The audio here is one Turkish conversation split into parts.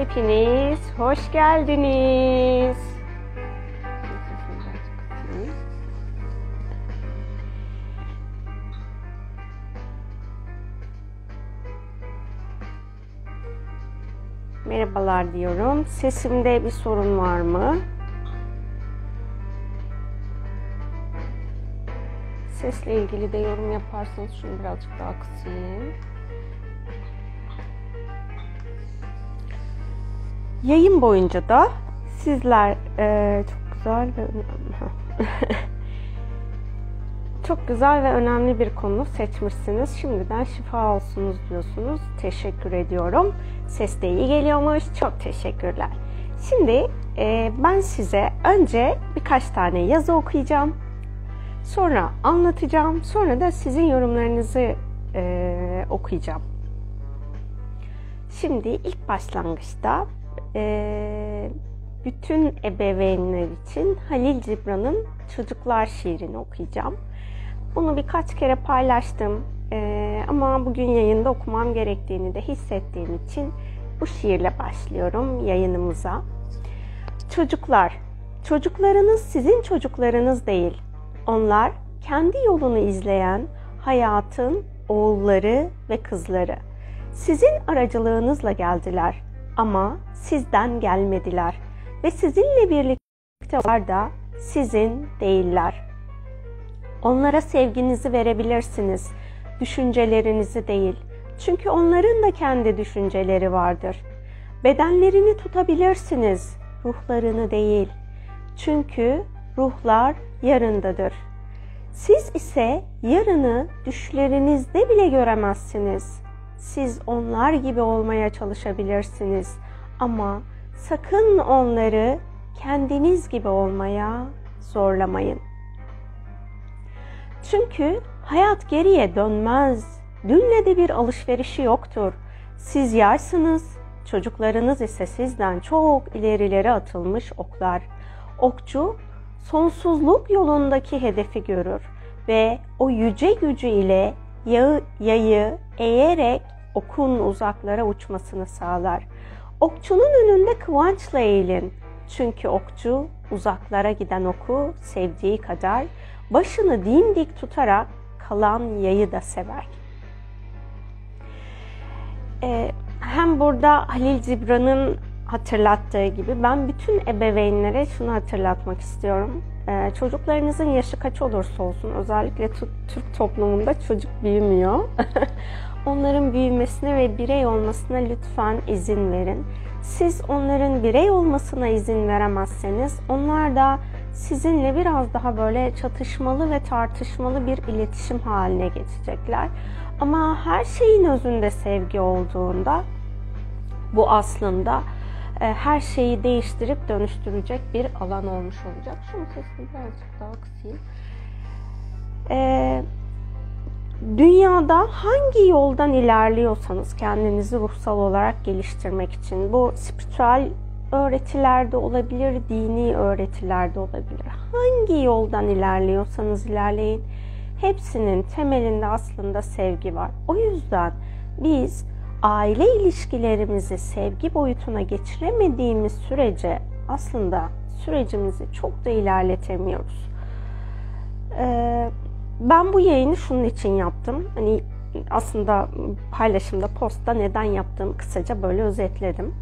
Hepiniz hoş geldiniz. Merhabalar diyorum. Sesimde bir sorun var mı? Sesle ilgili de yorum yaparsanız şunu birazcık daha kısayım. Yayın boyunca da sizler e, çok güzel ve çok güzel ve önemli bir konu seçmişsiniz. Şimdiden şifa olsunuz diyorsunuz. Teşekkür ediyorum. Ses de iyi geliyormuş. Çok teşekkürler. Şimdi e, ben size önce birkaç tane yazı okuyacağım. Sonra anlatacağım. Sonra da sizin yorumlarınızı e, okuyacağım. Şimdi ilk başlangıçta e, bütün ebeveynler için Halil Cibran'ın Çocuklar şiirini okuyacağım. Bunu birkaç kere paylaştım e, ama bugün yayında okumam gerektiğini de hissettiğim için bu şiirle başlıyorum yayınımıza. Çocuklar, çocuklarınız sizin çocuklarınız değil. Onlar kendi yolunu izleyen hayatın oğulları ve kızları. Sizin aracılığınızla geldiler ama sizden gelmediler ve sizinle birlikte var da sizin değiller. Onlara sevginizi verebilirsiniz, düşüncelerinizi değil. Çünkü onların da kendi düşünceleri vardır. Bedenlerini tutabilirsiniz, ruhlarını değil. Çünkü ruhlar yarındadır. Siz ise yarını düşlerinizde bile göremezsiniz. Siz onlar gibi olmaya çalışabilirsiniz ama sakın onları kendiniz gibi olmaya zorlamayın. Çünkü hayat geriye dönmez. Dünle de bir alışverişi yoktur. Siz yarsınız, çocuklarınız ise sizden çok ilerilere atılmış oklar. Okçu sonsuzluk yolundaki hedefi görür ve o yüce gücü ile yağı, yayı eğerek okun uzaklara uçmasını sağlar. Okçunun önünde kıvançla eğilin. Çünkü okçu uzaklara giden oku sevdiği kadar başını dimdik tutarak kalan yayı da sever. Ee, hem burada Halil Cibran'ın hatırlattığı gibi ben bütün ebeveynlere şunu hatırlatmak istiyorum. Ee, çocuklarınızın yaşı kaç olursa olsun özellikle Türk toplumunda çocuk büyümüyor. Onların büyümesine ve birey olmasına lütfen izin verin. Siz onların birey olmasına izin veremezseniz onlar da sizinle biraz daha böyle çatışmalı ve tartışmalı bir iletişim haline geçecekler. Ama her şeyin özünde sevgi olduğunda bu aslında e, her şeyi değiştirip dönüştürecek bir alan olmuş olacak. Şunu sesini birazcık daha kısayım. Ee, dünyada hangi yoldan ilerliyorsanız kendinizi ruhsal olarak geliştirmek için bu spiritüel öğretilerde olabilir, dini öğretilerde olabilir. Hangi yoldan ilerliyorsanız ilerleyin. Hepsinin temelinde aslında sevgi var. O yüzden biz aile ilişkilerimizi sevgi boyutuna geçiremediğimiz sürece aslında sürecimizi çok da ilerletemiyoruz. Ee, ben bu yayını şunun için yaptım. Hani aslında paylaşımda, postta neden yaptığımı kısaca böyle özetledim.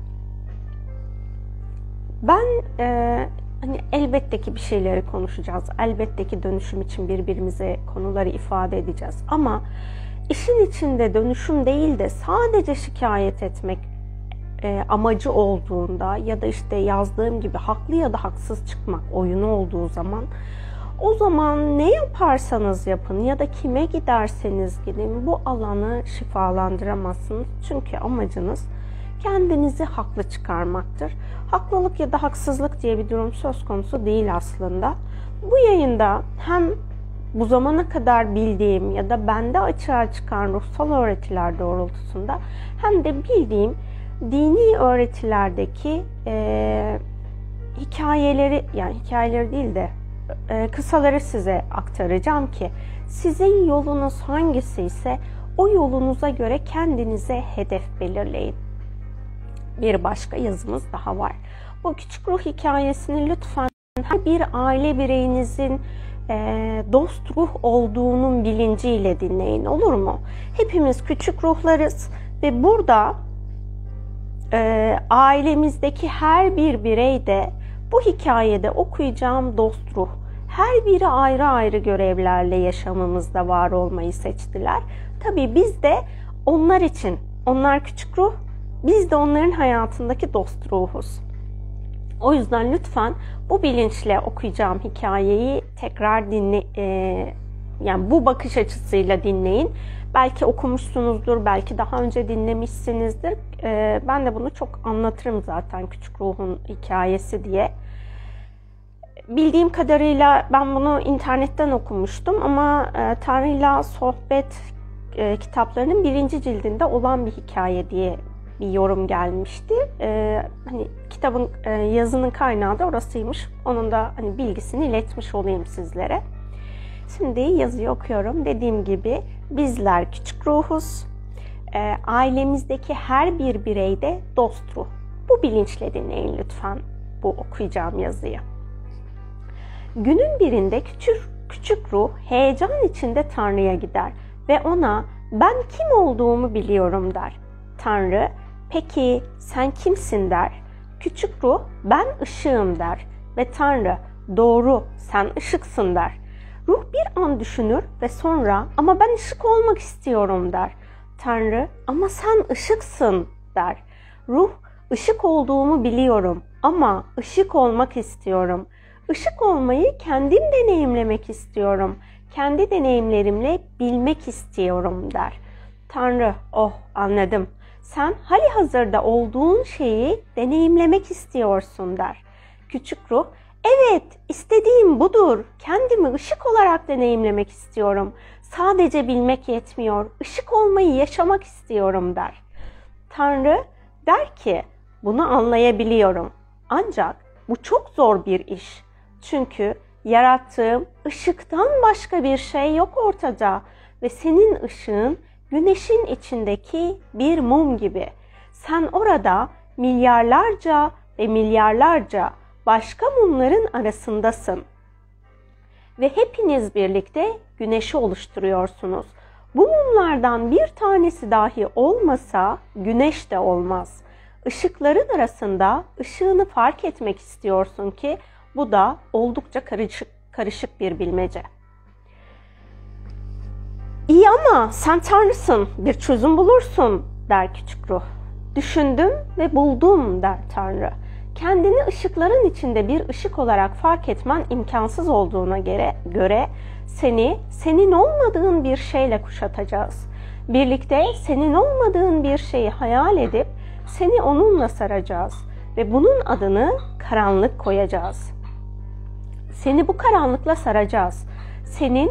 Ben e, hani elbette ki bir şeyleri konuşacağız. Elbette ki dönüşüm için birbirimize konuları ifade edeceğiz. Ama işin içinde dönüşüm değil de sadece şikayet etmek e, amacı olduğunda ya da işte yazdığım gibi haklı ya da haksız çıkmak oyunu olduğu zaman o zaman ne yaparsanız yapın ya da kime giderseniz gidin bu alanı şifalandıramazsınız. Çünkü amacınız kendinizi haklı çıkarmaktır. Haklılık ya da haksızlık diye bir durum söz konusu değil aslında. Bu yayında hem bu zamana kadar bildiğim ya da bende açığa çıkan ruhsal öğretiler doğrultusunda hem de bildiğim dini öğretilerdeki e, hikayeleri yani hikayeleri değil de e, kısaları size aktaracağım ki sizin yolunuz hangisi ise o yolunuza göre kendinize hedef belirleyin. bir başka yazımız daha var. Bu küçük ruh hikayesini lütfen her bir aile bireyinizin e, dost ruh olduğunun bilinciyle dinleyin olur mu? Hepimiz küçük ruhlarız ve burada e, ailemizdeki her bir birey de bu hikayede okuyacağım dost ruh. Her biri ayrı ayrı görevlerle yaşamımızda var olmayı seçtiler. Tabii biz de onlar için, onlar küçük ruh, biz de onların hayatındaki dost ruhuz. O yüzden lütfen bu bilinçle okuyacağım hikayeyi tekrar dinle, e, yani bu bakış açısıyla dinleyin. Belki okumuşsunuzdur, belki daha önce dinlemişsinizdir. E, ben de bunu çok anlatırım zaten küçük ruhun hikayesi diye. Bildiğim kadarıyla ben bunu internetten okumuştum ama e, Tanrı'yla sohbet e, kitaplarının birinci cildinde olan bir hikaye diye bir yorum gelmişti. E, hani kitabın e, yazının kaynağı da orasıymış. Onun da hani bilgisini iletmiş olayım sizlere. Şimdi yazıyı okuyorum. Dediğim gibi bizler küçük ruhuz. E, ailemizdeki her bir bireyde dost ruh. Bu bilinçle dinleyin lütfen bu okuyacağım yazıyı. Günün birinde küçük, küçük ruh heyecan içinde Tanrı'ya gider ve ona ben kim olduğumu biliyorum der. Tanrı peki sen kimsin der. Küçük ruh ben ışığım der ve Tanrı doğru sen ışıksın der. Ruh bir an düşünür ve sonra ama ben ışık olmak istiyorum der. Tanrı ama sen ışıksın der. Ruh ışık olduğumu biliyorum ama ışık olmak istiyorum. Işık olmayı kendim deneyimlemek istiyorum. Kendi deneyimlerimle bilmek istiyorum der. Tanrı, oh anladım. Sen hali hazırda olduğun şeyi deneyimlemek istiyorsun der. Küçük ruh, evet istediğim budur. Kendimi ışık olarak deneyimlemek istiyorum. Sadece bilmek yetmiyor. Işık olmayı yaşamak istiyorum der. Tanrı der ki, bunu anlayabiliyorum. Ancak bu çok zor bir iş. Çünkü yarattığım ışıktan başka bir şey yok ortada ve senin ışığın güneşin içindeki bir mum gibi. Sen orada milyarlarca ve milyarlarca başka mumların arasındasın. Ve hepiniz birlikte güneşi oluşturuyorsunuz. Bu mumlardan bir tanesi dahi olmasa güneş de olmaz. Işıkların arasında ışığını fark etmek istiyorsun ki bu da oldukça karışık, karışık bir bilmece. İyi ama sen tanrısın, bir çözüm bulursun der küçük ruh. Düşündüm ve buldum der tanrı. Kendini ışıkların içinde bir ışık olarak fark etmen imkansız olduğuna göre, seni senin olmadığın bir şeyle kuşatacağız. Birlikte senin olmadığın bir şeyi hayal edip seni onunla saracağız ve bunun adını karanlık koyacağız. Seni bu karanlıkla saracağız. Senin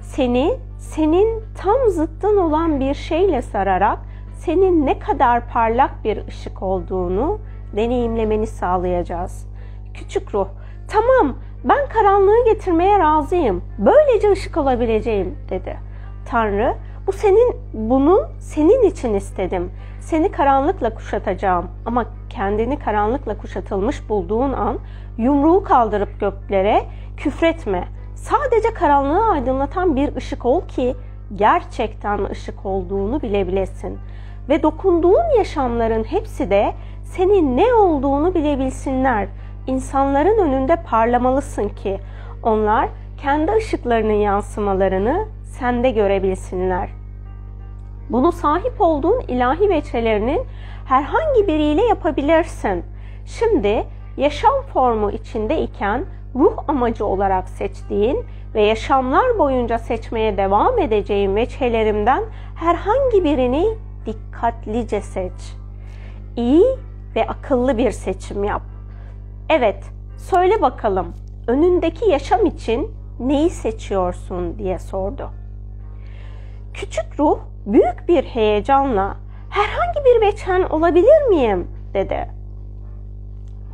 seni senin tam zıttın olan bir şeyle sararak senin ne kadar parlak bir ışık olduğunu deneyimlemeni sağlayacağız. Küçük ruh, tamam ben karanlığı getirmeye razıyım. Böylece ışık olabileceğim dedi. Tanrı, bu senin bunu senin için istedim. Seni karanlıkla kuşatacağım ama kendini karanlıkla kuşatılmış bulduğun an yumruğu kaldırıp göklere küfretme. Sadece karanlığı aydınlatan bir ışık ol ki gerçekten ışık olduğunu bilebilesin. Ve dokunduğun yaşamların hepsi de senin ne olduğunu bilebilsinler. İnsanların önünde parlamalısın ki onlar kendi ışıklarının yansımalarını sende görebilsinler. Bunu sahip olduğun ilahi veçelerinin herhangi biriyle yapabilirsin. Şimdi yaşam formu içinde iken ruh amacı olarak seçtiğin ve yaşamlar boyunca seçmeye devam edeceğin veçhelerimden herhangi birini dikkatlice seç. İyi ve akıllı bir seçim yap. Evet, söyle bakalım önündeki yaşam için neyi seçiyorsun diye sordu. Küçük ruh büyük bir heyecanla herhangi bir veçhen olabilir miyim dedi.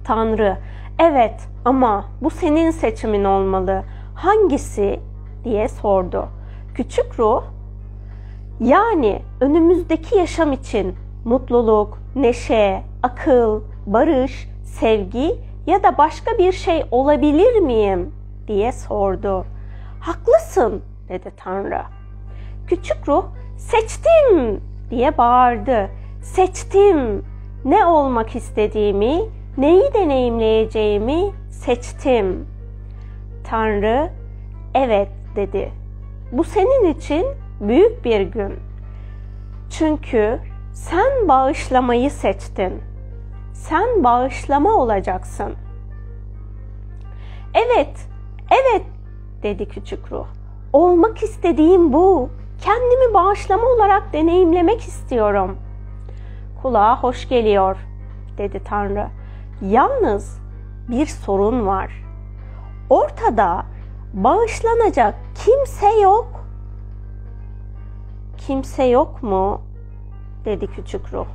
Tanrı, evet ama bu senin seçimin olmalı. Hangisi? diye sordu. Küçük ruh, yani önümüzdeki yaşam için mutluluk, neşe, akıl, barış, sevgi ya da başka bir şey olabilir miyim diye sordu. Haklısın dedi Tanrı. Küçük ruh seçtim diye bağırdı. Seçtim. Ne olmak istediğimi, neyi deneyimleyeceğimi seçtim. Tanrı evet dedi. Bu senin için büyük bir gün. Çünkü sen bağışlamayı seçtin. Sen bağışlama olacaksın. Evet, evet dedi küçük ruh. Olmak istediğim bu. Kendimi bağışlama olarak deneyimlemek istiyorum. Kulağa hoş geliyor dedi Tanrı. Yalnız bir sorun var. Ortada bağışlanacak kimse yok. Kimse yok mu? Dedi küçük ruh.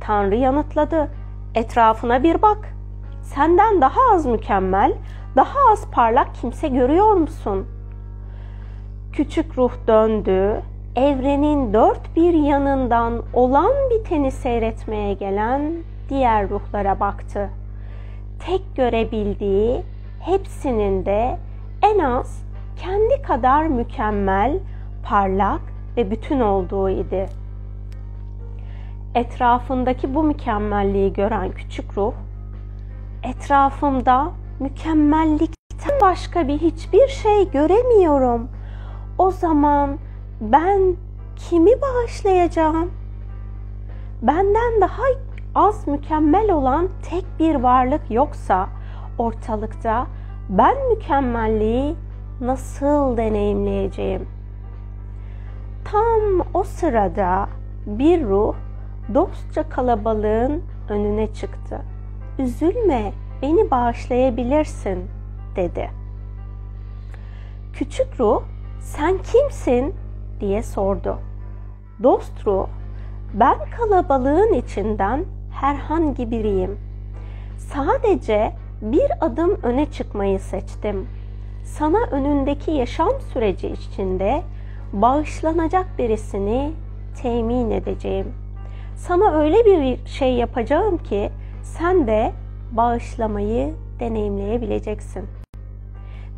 Tanrı yanıtladı. Etrafına bir bak. Senden daha az mükemmel, daha az parlak kimse görüyor musun? Küçük ruh döndü. Evrenin dört bir yanından olan biteni seyretmeye gelen diğer ruhlara baktı. Tek görebildiği hepsinin de en az kendi kadar mükemmel, parlak ve bütün olduğu idi. Etrafındaki bu mükemmelliği gören küçük ruh, etrafımda mükemmellikten başka bir hiçbir şey göremiyorum. O zaman ben kimi bağışlayacağım? Benden daha az mükemmel olan tek bir varlık yoksa ortalıkta ben mükemmelliği nasıl deneyimleyeceğim? Tam o sırada bir ruh dostça kalabalığın önüne çıktı. Üzülme, beni bağışlayabilirsin, dedi. Küçük ruh, sen kimsin? diye sordu. Dost ruh, ben kalabalığın içinden herhangi biriyim. Sadece bir adım öne çıkmayı seçtim. Sana önündeki yaşam süreci içinde bağışlanacak birisini temin edeceğim. Sana öyle bir şey yapacağım ki sen de bağışlamayı deneyimleyebileceksin.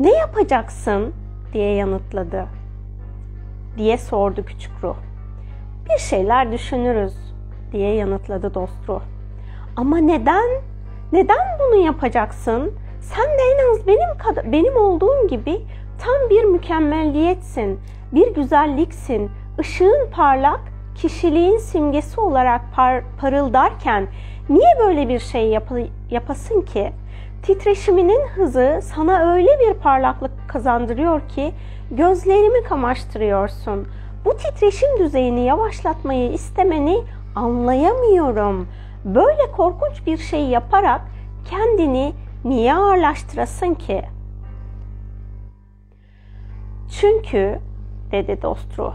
Ne yapacaksın diye yanıtladı. Diye sordu küçük ruh. Bir şeyler düşünürüz diye yanıtladı dost ruh. Ama neden? Neden bunu yapacaksın? Sen de en az benim benim olduğum gibi tam bir mükemmelliyetsin, bir güzelliksin, ışığın parlak, kişiliğin simgesi olarak par, parıldarken niye böyle bir şey yap, yapasın ki? Titreşiminin hızı sana öyle bir parlaklık kazandırıyor ki gözlerimi kamaştırıyorsun. Bu titreşim düzeyini yavaşlatmayı istemeni anlayamıyorum. Böyle korkunç bir şey yaparak kendini niye ağırlaştırasın ki? Çünkü dedi Dostru.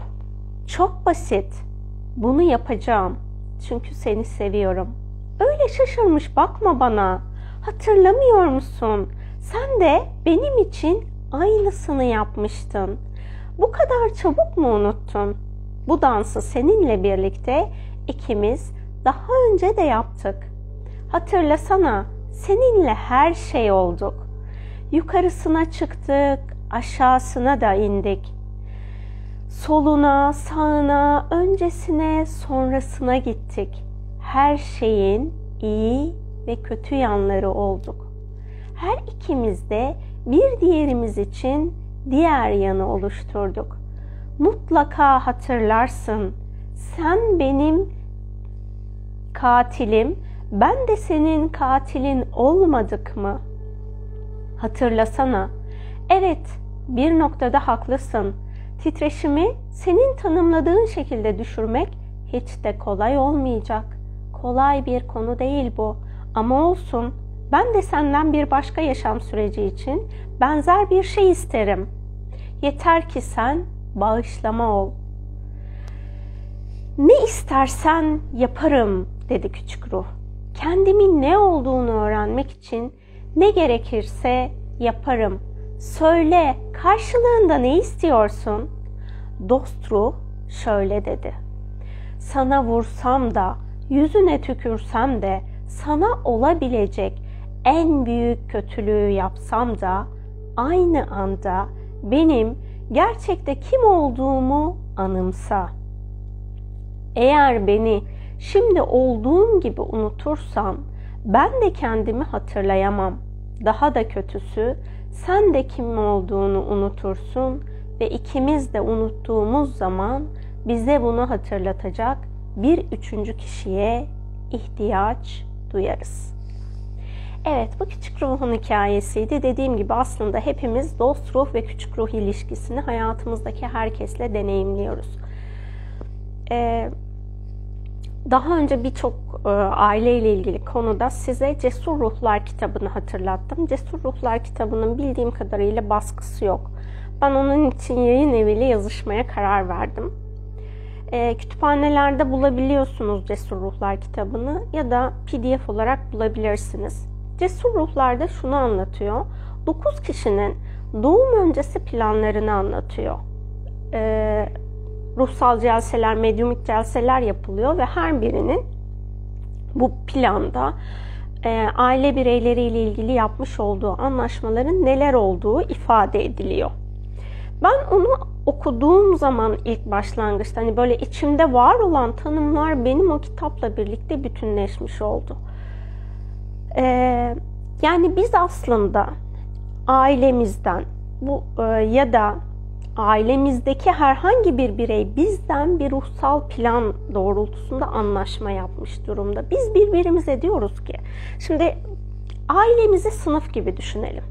Çok basit. Bunu yapacağım. Çünkü seni seviyorum. Öyle şaşırmış bakma bana. Hatırlamıyor musun? Sen de benim için aynısını yapmıştın. Bu kadar çabuk mu unuttun? Bu dansı seninle birlikte ikimiz daha önce de yaptık. Hatırlasana, seninle her şey olduk. Yukarısına çıktık, aşağısına da indik. Soluna, sağına, öncesine, sonrasına gittik. Her şeyin iyi ve kötü yanları olduk. Her ikimiz de bir diğerimiz için diğer yanı oluşturduk. Mutlaka hatırlarsın. Sen benim katilim, ben de senin katilin olmadık mı? Hatırlasana. Evet, bir noktada haklısın. Titreşimi senin tanımladığın şekilde düşürmek hiç de kolay olmayacak. Kolay bir konu değil bu. Ama olsun. Ben de senden bir başka yaşam süreci için benzer bir şey isterim. Yeter ki sen bağışlama ol. Ne istersen yaparım dedi küçük ruh. Kendimin ne olduğunu öğrenmek için ne gerekirse yaparım. Söyle, karşılığında ne istiyorsun? Dost ruh şöyle dedi. sana vursam da, yüzüne tükürsem de, sana olabilecek en büyük kötülüğü yapsam da aynı anda benim gerçekte kim olduğumu anımsa. Eğer beni şimdi olduğum gibi unutursam ben de kendimi hatırlayamam. Daha da kötüsü sen de kim olduğunu unutursun ve ikimiz de unuttuğumuz zaman bize bunu hatırlatacak bir üçüncü kişiye ihtiyaç duyarız. Evet bu küçük ruhun hikayesiydi. Dediğim gibi aslında hepimiz dost ruh ve küçük ruh ilişkisini hayatımızdaki herkesle deneyimliyoruz. Ee, daha önce birçok aileyle ilgili konuda size Cesur Ruhlar kitabını hatırlattım. Cesur Ruhlar kitabının bildiğim kadarıyla baskısı yok. Ben onun için yayın eviyle yazışmaya karar verdim. E, kütüphanelerde bulabiliyorsunuz Cesur Ruhlar kitabını ya da PDF olarak bulabilirsiniz. Cesur Ruhlar'da şunu anlatıyor. 9 kişinin doğum öncesi planlarını anlatıyor. E, ruhsal celseler, medyumik celseler yapılıyor ve her birinin bu planda e, aile bireyleriyle ilgili yapmış olduğu anlaşmaların neler olduğu ifade ediliyor. Ben onu okuduğum zaman ilk başlangıçta hani böyle içimde var olan tanımlar benim o kitapla birlikte bütünleşmiş oldu. Ee, yani biz aslında ailemizden bu e, ya da ailemizdeki herhangi bir birey bizden bir ruhsal plan doğrultusunda anlaşma yapmış durumda. Biz birbirimize diyoruz ki şimdi ailemizi sınıf gibi düşünelim.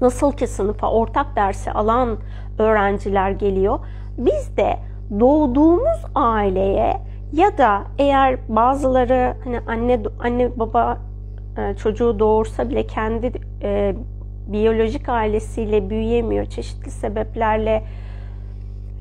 Nasıl ki sınıfa ortak dersi alan öğrenciler geliyor. Biz de doğduğumuz aileye ya da eğer bazıları hani anne anne baba e, çocuğu doğursa bile kendi e, biyolojik ailesiyle büyüyemiyor. Çeşitli sebeplerle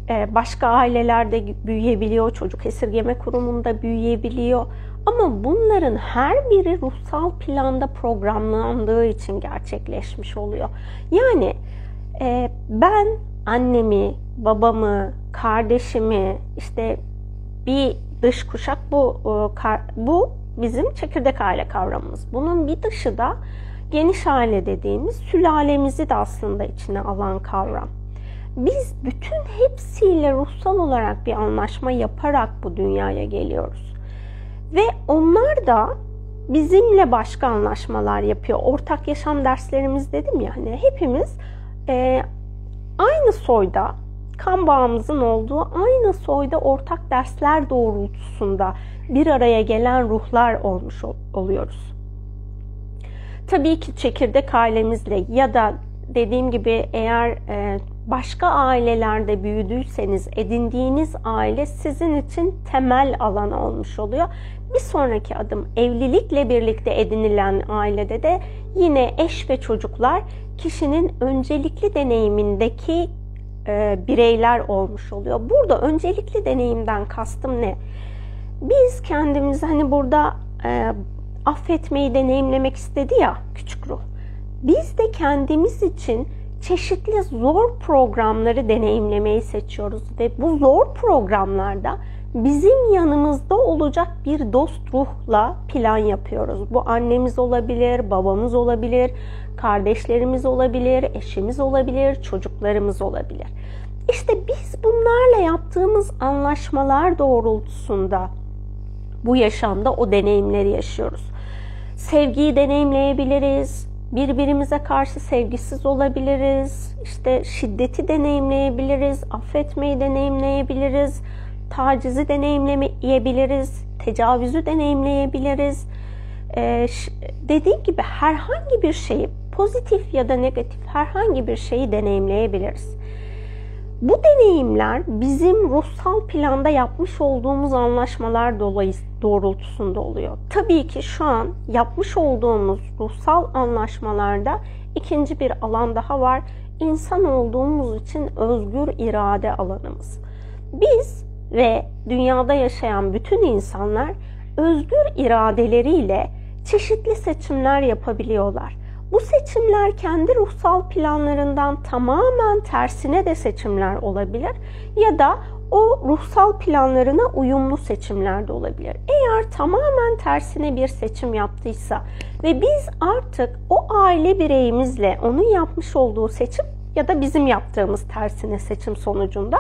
e, başka ailelerde büyüyebiliyor. Çocuk esirgeme kurumunda büyüyebiliyor. Ama bunların her biri ruhsal planda programlandığı için gerçekleşmiş oluyor. Yani e, ben annemi, babamı, kardeşimi, işte bir dış kuşak bu bu bizim çekirdek aile kavramımız. Bunun bir dışı da geniş aile dediğimiz sülalemizi de aslında içine alan kavram. Biz bütün hepsiyle ruhsal olarak bir anlaşma yaparak bu dünyaya geliyoruz. Ve onlar da bizimle başka anlaşmalar yapıyor. Ortak yaşam derslerimiz dedim ya hani hepimiz e, aynı soyda kan bağımızın olduğu aynı soyda ortak dersler doğrultusunda bir araya gelen ruhlar olmuş oluyoruz. Tabii ki çekirdek ailemizle ya da dediğim gibi eğer e, başka ailelerde büyüdüyseniz edindiğiniz aile sizin için temel alan olmuş oluyor. Bir sonraki adım evlilikle birlikte edinilen ailede de yine eş ve çocuklar kişinin öncelikli deneyimindeki e, bireyler olmuş oluyor. Burada öncelikli deneyimden kastım ne? Biz kendimizi hani burada e, affetmeyi deneyimlemek istedi ya küçük ruh. Biz de kendimiz için çeşitli zor programları deneyimlemeyi seçiyoruz ve bu zor programlarda bizim yanımızda olacak bir dost ruhla plan yapıyoruz. Bu annemiz olabilir, babamız olabilir, kardeşlerimiz olabilir, eşimiz olabilir, çocuklarımız olabilir. İşte biz bunlarla yaptığımız anlaşmalar doğrultusunda bu yaşamda o deneyimleri yaşıyoruz sevgiyi deneyimleyebiliriz. Birbirimize karşı sevgisiz olabiliriz. İşte şiddeti deneyimleyebiliriz. Affetmeyi deneyimleyebiliriz. Tacizi deneyimleyebiliriz. Tecavüzü deneyimleyebiliriz. Ee, dediğim gibi herhangi bir şeyi pozitif ya da negatif herhangi bir şeyi deneyimleyebiliriz. Bu deneyimler bizim ruhsal planda yapmış olduğumuz anlaşmalar doğrultusunda oluyor. Tabii ki şu an yapmış olduğumuz ruhsal anlaşmalarda ikinci bir alan daha var. İnsan olduğumuz için özgür irade alanımız. Biz ve dünyada yaşayan bütün insanlar özgür iradeleriyle çeşitli seçimler yapabiliyorlar. Bu seçimler kendi ruhsal planlarından tamamen tersine de seçimler olabilir ya da o ruhsal planlarına uyumlu seçimler de olabilir. Eğer tamamen tersine bir seçim yaptıysa ve biz artık o aile bireyimizle onun yapmış olduğu seçim ya da bizim yaptığımız tersine seçim sonucunda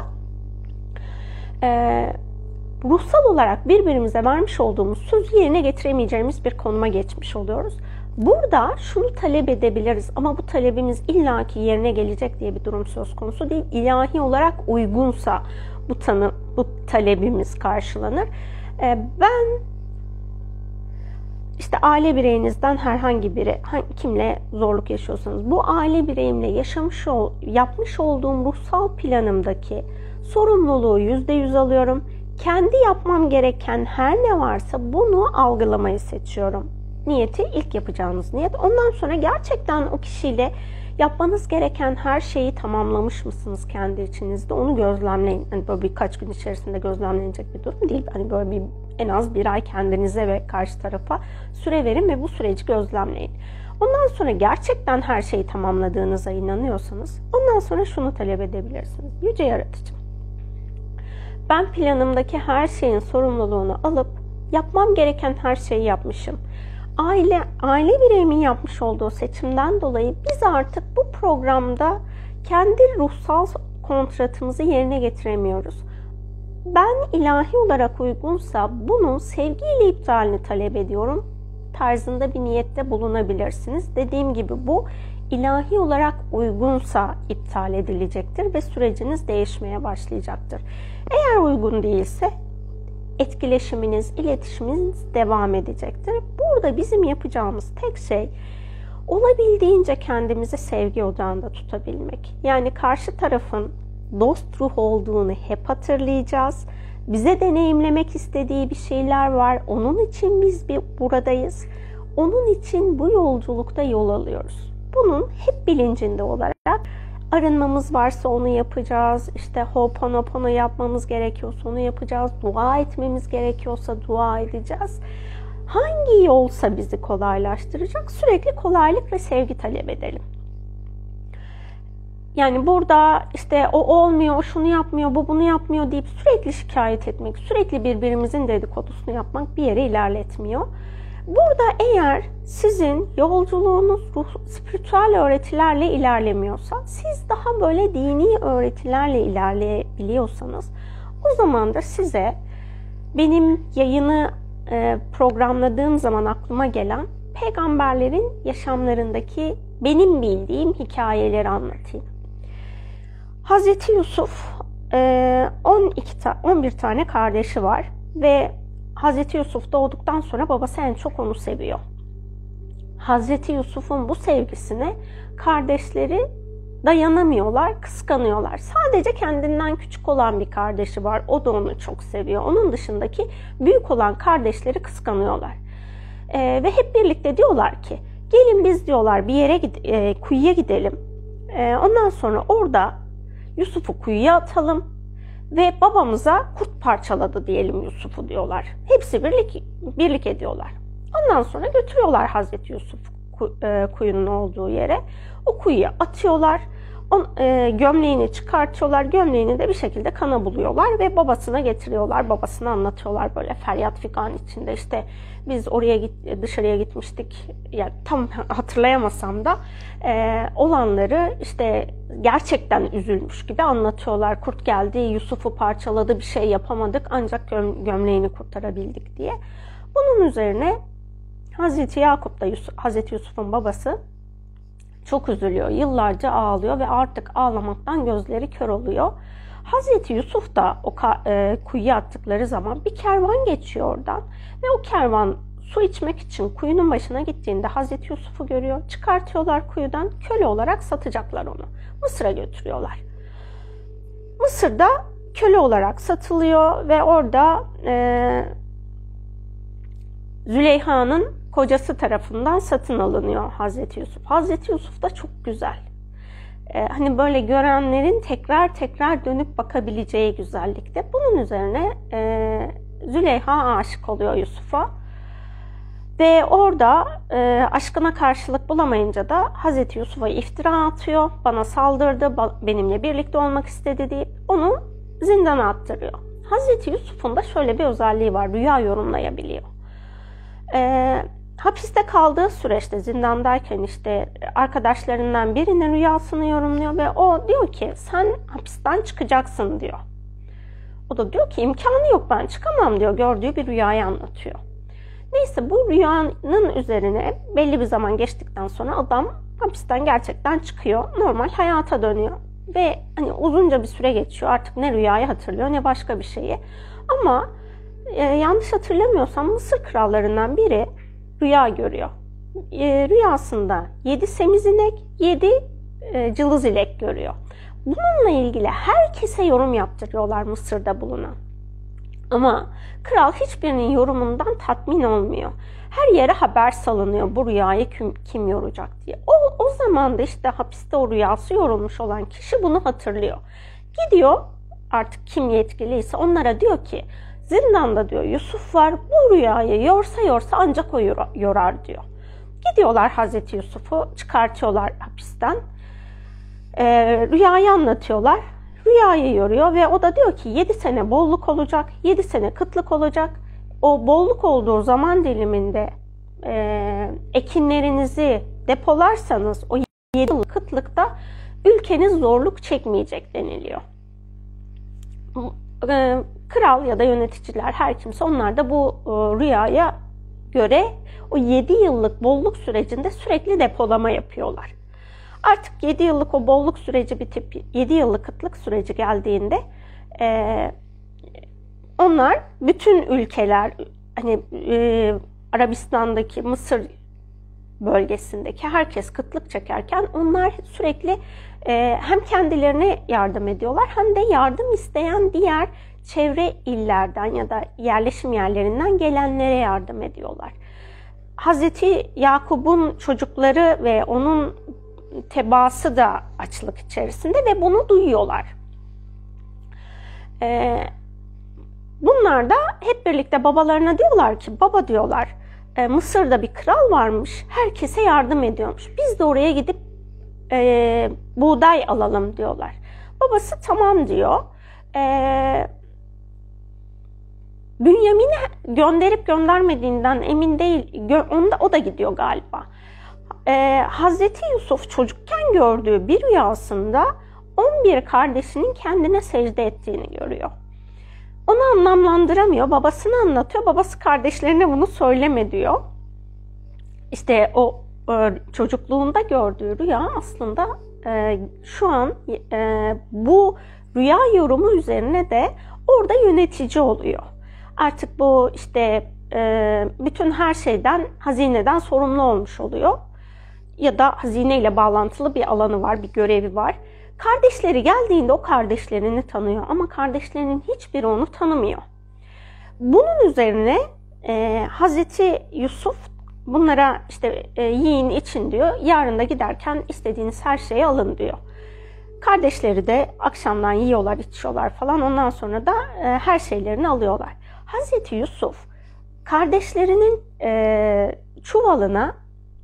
e, ruhsal olarak birbirimize vermiş olduğumuz sözü yerine getiremeyeceğimiz bir konuma geçmiş oluyoruz. Burada şunu talep edebiliriz ama bu talebimiz illaki yerine gelecek diye bir durum söz konusu değil. İlahi olarak uygunsa bu tanı bu talebimiz karşılanır. Ee, ben işte aile bireyinizden herhangi biri kimle zorluk yaşıyorsanız bu aile bireyimle yaşamış ol, yapmış olduğum ruhsal planımdaki sorumluluğu yüzde yüz alıyorum. Kendi yapmam gereken her ne varsa bunu algılamayı seçiyorum niyeti ilk yapacağınız niyet. Ondan sonra gerçekten o kişiyle yapmanız gereken her şeyi tamamlamış mısınız kendi içinizde? Onu gözlemleyin. Hani böyle birkaç gün içerisinde gözlemlenecek bir durum değil. Hani böyle bir en az bir ay kendinize ve karşı tarafa süre verin ve bu süreci gözlemleyin. Ondan sonra gerçekten her şeyi tamamladığınıza inanıyorsanız ondan sonra şunu talep edebilirsiniz. Yüce Yaratıcı. Ben planımdaki her şeyin sorumluluğunu alıp yapmam gereken her şeyi yapmışım aile aile bireyimin yapmış olduğu seçimden dolayı biz artık bu programda kendi ruhsal kontratımızı yerine getiremiyoruz. Ben ilahi olarak uygunsa bunun sevgiyle iptalini talep ediyorum tarzında bir niyette bulunabilirsiniz. Dediğim gibi bu ilahi olarak uygunsa iptal edilecektir ve süreciniz değişmeye başlayacaktır. Eğer uygun değilse etkileşiminiz, iletişiminiz devam edecektir. Burada bizim yapacağımız tek şey olabildiğince kendimizi sevgi ocağında tutabilmek. Yani karşı tarafın dost ruh olduğunu hep hatırlayacağız. Bize deneyimlemek istediği bir şeyler var. Onun için biz bir buradayız. Onun için bu yolculukta yol alıyoruz. Bunun hep bilincinde olarak arınmamız varsa onu yapacağız. İşte ho'oponopono yapmamız gerekiyorsa onu yapacağız. Dua etmemiz gerekiyorsa dua edeceğiz. Hangi yolsa bizi kolaylaştıracak sürekli kolaylık ve sevgi talep edelim. Yani burada işte o olmuyor, o şunu yapmıyor, bu bunu yapmıyor deyip sürekli şikayet etmek, sürekli birbirimizin dedikodusunu yapmak bir yere ilerletmiyor. Burada eğer sizin yolculuğunuz ruh, spiritüel öğretilerle ilerlemiyorsa, siz daha böyle dini öğretilerle ilerleyebiliyorsanız, o zaman da size benim yayını e, programladığım zaman aklıma gelen peygamberlerin yaşamlarındaki benim bildiğim hikayeleri anlatayım. Hazreti Yusuf 12 ta 11 tane kardeşi var ve Hazreti Yusuf doğduktan sonra babası en çok onu seviyor. Hazreti Yusuf'un bu sevgisine kardeşleri dayanamıyorlar, kıskanıyorlar. Sadece kendinden küçük olan bir kardeşi var. O da onu çok seviyor. Onun dışındaki büyük olan kardeşleri kıskanıyorlar. Ee, ve hep birlikte diyorlar ki gelin biz diyorlar bir yere e, kuyuya gidelim. E, ondan sonra orada Yusuf'u kuyuya atalım ve babamıza kurt parçaladı diyelim Yusuf'u diyorlar. Hepsi birlik birlik ediyorlar. Ondan sonra götürüyorlar Hazreti Yusuf e, kuyunun olduğu yere. O kuyuya atıyorlar. On, e, gömleğini çıkartıyorlar. Gömleğini de bir şekilde kana buluyorlar ve babasına getiriyorlar. Babasına anlatıyorlar böyle feryat figan içinde. İşte biz oraya git, dışarıya gitmiştik. Yani tam hatırlayamasam da e, olanları işte gerçekten üzülmüş gibi anlatıyorlar. Kurt geldi, Yusuf'u parçaladı, bir şey yapamadık ancak göm, gömleğini kurtarabildik diye. Bunun üzerine Hazreti Yakup da Yusuf, Hazreti Yusuf'un babası çok üzülüyor. Yıllarca ağlıyor ve artık ağlamaktan gözleri kör oluyor. Hazreti Yusuf da o e, kuyuya attıkları zaman bir kervan geçiyor oradan ve o kervan su içmek için kuyunun başına gittiğinde Hazreti Yusuf'u görüyor. Çıkartıyorlar kuyudan köle olarak satacaklar onu. Mısır'a götürüyorlar. Mısır'da köle olarak satılıyor ve orada e, Züleyha'nın kocası tarafından satın alınıyor Hazreti Yusuf. Hazreti Yusuf da çok güzel. Ee, hani böyle görenlerin tekrar tekrar dönüp bakabileceği güzellikte. Bunun üzerine e, Züleyha aşık oluyor Yusuf'a. Ve orada e, aşkına karşılık bulamayınca da Hazreti Yusuf'a iftira atıyor. Bana saldırdı, benimle birlikte olmak istedi deyip onu zindana attırıyor. Hazreti Yusuf'un da şöyle bir özelliği var. Rüya yorumlayabiliyor. Ee, hapiste kaldığı süreçte zindandayken işte arkadaşlarından birinin rüyasını yorumluyor ve o diyor ki sen hapisten çıkacaksın diyor. O da diyor ki imkanı yok ben çıkamam diyor. Gördüğü bir rüyayı anlatıyor. Neyse bu rüyanın üzerine belli bir zaman geçtikten sonra adam hapisten gerçekten çıkıyor. Normal hayata dönüyor. Ve hani uzunca bir süre geçiyor. Artık ne rüyayı hatırlıyor ne başka bir şeyi. Ama e, yanlış hatırlamıyorsam Mısır krallarından biri rüya görüyor. E, rüyasında 7 semizinek, 7 e, cılız ilek görüyor. Bununla ilgili herkese yorum yaptırıyorlar Mısır'da bulunan. Ama kral hiçbirinin yorumundan tatmin olmuyor. Her yere haber salınıyor bu rüyayı kim, kim yoracak diye. O, o zaman da işte hapiste o rüyası yorulmuş olan kişi bunu hatırlıyor. Gidiyor artık kim yetkiliyse onlara diyor ki zindanda diyor Yusuf var bu rüyayı yorsa yorsa ancak o yorar diyor. Gidiyorlar Hazreti Yusuf'u çıkartıyorlar hapisten. E, rüyayı anlatıyorlar. Rüyayı yoruyor ve o da diyor ki 7 sene bolluk olacak, 7 sene kıtlık olacak. O bolluk olduğu zaman diliminde e, ekinlerinizi depolarsanız o 7 yıl kıtlıkta ülkeniz zorluk çekmeyecek deniliyor. E, kral ya da yöneticiler her kimse onlar da bu e, rüyaya göre o 7 yıllık bolluk sürecinde sürekli depolama yapıyorlar. Artık 7 yıllık o bolluk süreci bitip 7 yıllık kıtlık süreci geldiğinde e, onlar bütün ülkeler hani e, Arabistan'daki Mısır bölgesindeki herkes kıtlık çekerken onlar sürekli hem kendilerine yardım ediyorlar hem de yardım isteyen diğer çevre illerden ya da yerleşim yerlerinden gelenlere yardım ediyorlar. Hazreti Yakup'un çocukları ve onun tebaası da açlık içerisinde ve bunu duyuyorlar. Ee, bunlar da hep birlikte babalarına diyorlar ki baba diyorlar e, Mısır'da bir kral varmış herkese yardım ediyormuş. Biz de oraya gidip e, buğday alalım diyorlar. Babası tamam diyor. E, Bünyamin'i gönderip göndermediğinden emin değil. Onda, o da gidiyor galiba e, Hazreti Yusuf çocukken gördüğü bir rüyasında 11 kardeşinin kendine secde ettiğini görüyor. Onu anlamlandıramıyor. Babasını anlatıyor. Babası kardeşlerine bunu söyleme diyor. İşte o çocukluğunda gördüğü rüya aslında e, şu an e, bu rüya yorumu üzerine de orada yönetici oluyor. Artık bu işte e, bütün her şeyden, hazineden sorumlu olmuş oluyor ya da hazine ile bağlantılı bir alanı var, bir görevi var. Kardeşleri geldiğinde o kardeşlerini tanıyor ama kardeşlerinin hiçbiri onu tanımıyor. Bunun üzerine e, Hazreti Yusuf bunlara işte e, yiyin için diyor. Yarın da giderken istediğiniz her şeyi alın diyor. Kardeşleri de akşamdan yiyorlar, içiyorlar falan. Ondan sonra da e, her şeylerini alıyorlar. Hazreti Yusuf kardeşlerinin e, çuvalına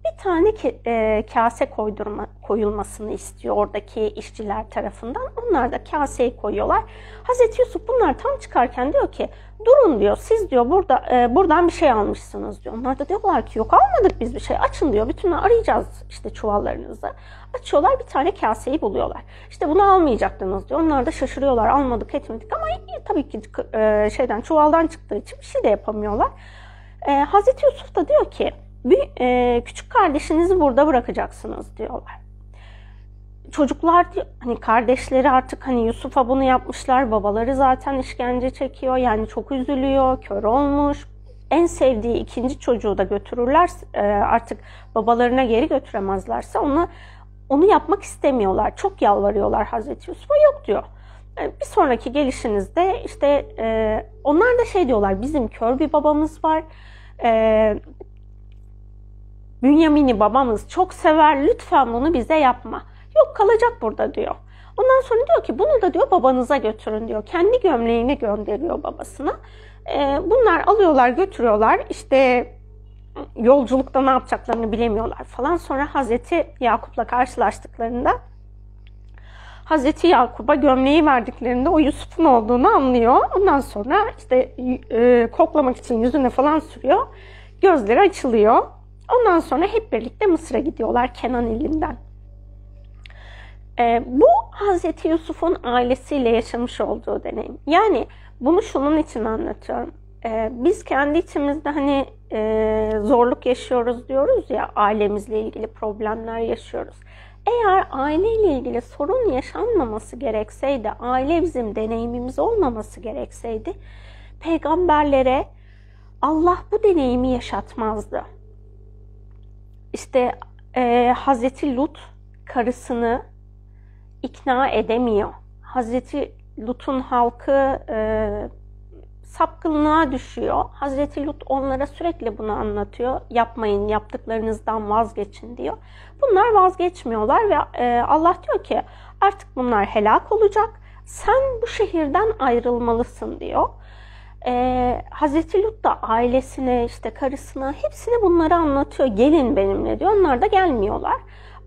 bir tane e, kase koydurma, koyulmasını istiyor oradaki işçiler tarafından. Onlar da kaseyi koyuyorlar. Hazreti Yusuf bunlar tam çıkarken diyor ki durun diyor siz diyor burada e, buradan bir şey almışsınız diyor. Onlar da diyorlar ki yok almadık biz bir şey açın diyor. Bütün arayacağız işte çuvallarınızı. Açıyorlar bir tane kaseyi buluyorlar. İşte bunu almayacaktınız diyor. Onlar da şaşırıyorlar almadık etmedik ama e, tabii ki e, şeyden çuvaldan çıktığı için bir şey de yapamıyorlar. E, Hazreti Yusuf da diyor ki bir e, küçük kardeşinizi burada bırakacaksınız diyorlar. Çocuklar hani kardeşleri artık hani Yusuf'a bunu yapmışlar. Babaları zaten işkence çekiyor. Yani çok üzülüyor. Kör olmuş. En sevdiği ikinci çocuğu da götürürler. E, artık babalarına geri götüremezlerse onu onu yapmak istemiyorlar. Çok yalvarıyorlar Hazreti Yusuf'a. Yok diyor. E, bir sonraki gelişinizde işte e, onlar da şey diyorlar. Bizim kör bir babamız var. Bünyamin'i babamız çok sever lütfen bunu bize yapma. Yok kalacak burada diyor. Ondan sonra diyor ki bunu da diyor babanıza götürün diyor. Kendi gömleğini gönderiyor babasına. Ee, bunlar alıyorlar götürüyorlar işte yolculukta ne yapacaklarını bilemiyorlar falan. Sonra Hazreti Yakup'la karşılaştıklarında Hazreti Yakup'a gömleği verdiklerinde o Yusuf'un olduğunu anlıyor. Ondan sonra işte e, koklamak için yüzüne falan sürüyor. Gözleri açılıyor. Ondan sonra hep birlikte Mısır'a gidiyorlar Kenan ilinden. E, bu Hazreti Yusuf'un ailesiyle yaşamış olduğu deneyim. Yani bunu şunun için anlatıyorum. E, biz kendi içimizde hani e, zorluk yaşıyoruz diyoruz ya ailemizle ilgili problemler yaşıyoruz. Eğer aileyle ilgili sorun yaşanmaması gerekseydi, aile bizim deneyimimiz olmaması gerekseydi, peygamberlere Allah bu deneyimi yaşatmazdı. İşte e, Hazreti Lut karısını ikna edemiyor. Hazreti Lut'un halkı e, sapkınlığa düşüyor. Hazreti Lut onlara sürekli bunu anlatıyor. Yapmayın, yaptıklarınızdan vazgeçin diyor. Bunlar vazgeçmiyorlar ve e, Allah diyor ki artık bunlar helak olacak. Sen bu şehirden ayrılmalısın diyor. E, Hazreti Lut da ailesine, işte karısına hepsine bunları anlatıyor. Gelin benimle diyor. Onlar da gelmiyorlar.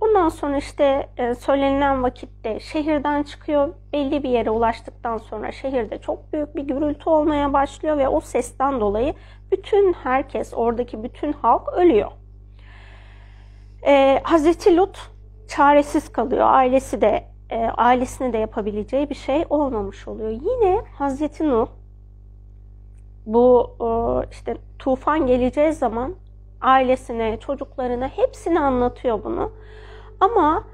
Ondan sonra işte e, söylenilen vakitte şehirden çıkıyor. Belli bir yere ulaştıktan sonra şehirde çok büyük bir gürültü olmaya başlıyor ve o sesten dolayı bütün herkes, oradaki bütün halk ölüyor. Ee, Hazreti Lut çaresiz kalıyor. Ailesi de e, ailesine de yapabileceği bir şey olmamış oluyor. Yine Hazreti Nuh bu e, işte tufan geleceği zaman ailesine, çocuklarına hepsini anlatıyor bunu. Ama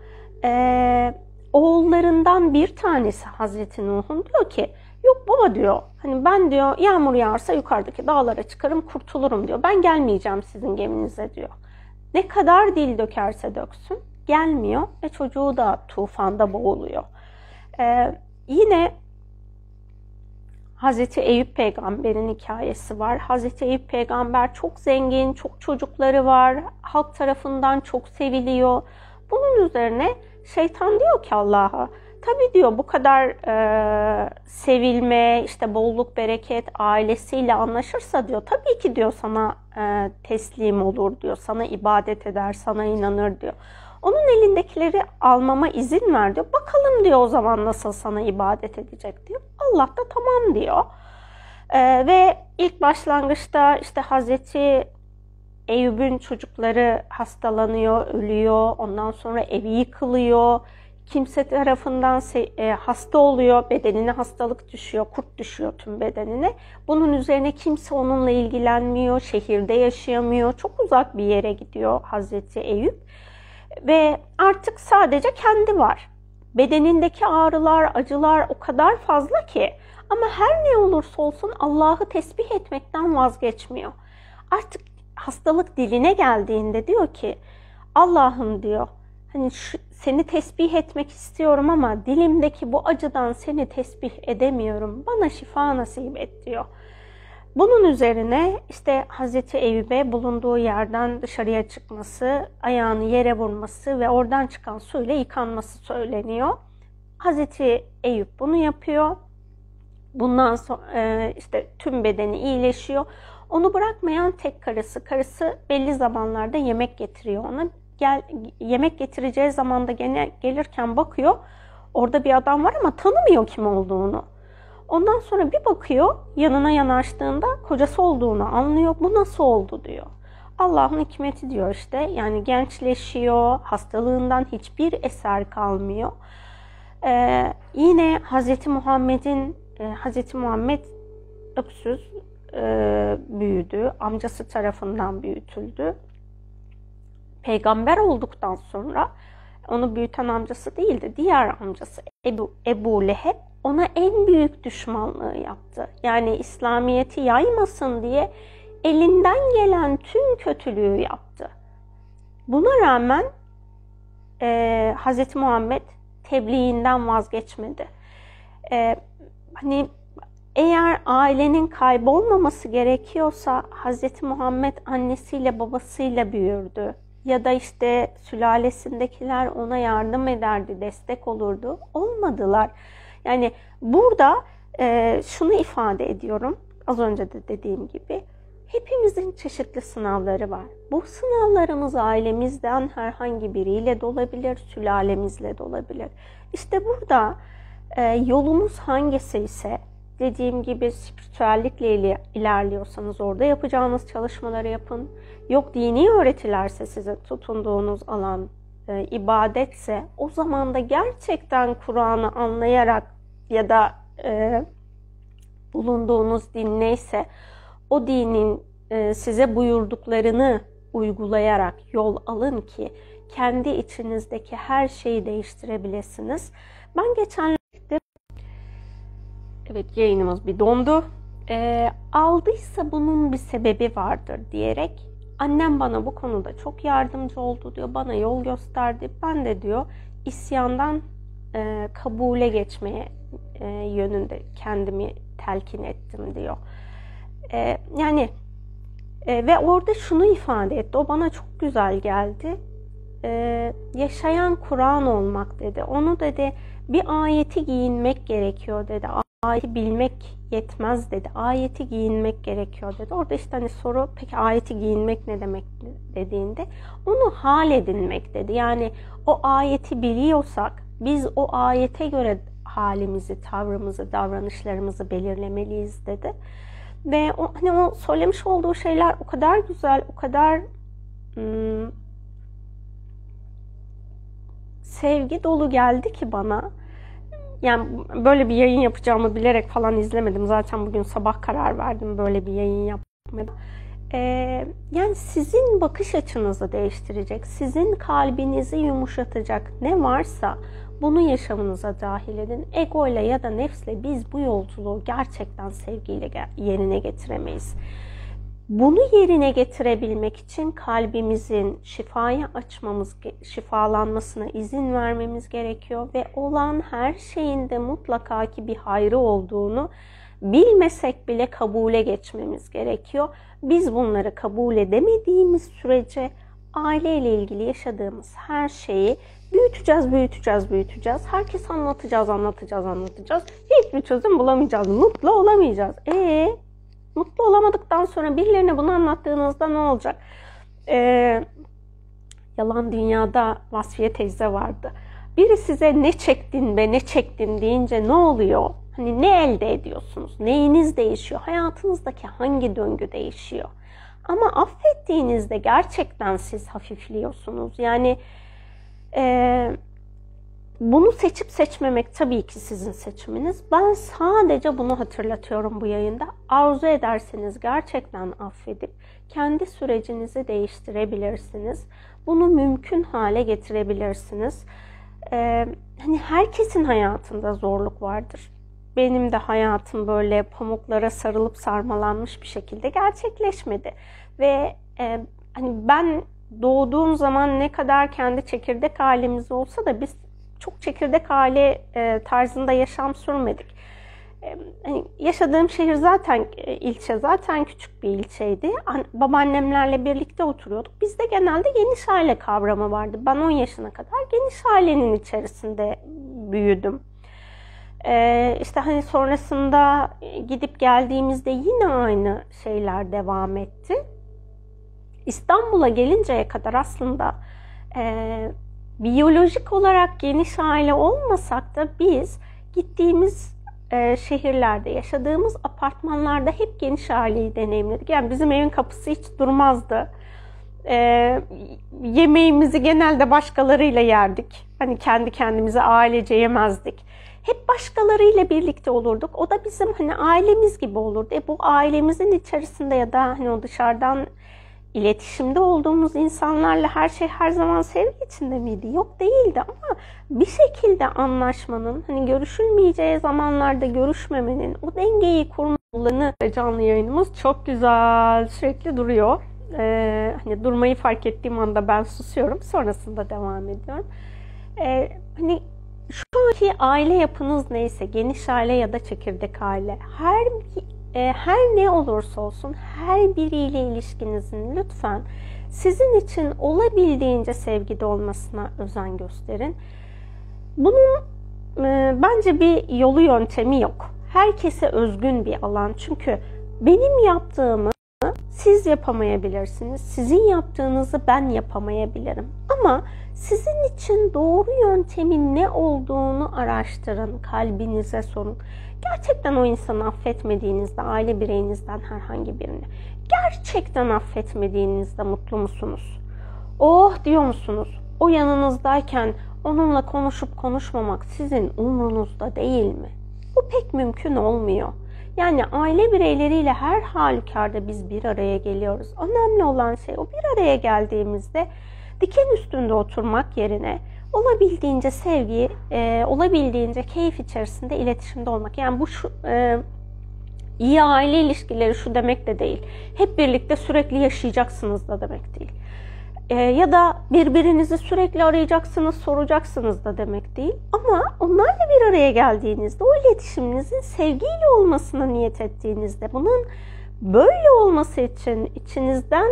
e, oğullarından bir tanesi Hazreti Nuh'un diyor ki yok baba diyor hani ben diyor yağmur yağarsa yukarıdaki dağlara çıkarım kurtulurum diyor. Ben gelmeyeceğim sizin geminize diyor. Ne kadar dil dökerse döksün gelmiyor ve çocuğu da tufanda boğuluyor. Ee, yine Hazreti Eyüp peygamberin hikayesi var. Hazreti Eyüp peygamber çok zengin, çok çocukları var. Halk tarafından çok seviliyor. Bunun üzerine şeytan diyor ki Allah'a tabi diyor bu kadar e, sevilme, işte bolluk, bereket ailesiyle anlaşırsa diyor tabii ki diyor sana e, teslim olur diyor. Sana ibadet eder, sana inanır diyor. Onun elindekileri almama izin ver diyor. Bakalım diyor o zaman nasıl sana ibadet edecek diyor. Allah da tamam diyor. E, ve ilk başlangıçta işte Hazreti Eyüp'ün çocukları hastalanıyor, ölüyor. Ondan sonra evi yıkılıyor. Kimse tarafından e, hasta oluyor, bedenine hastalık düşüyor, kurt düşüyor tüm bedenine. Bunun üzerine kimse onunla ilgilenmiyor, şehirde yaşayamıyor, çok uzak bir yere gidiyor Hazreti Eyüp. Ve artık sadece kendi var. Bedenindeki ağrılar, acılar o kadar fazla ki ama her ne olursa olsun Allah'ı tesbih etmekten vazgeçmiyor. Artık hastalık diline geldiğinde diyor ki Allah'ım diyor hani şu, seni tesbih etmek istiyorum ama dilimdeki bu acıdan seni tesbih edemiyorum. Bana şifa nasip et diyor. Bunun üzerine işte Hazreti Eyüp'e bulunduğu yerden dışarıya çıkması, ayağını yere vurması ve oradan çıkan suyla yıkanması söyleniyor. Hazreti Eyüp bunu yapıyor. Bundan sonra işte tüm bedeni iyileşiyor. Onu bırakmayan tek karısı. Karısı belli zamanlarda yemek getiriyor ona. Gel, yemek getireceği zamanda gene gelirken bakıyor. Orada bir adam var ama tanımıyor kim olduğunu. Ondan sonra bir bakıyor yanına yanaştığında kocası olduğunu anlıyor. Bu nasıl oldu diyor. Allah'ın hikmeti diyor işte. Yani gençleşiyor, hastalığından hiçbir eser kalmıyor. Ee, yine Hz. Muhammed'in e, Hz. Muhammed öksüz büyüdü. Amcası tarafından büyütüldü. Peygamber olduktan sonra onu büyüten amcası değildi. Diğer amcası Ebu, Ebu Leheb ona en büyük düşmanlığı yaptı. Yani İslamiyet'i yaymasın diye elinden gelen tüm kötülüğü yaptı. Buna rağmen e, Hz. Muhammed tebliğinden vazgeçmedi. E, hani eğer ailenin kaybolmaması gerekiyorsa Hz. Muhammed annesiyle babasıyla büyürdü. Ya da işte sülalesindekiler ona yardım ederdi, destek olurdu. Olmadılar. Yani burada e, şunu ifade ediyorum. Az önce de dediğim gibi. Hepimizin çeşitli sınavları var. Bu sınavlarımız ailemizden herhangi biriyle de olabilir, sülalemizle de olabilir. İşte burada e, yolumuz hangisi ise dediğim gibi spiritüellikle ilerliyorsanız orada yapacağınız çalışmaları yapın. Yok dini öğretilerse size tutunduğunuz alan e, ibadetse o zaman da gerçekten Kur'an'ı anlayarak ya da e, bulunduğunuz din neyse o dinin e, size buyurduklarını uygulayarak yol alın ki kendi içinizdeki her şeyi değiştirebilirsiniz. Ben geçen Evet yayınımız bir dondu. E, aldıysa bunun bir sebebi vardır diyerek annem bana bu konuda çok yardımcı oldu diyor. Bana yol gösterdi. Ben de diyor isyandan e, kabule geçmeye e, yönünde kendimi telkin ettim diyor. E, yani e, ve orada şunu ifade etti. O bana çok güzel geldi. E, yaşayan Kur'an olmak dedi. Onu dedi bir ayeti giyinmek gerekiyor dedi ayeti bilmek yetmez dedi. Ayeti giyinmek gerekiyor dedi. Orada işte hani soru peki ayeti giyinmek ne demek dediğinde onu hal edinmek dedi. Yani o ayeti biliyorsak biz o ayete göre halimizi, tavrımızı, davranışlarımızı belirlemeliyiz dedi. Ve o, hani o söylemiş olduğu şeyler o kadar güzel, o kadar ım, sevgi dolu geldi ki bana yani böyle bir yayın yapacağımı bilerek falan izlemedim. Zaten bugün sabah karar verdim böyle bir yayın yapmaya. Ee, yani sizin bakış açınızı değiştirecek, sizin kalbinizi yumuşatacak ne varsa bunu yaşamınıza dahil edin. Ego ile ya da nefsle biz bu yolculuğu gerçekten sevgiyle yerine getiremeyiz. Bunu yerine getirebilmek için kalbimizin şifaya açmamız, şifalanmasına izin vermemiz gerekiyor ve olan her şeyin de mutlaka ki bir hayrı olduğunu bilmesek bile kabule geçmemiz gerekiyor. Biz bunları kabul edemediğimiz sürece aileyle ilgili yaşadığımız her şeyi büyüteceğiz, büyüteceğiz, büyüteceğiz. Herkes anlatacağız, anlatacağız, anlatacağız. Hiçbir çözüm bulamayacağız, mutlu olamayacağız. E Mutlu olamadıktan sonra birilerine bunu anlattığınızda ne olacak? Ee, yalan dünyada Vasfiye teyze vardı. Biri size ne çektin be ne çektin deyince ne oluyor? Hani ne elde ediyorsunuz? Neyiniz değişiyor? Hayatınızdaki hangi döngü değişiyor? Ama affettiğinizde gerçekten siz hafifliyorsunuz. Yani e, bunu seçip seçmemek tabii ki sizin seçiminiz. Ben sadece bunu hatırlatıyorum bu yayında. Arzu ederseniz gerçekten affedip kendi sürecinizi değiştirebilirsiniz. Bunu mümkün hale getirebilirsiniz. Ee, hani herkesin hayatında zorluk vardır. Benim de hayatım böyle pamuklara sarılıp sarmalanmış bir şekilde gerçekleşmedi. Ve e, hani ben doğduğum zaman ne kadar kendi çekirdek halimiz olsa da biz çok çekirdek aile e, tarzında yaşam sürmedik. E, hani yaşadığım şehir zaten e, ilçe zaten küçük bir ilçeydi. An, babaannemlerle birlikte oturuyorduk. Bizde genelde geniş aile kavramı vardı. Ben 10 yaşına kadar geniş ailenin içerisinde büyüdüm. Ee, işte hani sonrasında gidip geldiğimizde yine aynı şeyler devam etti. İstanbul'a gelinceye kadar aslında e, biyolojik olarak geniş aile olmasak da biz gittiğimiz e, şehirlerde, yaşadığımız apartmanlarda hep geniş aileyi deneyimledik. Yani bizim evin kapısı hiç durmazdı. E, yemeğimizi genelde başkalarıyla yerdik. Hani kendi kendimize ailece yemezdik. Hep başkalarıyla birlikte olurduk. O da bizim hani ailemiz gibi olurdu. E, bu ailemizin içerisinde ya da hani o dışarıdan iletişimde olduğumuz insanlarla her şey her zaman sevgi içinde miydi? Yok değildi ama bir şekilde anlaşmanın, hani görüşülmeyeceği zamanlarda görüşmemenin, o dengeyi kurmalarını canlı yayınımız çok güzel, sürekli duruyor. Ee, hani durmayı fark ettiğim anda ben susuyorum, sonrasında devam ediyorum. Ee, hani şu anki aile yapınız neyse, geniş aile ya da çekirdek aile, her e, her ne olursa olsun her biriyle ilişkinizin lütfen sizin için olabildiğince sevgide olmasına özen gösterin. Bunun e, bence bir yolu yöntemi yok. Herkese özgün bir alan. Çünkü benim yaptığımı siz yapamayabilirsiniz. Sizin yaptığınızı ben yapamayabilirim. Ama sizin için doğru yöntemin ne olduğunu araştırın, kalbinize sorun. Gerçekten o insanı affetmediğinizde, aile bireyinizden herhangi birini, gerçekten affetmediğinizde mutlu musunuz? Oh diyor musunuz? O yanınızdayken onunla konuşup konuşmamak sizin umrunuzda değil mi? Bu pek mümkün olmuyor. Yani aile bireyleriyle her halükarda biz bir araya geliyoruz. Önemli olan şey o bir araya geldiğimizde diken üstünde oturmak yerine olabildiğince sevgi, e, olabildiğince keyif içerisinde iletişimde olmak. Yani bu şu, e, iyi aile ilişkileri şu demek de değil. Hep birlikte sürekli yaşayacaksınız da demek değil. E, ya da birbirinizi sürekli arayacaksınız, soracaksınız da demek değil. Ama onlarla bir araya geldiğinizde o iletişiminizin sevgiyle olmasına niyet ettiğinizde bunun böyle olması için içinizden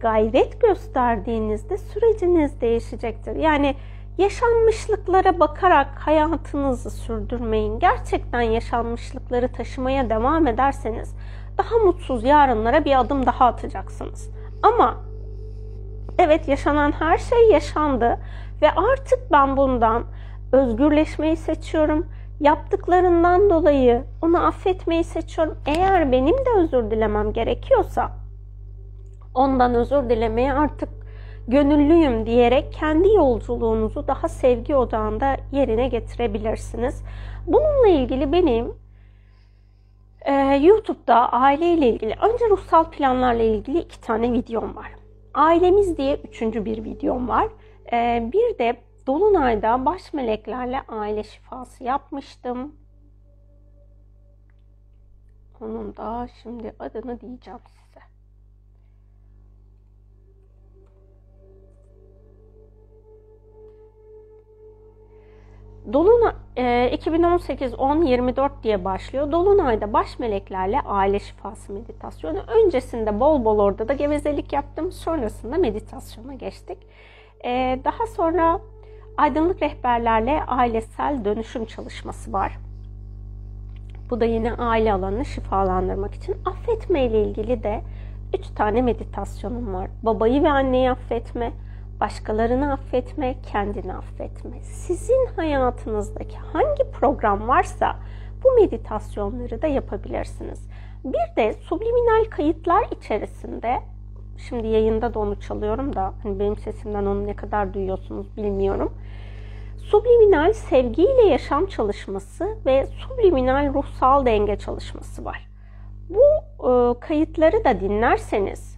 gayret gösterdiğinizde süreciniz değişecektir. Yani yaşanmışlıklara bakarak hayatınızı sürdürmeyin. Gerçekten yaşanmışlıkları taşımaya devam ederseniz daha mutsuz yarınlara bir adım daha atacaksınız. Ama evet yaşanan her şey yaşandı ve artık ben bundan özgürleşmeyi seçiyorum. Yaptıklarından dolayı onu affetmeyi seçiyorum. Eğer benim de özür dilemem gerekiyorsa ondan özür dilemeye artık gönüllüyüm diyerek kendi yolculuğunuzu daha sevgi odağında yerine getirebilirsiniz. Bununla ilgili benim e, YouTube'da aileyle ilgili, önce ruhsal planlarla ilgili iki tane videom var. Ailemiz diye üçüncü bir videom var. E, bir de Dolunay'da baş meleklerle aile şifası yapmıştım. Onun da şimdi adını diyeceğim size. Dolunay e, 2018 10 24 diye başlıyor. Dolunay'da baş meleklerle aile şifası meditasyonu. Öncesinde bol bol orada da gevezelik yaptım. Sonrasında meditasyona geçtik. E, daha sonra aydınlık rehberlerle ailesel dönüşüm çalışması var. Bu da yine aile alanını şifalandırmak için. Affetme ile ilgili de 3 tane meditasyonum var. Babayı ve anneyi affetme, başkalarını affetme, kendini affetme. Sizin hayatınızdaki hangi program varsa bu meditasyonları da yapabilirsiniz. Bir de subliminal kayıtlar içerisinde şimdi yayında da onu çalıyorum da hani benim sesimden onu ne kadar duyuyorsunuz bilmiyorum. Subliminal sevgiyle yaşam çalışması ve subliminal ruhsal denge çalışması var. Bu e, kayıtları da dinlerseniz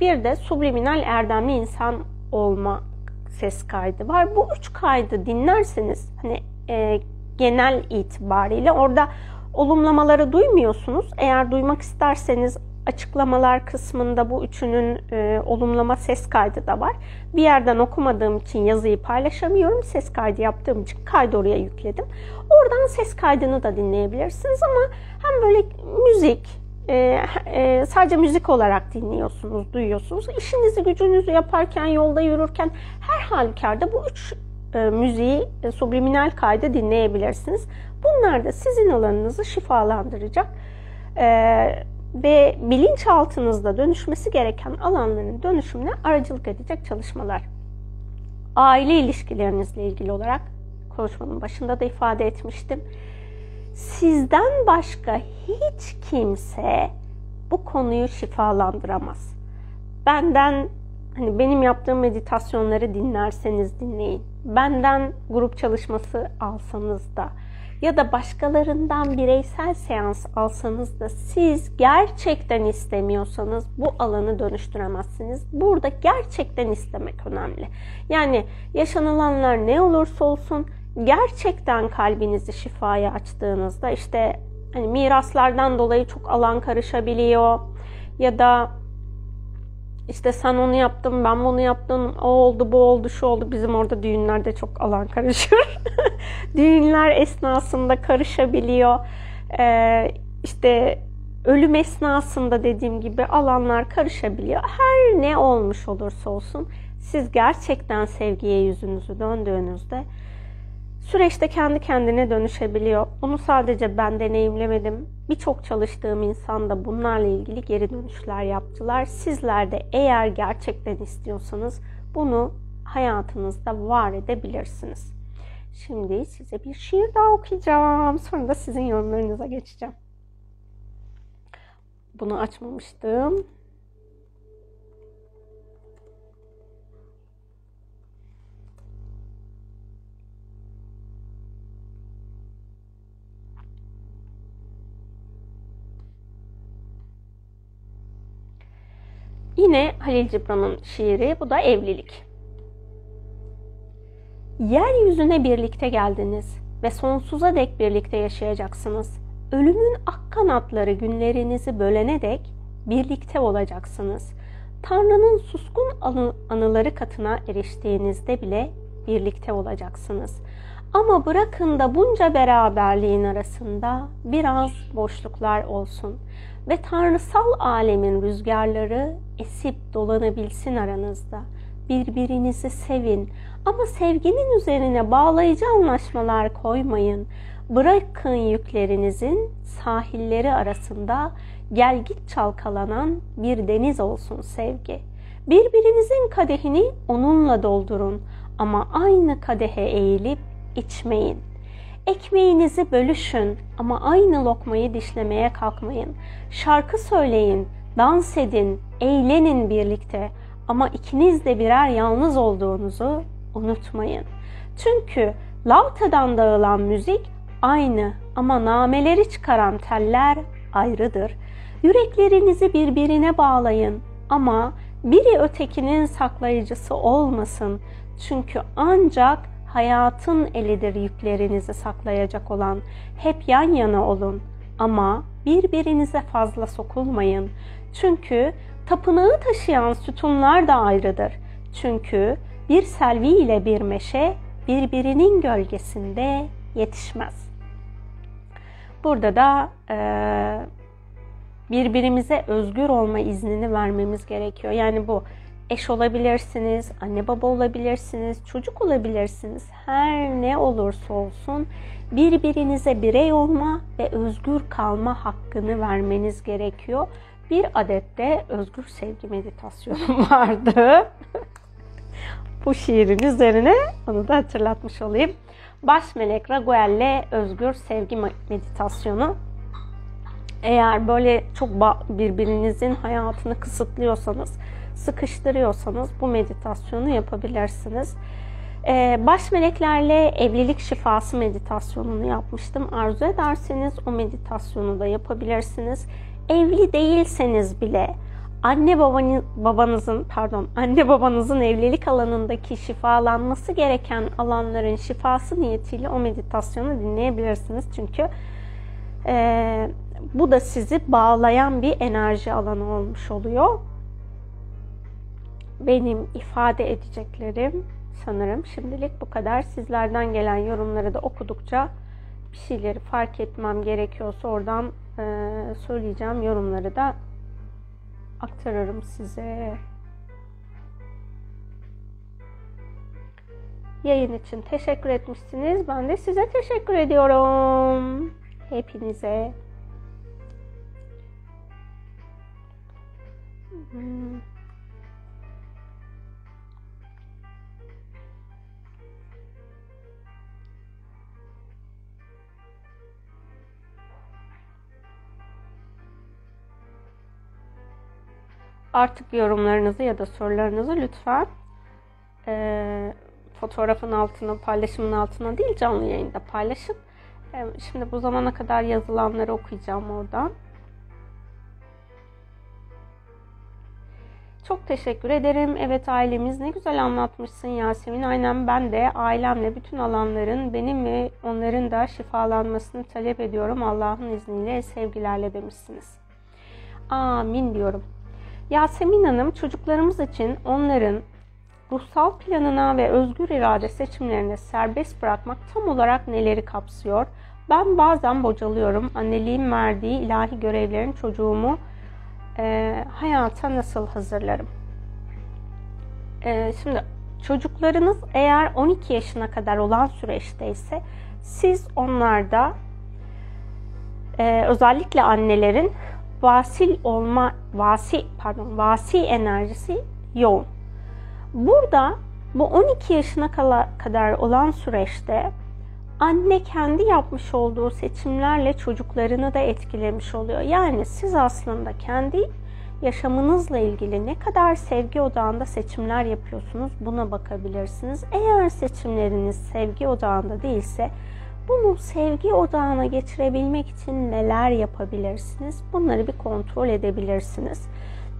bir de subliminal erdemli insan olma ses kaydı var. Bu üç kaydı dinlerseniz hani e, genel itibariyle orada olumlamaları duymuyorsunuz. Eğer duymak isterseniz açıklamalar kısmında bu üçünün e, olumlama ses kaydı da var. Bir yerden okumadığım için yazıyı paylaşamıyorum. Ses kaydı yaptığım için kaydı oraya yükledim. Oradan ses kaydını da dinleyebilirsiniz ama hem böyle müzik, e, e, sadece müzik olarak dinliyorsunuz, duyuyorsunuz. İşinizi, gücünüzü yaparken, yolda yürürken her halükarda bu üç e, müziği e, subliminal kaydı dinleyebilirsiniz. Bunlar da sizin alanınızı şifalandıracak e, ve bilinçaltınızda dönüşmesi gereken alanların dönüşümüne aracılık edecek çalışmalar. Aile ilişkilerinizle ilgili olarak konuşmanın başında da ifade etmiştim sizden başka hiç kimse bu konuyu şifalandıramaz. Benden hani benim yaptığım meditasyonları dinlerseniz dinleyin. Benden grup çalışması alsanız da ya da başkalarından bireysel seans alsanız da siz gerçekten istemiyorsanız bu alanı dönüştüremezsiniz. Burada gerçekten istemek önemli. Yani yaşanılanlar ne olursa olsun gerçekten kalbinizi şifaya açtığınızda işte hani miraslardan dolayı çok alan karışabiliyor ya da işte sen onu yaptın, ben bunu yaptım, o oldu, bu oldu, şu oldu. Bizim orada düğünlerde çok alan karışır. Düğünler esnasında karışabiliyor. Ee, işte ölüm esnasında dediğim gibi alanlar karışabiliyor. Her ne olmuş olursa olsun siz gerçekten sevgiye yüzünüzü döndüğünüzde Süreçte kendi kendine dönüşebiliyor. Bunu sadece ben deneyimlemedim. Birçok çalıştığım insan da bunlarla ilgili geri dönüşler yaptılar. Sizler de eğer gerçekten istiyorsanız bunu hayatınızda var edebilirsiniz. Şimdi size bir şiir daha okuyacağım. Sonra da sizin yorumlarınıza geçeceğim. Bunu açmamıştım. Yine Halil Cibran'ın şiiri. Bu da evlilik. Yeryüzüne birlikte geldiniz ve sonsuza dek birlikte yaşayacaksınız. Ölümün ak kanatları günlerinizi bölene dek birlikte olacaksınız. Tanrı'nın suskun anıları katına eriştiğinizde bile birlikte olacaksınız. Ama bırakın da bunca beraberliğin arasında biraz boşluklar olsun ve tanrısal alemin rüzgarları esip dolanabilsin aranızda. Birbirinizi sevin ama sevginin üzerine bağlayıcı anlaşmalar koymayın. Bırakın yüklerinizin sahilleri arasında gel git çalkalanan bir deniz olsun sevgi. Birbirinizin kadehini onunla doldurun ama aynı kadehe eğilip içmeyin. Ekmeğinizi bölüşün ama aynı lokmayı dişlemeye kalkmayın. Şarkı söyleyin, dans edin, eğlenin birlikte ama ikiniz de birer yalnız olduğunuzu unutmayın. Çünkü lavtadan dağılan müzik aynı ama nameleri çıkaran teller ayrıdır. Yüreklerinizi birbirine bağlayın ama biri ötekinin saklayıcısı olmasın. Çünkü ancak hayatın elidir yüklerinizi saklayacak olan. Hep yan yana olun ama birbirinize fazla sokulmayın. Çünkü tapınağı taşıyan sütunlar da ayrıdır. Çünkü bir selvi ile bir meşe birbirinin gölgesinde yetişmez. Burada da e, birbirimize özgür olma iznini vermemiz gerekiyor. Yani bu eş olabilirsiniz, anne baba olabilirsiniz, çocuk olabilirsiniz. Her ne olursa olsun birbirinize birey olma ve özgür kalma hakkını vermeniz gerekiyor. Bir adet de özgür sevgi meditasyonu vardı. Bu şiirin üzerine onu da hatırlatmış olayım. Baş melek Raguel'le özgür sevgi meditasyonu. Eğer böyle çok birbirinizin hayatını kısıtlıyorsanız, sıkıştırıyorsanız bu meditasyonu yapabilirsiniz. Ee, baş meleklerle evlilik şifası meditasyonunu yapmıştım. Arzu ederseniz o meditasyonu da yapabilirsiniz. Evli değilseniz bile anne babanız, babanızın pardon anne babanızın evlilik alanındaki şifalanması gereken alanların şifası niyetiyle o meditasyonu dinleyebilirsiniz. Çünkü e, bu da sizi bağlayan bir enerji alanı olmuş oluyor. Benim ifade edeceklerim sanırım şimdilik bu kadar. Sizlerden gelen yorumları da okudukça bir şeyleri fark etmem gerekiyorsa oradan e, söyleyeceğim yorumları da aktarırım size. Yayın için teşekkür etmişsiniz. Ben de size teşekkür ediyorum. Hepinize. Hmm. Artık yorumlarınızı ya da sorularınızı lütfen e, fotoğrafın altına, paylaşımın altına değil canlı yayında paylaşın. E, şimdi bu zamana kadar yazılanları okuyacağım oradan. Çok teşekkür ederim. Evet ailemiz ne güzel anlatmışsın Yasemin. Aynen ben de ailemle bütün alanların benim ve onların da şifalanmasını talep ediyorum. Allah'ın izniyle sevgilerle demişsiniz. Amin diyorum. Yasemin Hanım çocuklarımız için onların ruhsal planına ve özgür irade seçimlerine serbest bırakmak tam olarak neleri kapsıyor? Ben bazen bocalıyorum. Anneliğin verdiği ilahi görevlerin çocuğumu e, hayata nasıl hazırlarım? E, şimdi çocuklarınız eğer 12 yaşına kadar olan süreçte ise siz onlarda e, özellikle annelerin vasil olma vasi pardon vasi enerjisi yoğun. Burada bu 12 yaşına kadar olan süreçte anne kendi yapmış olduğu seçimlerle çocuklarını da etkilemiş oluyor. Yani siz aslında kendi yaşamınızla ilgili ne kadar sevgi odağında seçimler yapıyorsunuz buna bakabilirsiniz. Eğer seçimleriniz sevgi odağında değilse bunu sevgi odağına geçirebilmek için neler yapabilirsiniz? Bunları bir kontrol edebilirsiniz.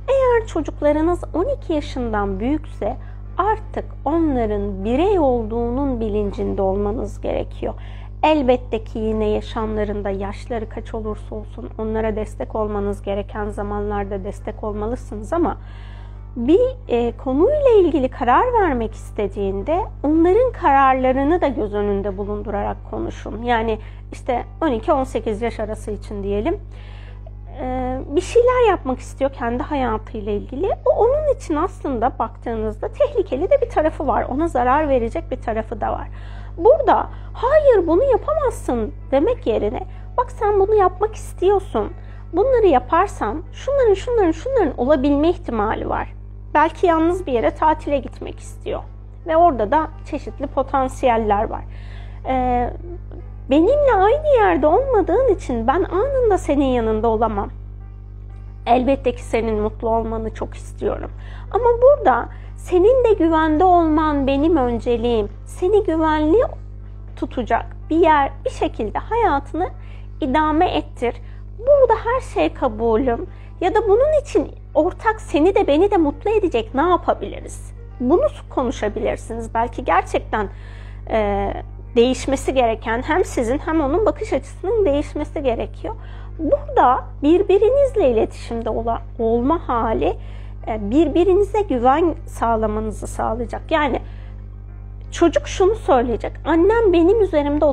Eğer çocuklarınız 12 yaşından büyükse artık onların birey olduğunun bilincinde olmanız gerekiyor. Elbette ki yine yaşamlarında yaşları kaç olursa olsun onlara destek olmanız gereken zamanlarda destek olmalısınız ama bir e, konuyla ilgili karar vermek istediğinde onların kararlarını da göz önünde bulundurarak konuşun. Yani işte 12-18 yaş arası için diyelim e, bir şeyler yapmak istiyor kendi hayatıyla ilgili. O onun için aslında baktığınızda tehlikeli de bir tarafı var. Ona zarar verecek bir tarafı da var. Burada hayır bunu yapamazsın demek yerine bak sen bunu yapmak istiyorsun. Bunları yaparsan şunların şunların şunların olabilme ihtimali var. Belki yalnız bir yere tatile gitmek istiyor. Ve orada da çeşitli potansiyeller var. Ee, benimle aynı yerde olmadığın için ben anında senin yanında olamam. Elbette ki senin mutlu olmanı çok istiyorum. Ama burada senin de güvende olman benim önceliğim. Seni güvenli tutacak bir yer, bir şekilde hayatını idame ettir. Burada her şey kabulüm. Ya da bunun için ortak seni de beni de mutlu edecek ne yapabiliriz? Bunu konuşabilirsiniz. Belki gerçekten e, değişmesi gereken hem sizin hem onun bakış açısının değişmesi gerekiyor. Burada birbirinizle iletişimde ola, olma hali e, birbirinize güven sağlamanızı sağlayacak. Yani çocuk şunu söyleyecek. Annem benim üzerimde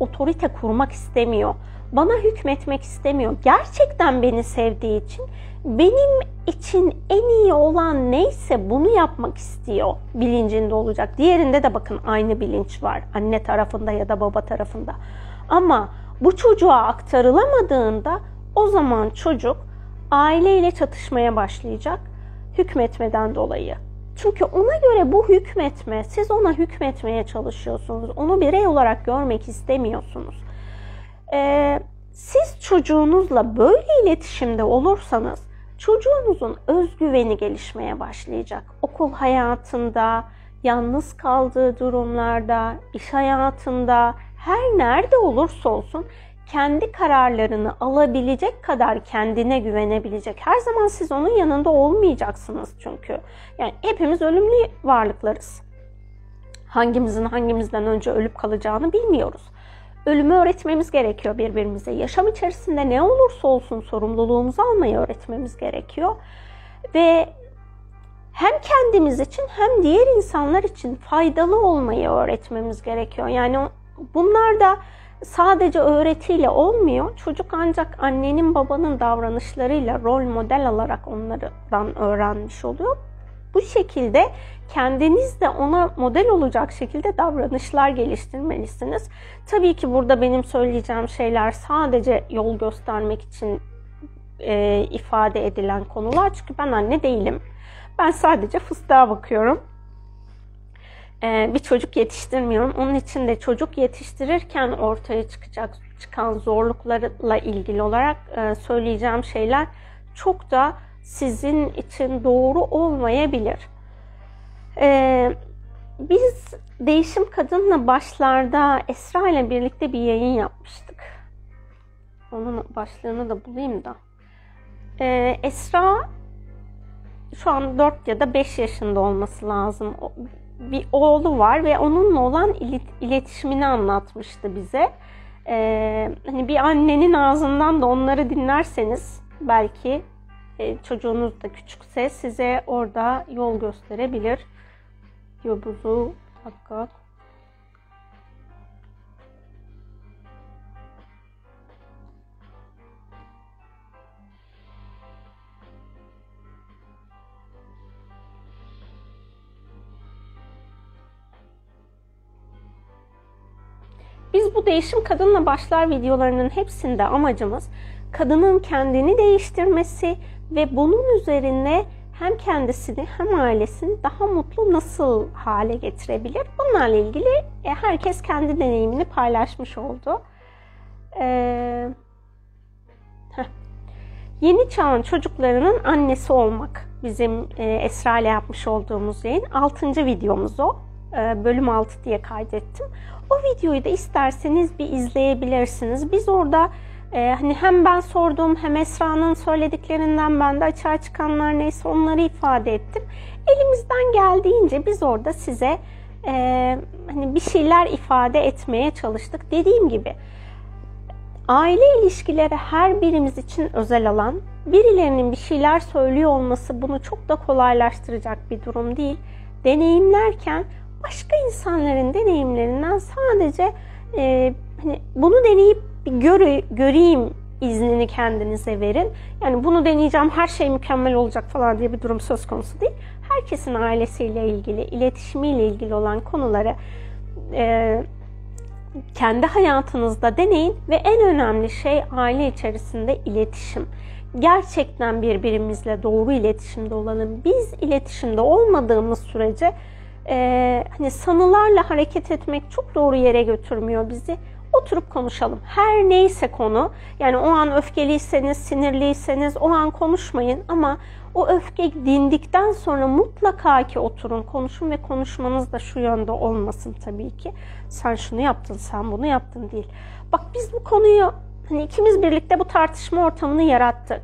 otorite kurmak istemiyor. Bana hükmetmek istemiyor. Gerçekten beni sevdiği için benim için en iyi olan neyse bunu yapmak istiyor bilincinde olacak. Diğerinde de bakın aynı bilinç var anne tarafında ya da baba tarafında. Ama bu çocuğa aktarılamadığında o zaman çocuk aileyle çatışmaya başlayacak hükmetmeden dolayı. Çünkü ona göre bu hükmetme, siz ona hükmetmeye çalışıyorsunuz. Onu birey olarak görmek istemiyorsunuz. Ee, siz çocuğunuzla böyle iletişimde olursanız çocuğunuzun özgüveni gelişmeye başlayacak. Okul hayatında, yalnız kaldığı durumlarda, iş hayatında, her nerede olursa olsun kendi kararlarını alabilecek kadar kendine güvenebilecek. Her zaman siz onun yanında olmayacaksınız çünkü. Yani hepimiz ölümlü varlıklarız. Hangimizin hangimizden önce ölüp kalacağını bilmiyoruz. Ölümü öğretmemiz gerekiyor birbirimize. Yaşam içerisinde ne olursa olsun sorumluluğumuzu almayı öğretmemiz gerekiyor. Ve hem kendimiz için hem diğer insanlar için faydalı olmayı öğretmemiz gerekiyor. Yani bunlar da sadece öğretiyle olmuyor. Çocuk ancak annenin babanın davranışlarıyla rol model alarak onlardan öğrenmiş oluyor. Bu şekilde kendiniz de ona model olacak şekilde davranışlar geliştirmelisiniz. Tabii ki burada benim söyleyeceğim şeyler sadece yol göstermek için e, ifade edilen konular. Çünkü ben anne değilim. Ben sadece fıstığa bakıyorum. E, bir çocuk yetiştirmiyorum. Onun için de çocuk yetiştirirken ortaya çıkacak çıkan zorluklarla ilgili olarak e, söyleyeceğim şeyler çok da sizin için doğru olmayabilir. Ee, biz Değişim Kadın'la başlarda Esra ile birlikte bir yayın yapmıştık. Onun başlığını da bulayım da. Ee, Esra şu an 4 ya da 5 yaşında olması lazım. Bir oğlu var ve onunla olan iletişimini anlatmıştı bize. Ee, hani bir annenin ağzından da onları dinlerseniz belki e, çocuğunuz da küçükse size orada yol gösterebilir. Yobuz'u Hakk'a. Biz bu değişim kadınla başlar videolarının hepsinde amacımız kadının kendini değiştirmesi ve bunun üzerine hem kendisini hem ailesini daha mutlu nasıl hale getirebilir? Bunlarla ilgili e, herkes kendi deneyimini paylaşmış oldu. Ee, Yeni çağın çocuklarının annesi olmak bizim e, Esra ile yapmış olduğumuz yayın. 6. videomuz o. E, bölüm 6 diye kaydettim. O videoyu da isterseniz bir izleyebilirsiniz. Biz orada ee, hani hem ben sordum hem Esra'nın söylediklerinden ben de açığa çıkanlar neyse onları ifade ettim. Elimizden geldiğince biz orada size e, hani bir şeyler ifade etmeye çalıştık. Dediğim gibi aile ilişkileri her birimiz için özel alan. Birilerinin bir şeyler söylüyor olması bunu çok da kolaylaştıracak bir durum değil. Deneyimlerken başka insanların deneyimlerinden sadece e, hani bunu deneyip bir göre, göreyim iznini kendinize verin. Yani bunu deneyeceğim her şey mükemmel olacak falan diye bir durum söz konusu değil. Herkesin ailesiyle ilgili, iletişimiyle ilgili olan konuları e, kendi hayatınızda deneyin ve en önemli şey aile içerisinde iletişim. Gerçekten birbirimizle doğru iletişimde olalım. Biz iletişimde olmadığımız sürece e, hani sanılarla hareket etmek çok doğru yere götürmüyor bizi oturup konuşalım. Her neyse konu yani o an öfkeliyseniz, sinirliyseniz o an konuşmayın ama o öfke dindikten sonra mutlaka ki oturun konuşun ve konuşmanız da şu yönde olmasın tabii ki. Sen şunu yaptın, sen bunu yaptın değil. Bak biz bu konuyu hani ikimiz birlikte bu tartışma ortamını yarattık.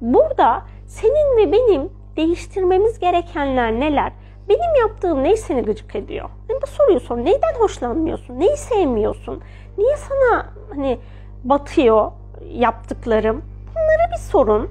Burada senin ve benim değiştirmemiz gerekenler neler? Benim yaptığım ne seni gıcık ediyor? Yani bu soruyu sor. Neyden hoşlanmıyorsun? Neyi sevmiyorsun? Niye sana hani batıyor yaptıklarım? Bunları bir sorun.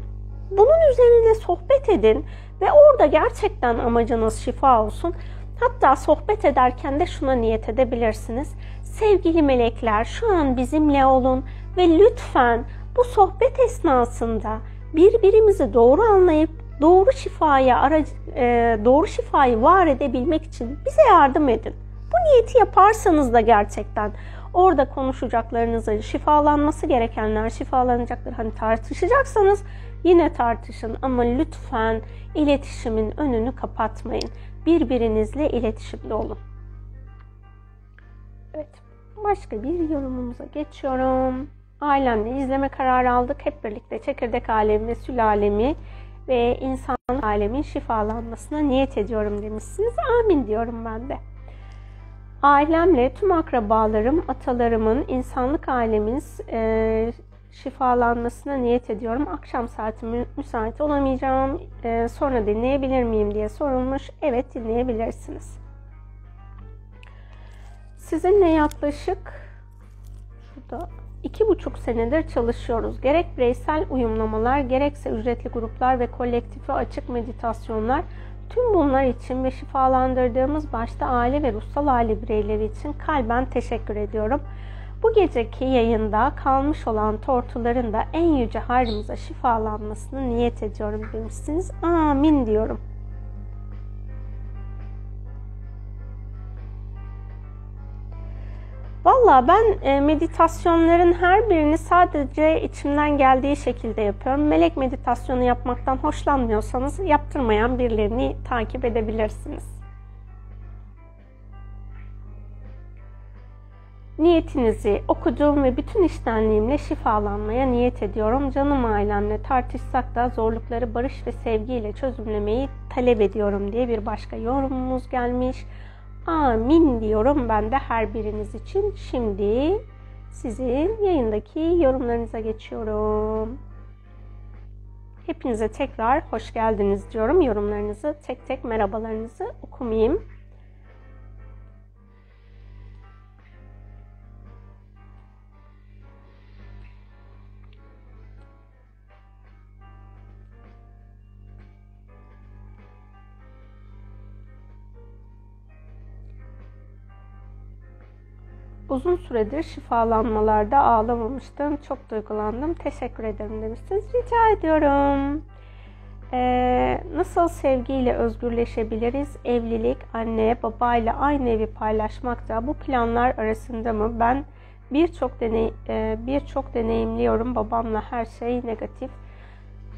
Bunun üzerine sohbet edin ve orada gerçekten amacınız şifa olsun. Hatta sohbet ederken de şuna niyet edebilirsiniz. Sevgili melekler şu an bizimle olun ve lütfen bu sohbet esnasında birbirimizi doğru anlayıp doğru şifaya aracı, e, doğru şifayı var edebilmek için bize yardım edin. Bu niyeti yaparsanız da gerçekten orada konuşacaklarınızın şifalanması gerekenler şifalanacaktır. Hani tartışacaksanız yine tartışın ama lütfen iletişimin önünü kapatmayın. Birbirinizle iletişimde olun. Evet. Başka bir yorumumuza geçiyorum. Ailemle izleme kararı aldık. Hep birlikte çekirdek alemi ve sülalemi ve insan alemin şifalanmasına niyet ediyorum demişsiniz. Amin diyorum ben de. Ailemle tüm akrabalarım, atalarımın, insanlık alemimiz e, şifalanmasına niyet ediyorum. Akşam saati mü, müsait olamayacağım. E, sonra dinleyebilir miyim diye sorulmuş. Evet dinleyebilirsiniz. Sizinle yaklaşık şurada iki buçuk senedir çalışıyoruz. Gerek bireysel uyumlamalar, gerekse ücretli gruplar ve kolektife açık meditasyonlar Tüm bunlar için ve şifalandırdığımız başta aile ve ruhsal aile bireyleri için kalben teşekkür ediyorum. Bu geceki yayında kalmış olan tortuların da en yüce hayrımıza şifalanmasını niyet ediyorum demişsiniz. Amin diyorum. Valla ben e, meditasyonların her birini sadece içimden geldiği şekilde yapıyorum. Melek meditasyonu yapmaktan hoşlanmıyorsanız yaptırmayan birilerini takip edebilirsiniz. Niyetinizi okuduğum ve bütün iştenliğimle şifalanmaya niyet ediyorum. Canım ailemle tartışsak da zorlukları barış ve sevgiyle çözümlemeyi talep ediyorum diye bir başka yorumumuz gelmiş. Amin diyorum ben de her biriniz için. Şimdi sizin yayındaki yorumlarınıza geçiyorum. Hepinize tekrar hoş geldiniz diyorum. Yorumlarınızı tek tek merhabalarınızı okumayayım. Uzun süredir şifalanmalarda ağlamamıştım. Çok duygulandım. Teşekkür ederim demişsiniz. Rica ediyorum. Ee, nasıl sevgiyle özgürleşebiliriz? Evlilik, anne, babayla aynı evi paylaşmak da bu planlar arasında mı? Ben birçok deney e, birçok deneyimliyorum babamla her şey negatif.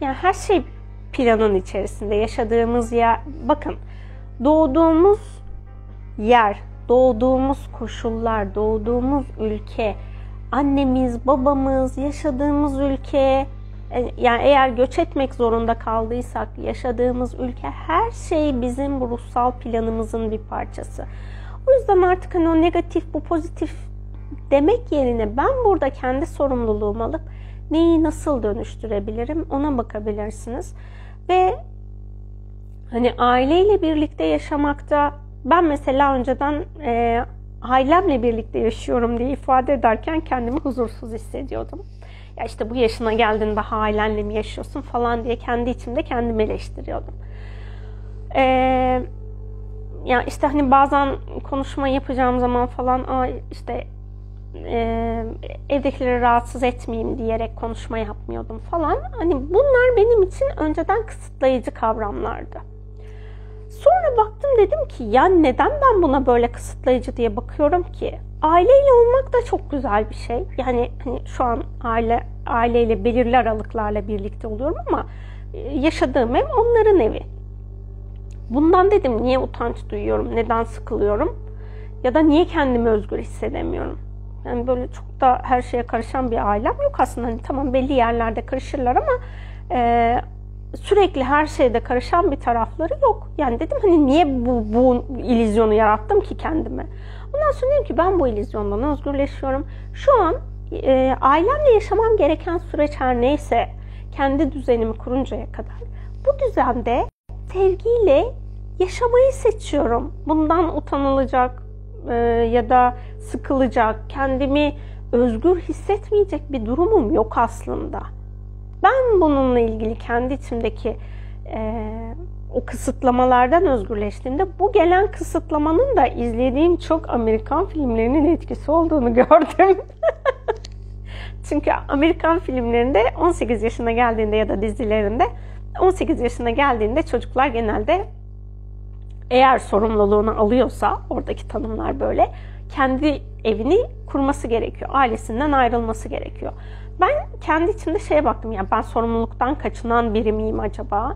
Yani her şey planın içerisinde yaşadığımız ya bakın doğduğumuz yer, doğduğumuz koşullar, doğduğumuz ülke, annemiz, babamız, yaşadığımız ülke, e, yani eğer göç etmek zorunda kaldıysak yaşadığımız ülke her şey bizim bu ruhsal planımızın bir parçası. O yüzden artık hani o negatif bu pozitif demek yerine ben burada kendi sorumluluğumu alıp neyi nasıl dönüştürebilirim ona bakabilirsiniz. Ve hani aileyle birlikte yaşamakta ben mesela önceden e, ailemle birlikte yaşıyorum diye ifade ederken kendimi huzursuz hissediyordum. Ya işte bu yaşına geldin daha ailenle mi yaşıyorsun falan diye kendi içimde kendimi eleştiriyordum. Ee, ya işte hani bazen konuşma yapacağım zaman falan Aa işte e, evdekileri rahatsız etmeyeyim diyerek konuşma yapmıyordum falan. Hani bunlar benim için önceden kısıtlayıcı kavramlardı. Sonra baktım dedim ki ya neden ben buna böyle kısıtlayıcı diye bakıyorum ki? Aileyle olmak da çok güzel bir şey. Yani hani şu an aile aileyle belirli aralıklarla birlikte oluyorum ama e, yaşadığım ev onların evi. Bundan dedim niye utanç duyuyorum, neden sıkılıyorum ya da niye kendimi özgür hissedemiyorum. Yani böyle çok da her şeye karışan bir ailem yok aslında. Hani tamam belli yerlerde karışırlar ama e, sürekli her şeyde karışan bir tarafları yok. Yani dedim hani niye bu, bu ilizyonu yarattım ki kendime? Ondan sonra dedim ki ben bu ilizyondan özgürleşiyorum. Şu an e, ailemle yaşamam gereken süreç her neyse kendi düzenimi kuruncaya kadar bu düzende sevgiyle yaşamayı seçiyorum. Bundan utanılacak e, ya da sıkılacak, kendimi özgür hissetmeyecek bir durumum yok aslında. Ben bununla ilgili kendi içimdeki e, o kısıtlamalardan özgürleştiğimde bu gelen kısıtlamanın da izlediğim çok Amerikan filmlerinin etkisi olduğunu gördüm. Çünkü Amerikan filmlerinde 18 yaşına geldiğinde ya da dizilerinde 18 yaşına geldiğinde çocuklar genelde eğer sorumluluğunu alıyorsa oradaki tanımlar böyle kendi evini kurması gerekiyor. Ailesinden ayrılması gerekiyor. Ben kendi içimde şeye baktım ya ben sorumluluktan kaçınan biri miyim acaba?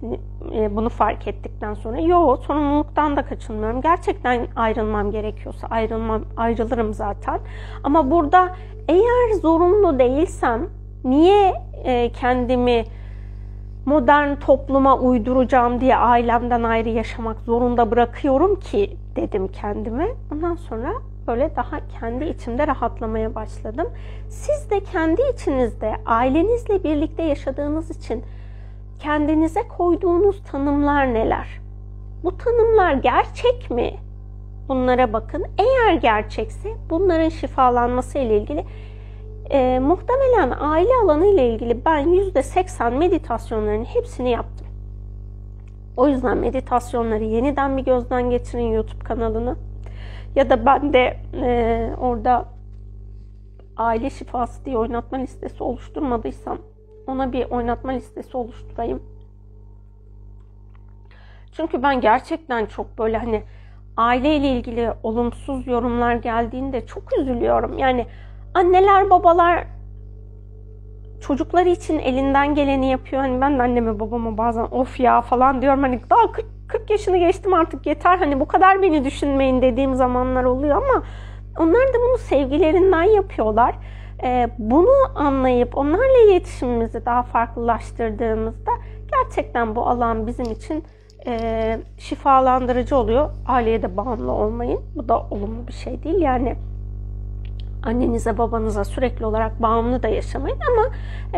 Hani, e, bunu fark ettikten sonra yo sorumluluktan da kaçınmıyorum. Gerçekten ayrılmam gerekiyorsa ayrılmam ayrılırım zaten. Ama burada eğer zorunlu değilsem niye e, kendimi modern topluma uyduracağım diye ailemden ayrı yaşamak zorunda bırakıyorum ki dedim kendime. Ondan sonra böyle daha kendi içimde rahatlamaya başladım. Siz de kendi içinizde ailenizle birlikte yaşadığınız için kendinize koyduğunuz tanımlar neler? Bu tanımlar gerçek mi? Bunlara bakın. Eğer gerçekse bunların şifalanması ile ilgili e, muhtemelen aile alanı ile ilgili ben %80 meditasyonların hepsini yaptım. O yüzden meditasyonları yeniden bir gözden geçirin YouTube kanalını. Ya da ben de e, orada aile şifası diye oynatma listesi oluşturmadıysam ona bir oynatma listesi oluşturayım. Çünkü ben gerçekten çok böyle hani aileyle ilgili olumsuz yorumlar geldiğinde çok üzülüyorum. Yani anneler babalar çocukları için elinden geleni yapıyor. Hani ben de anneme babama bazen of ya falan diyorum. Hani daha 40, 40 yaşını geçtim artık yeter. Hani bu kadar beni düşünmeyin dediğim zamanlar oluyor ama onlar da bunu sevgilerinden yapıyorlar. Ee, bunu anlayıp onlarla iletişimimizi daha farklılaştırdığımızda gerçekten bu alan bizim için e, şifalandırıcı oluyor. Aileye de bağımlı olmayın. Bu da olumlu bir şey değil. Yani annenize babanıza sürekli olarak bağımlı da yaşamayın ama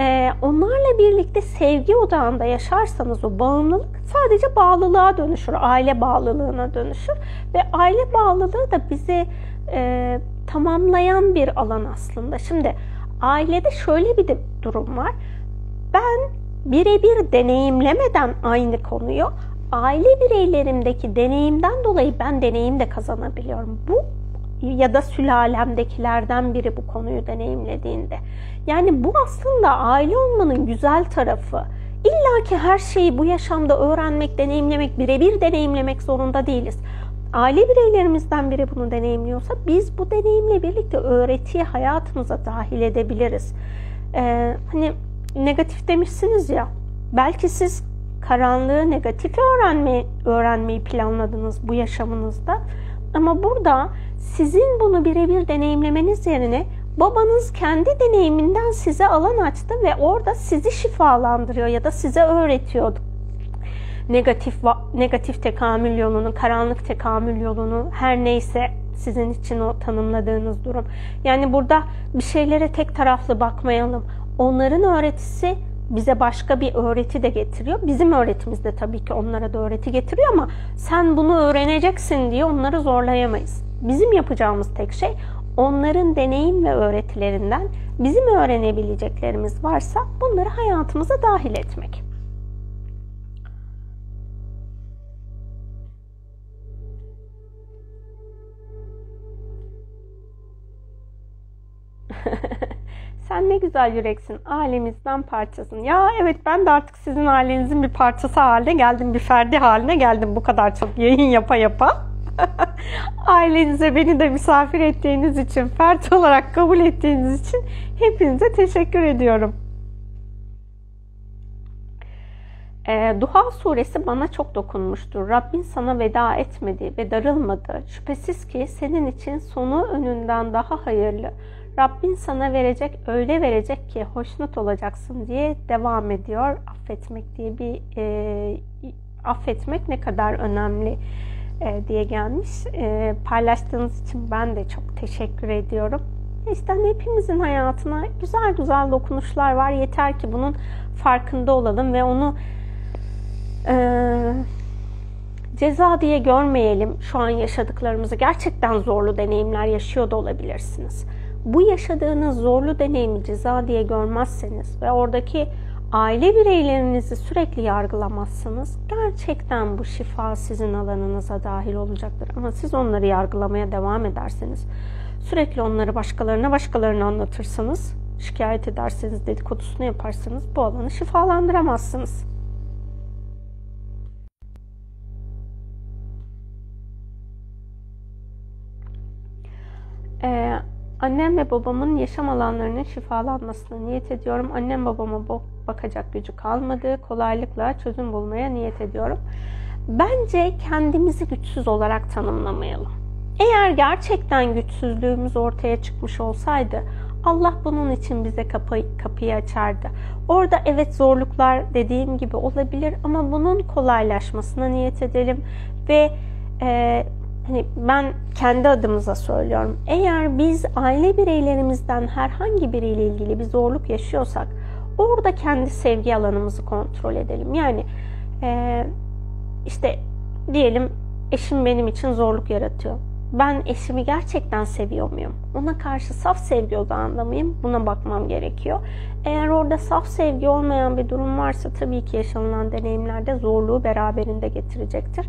e, onlarla birlikte sevgi odağında yaşarsanız o bağımlılık sadece bağlılığa dönüşür, aile bağlılığına dönüşür ve aile bağlılığı da bizi e, tamamlayan bir alan aslında. Şimdi ailede şöyle bir de durum var. Ben birebir deneyimlemeden aynı konuyu aile bireylerimdeki deneyimden dolayı ben deneyim de kazanabiliyorum. Bu ya da sülalemdekilerden biri bu konuyu deneyimlediğinde. Yani bu aslında aile olmanın güzel tarafı. İlla ki her şeyi bu yaşamda öğrenmek, deneyimlemek, birebir deneyimlemek zorunda değiliz. aile bireylerimizden biri bunu deneyimliyorsa biz bu deneyimle birlikte öğretiyi hayatımıza dahil edebiliriz. Ee, hani negatif demişsiniz ya belki siz karanlığı negatif öğrenmeyi, öğrenmeyi planladınız bu yaşamınızda. Ama burada sizin bunu birebir deneyimlemeniz yerine babanız kendi deneyiminden size alan açtı ve orada sizi şifalandırıyor ya da size öğretiyordu. Negatif negatif tekamül yolunu, karanlık tekamül yolunu her neyse sizin için o tanımladığınız durum. Yani burada bir şeylere tek taraflı bakmayalım. Onların öğretisi bize başka bir öğreti de getiriyor. Bizim öğretimiz de tabii ki onlara da öğreti getiriyor ama sen bunu öğreneceksin diye onları zorlayamayız. Bizim yapacağımız tek şey onların deneyim ve öğretilerinden bizim öğrenebileceklerimiz varsa bunları hayatımıza dahil etmek. Sen ne güzel yüreksin, ailemizden parçasın. Ya evet ben de artık sizin ailenizin bir parçası haline geldim, bir ferdi haline geldim bu kadar çok yayın yapa yapa. Ailenize beni de misafir ettiğiniz için, fert olarak kabul ettiğiniz için hepinize teşekkür ediyorum. E, Duha suresi bana çok dokunmuştur. Rabbin sana veda etmedi ve darılmadı. Şüphesiz ki senin için sonu önünden daha hayırlı. Rabbin sana verecek, öyle verecek ki hoşnut olacaksın diye devam ediyor. Affetmek diye bir e, affetmek ne kadar önemli e, diye gelmiş. E, paylaştığınız için ben de çok teşekkür ediyorum. İşte hani hepimizin hayatına güzel güzel dokunuşlar var. Yeter ki bunun farkında olalım ve onu e, ceza diye görmeyelim. Şu an yaşadıklarımızı gerçekten zorlu deneyimler yaşıyor da olabilirsiniz. Bu yaşadığınız zorlu deneyimi ceza diye görmezseniz ve oradaki aile bireylerinizi sürekli yargılamazsınız gerçekten bu şifa sizin alanınıza dahil olacaktır. Ama siz onları yargılamaya devam ederseniz, sürekli onları başkalarına başkalarına anlatırsanız, şikayet ederseniz, dedikodusunu yaparsanız bu alanı şifalandıramazsınız. Ee, Annem ve babamın yaşam alanlarının şifalanmasına niyet ediyorum. Annem babama bakacak gücü kalmadı. Kolaylıkla çözüm bulmaya niyet ediyorum. Bence kendimizi güçsüz olarak tanımlamayalım. Eğer gerçekten güçsüzlüğümüz ortaya çıkmış olsaydı Allah bunun için bize kapı, kapıyı açardı. Orada evet zorluklar dediğim gibi olabilir ama bunun kolaylaşmasına niyet edelim ve e, hani ben kendi adımıza söylüyorum. Eğer biz aile bireylerimizden herhangi biriyle ilgili bir zorluk yaşıyorsak orada kendi sevgi alanımızı kontrol edelim. Yani e, işte diyelim eşim benim için zorluk yaratıyor. Ben eşimi gerçekten seviyor muyum? Ona karşı saf sevgi odağında mıyım? Buna bakmam gerekiyor. Eğer orada saf sevgi olmayan bir durum varsa tabii ki yaşanılan deneyimlerde zorluğu beraberinde getirecektir.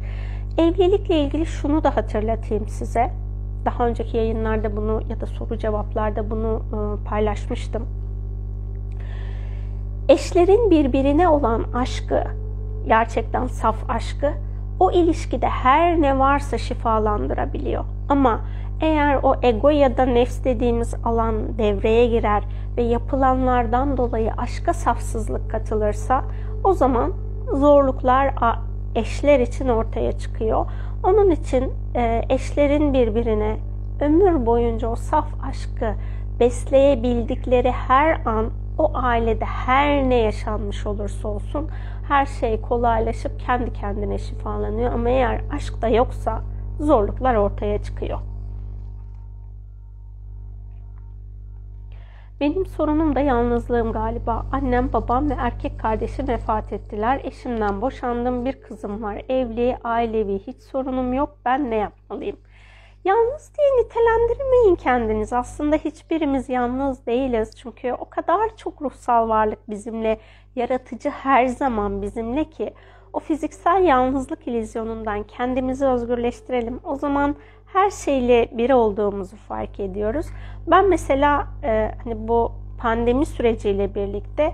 Evlilikle ilgili şunu da hatırlatayım size. Daha önceki yayınlarda bunu ya da soru cevaplarda bunu e, paylaşmıştım. Eşlerin birbirine olan aşkı, gerçekten saf aşkı o ilişkide her ne varsa şifalandırabiliyor. Ama eğer o ego ya da nefs dediğimiz alan devreye girer ve yapılanlardan dolayı aşka safsızlık katılırsa o zaman zorluklar eşler için ortaya çıkıyor. Onun için e, eşlerin birbirine ömür boyunca o saf aşkı besleyebildikleri her an o ailede her ne yaşanmış olursa olsun her şey kolaylaşıp kendi kendine şifalanıyor. Ama eğer aşk da yoksa zorluklar ortaya çıkıyor. Benim sorunum da yalnızlığım galiba. Annem, babam ve erkek kardeşim vefat ettiler. Eşimden boşandım. Bir kızım var. Evli, ailevi. Hiç sorunum yok. Ben ne yapmalıyım? Yalnız diye nitelendirmeyin kendiniz. Aslında hiçbirimiz yalnız değiliz. Çünkü o kadar çok ruhsal varlık bizimle, yaratıcı her zaman bizimle ki o fiziksel yalnızlık ilizyonundan kendimizi özgürleştirelim. O zaman her şeyle bir olduğumuzu fark ediyoruz. Ben mesela e, hani bu pandemi süreciyle birlikte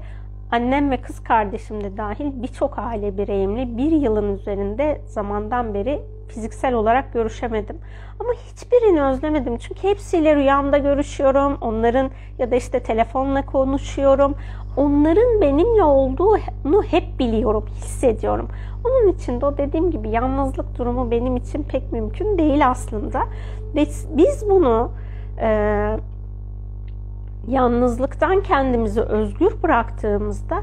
annem ve kız kardeşim de dahil birçok aile bireyimle bir yılın üzerinde zamandan beri fiziksel olarak görüşemedim. Ama hiçbirini özlemedim. Çünkü hepsiyle rüyamda görüşüyorum. Onların ya da işte telefonla konuşuyorum. Onların benimle olduğunu hep biliyorum, hissediyorum. Onun için de o dediğim gibi yalnızlık durumu benim için pek mümkün değil aslında. Ve biz bunu e, yalnızlıktan kendimizi özgür bıraktığımızda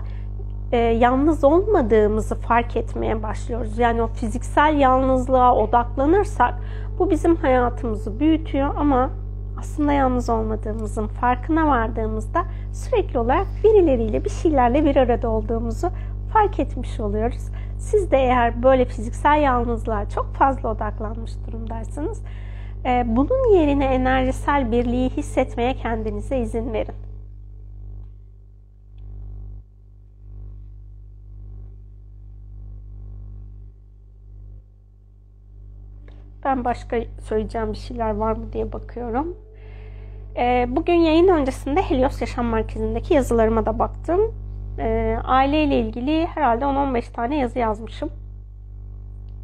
e, yalnız olmadığımızı fark etmeye başlıyoruz. Yani o fiziksel yalnızlığa odaklanırsak bu bizim hayatımızı büyütüyor ama aslında yalnız olmadığımızın farkına vardığımızda sürekli olarak birileriyle bir şeylerle bir arada olduğumuzu fark etmiş oluyoruz. Siz de eğer böyle fiziksel yalnızlığa çok fazla odaklanmış durumdaysanız e, bunun yerine enerjisel birliği hissetmeye kendinize izin verin. Ben başka söyleyeceğim bir şeyler var mı diye bakıyorum. Ee, bugün yayın öncesinde Helios Yaşam Merkezi'ndeki yazılarıma da baktım. Ee, aileyle ilgili herhalde 10-15 tane yazı yazmışım.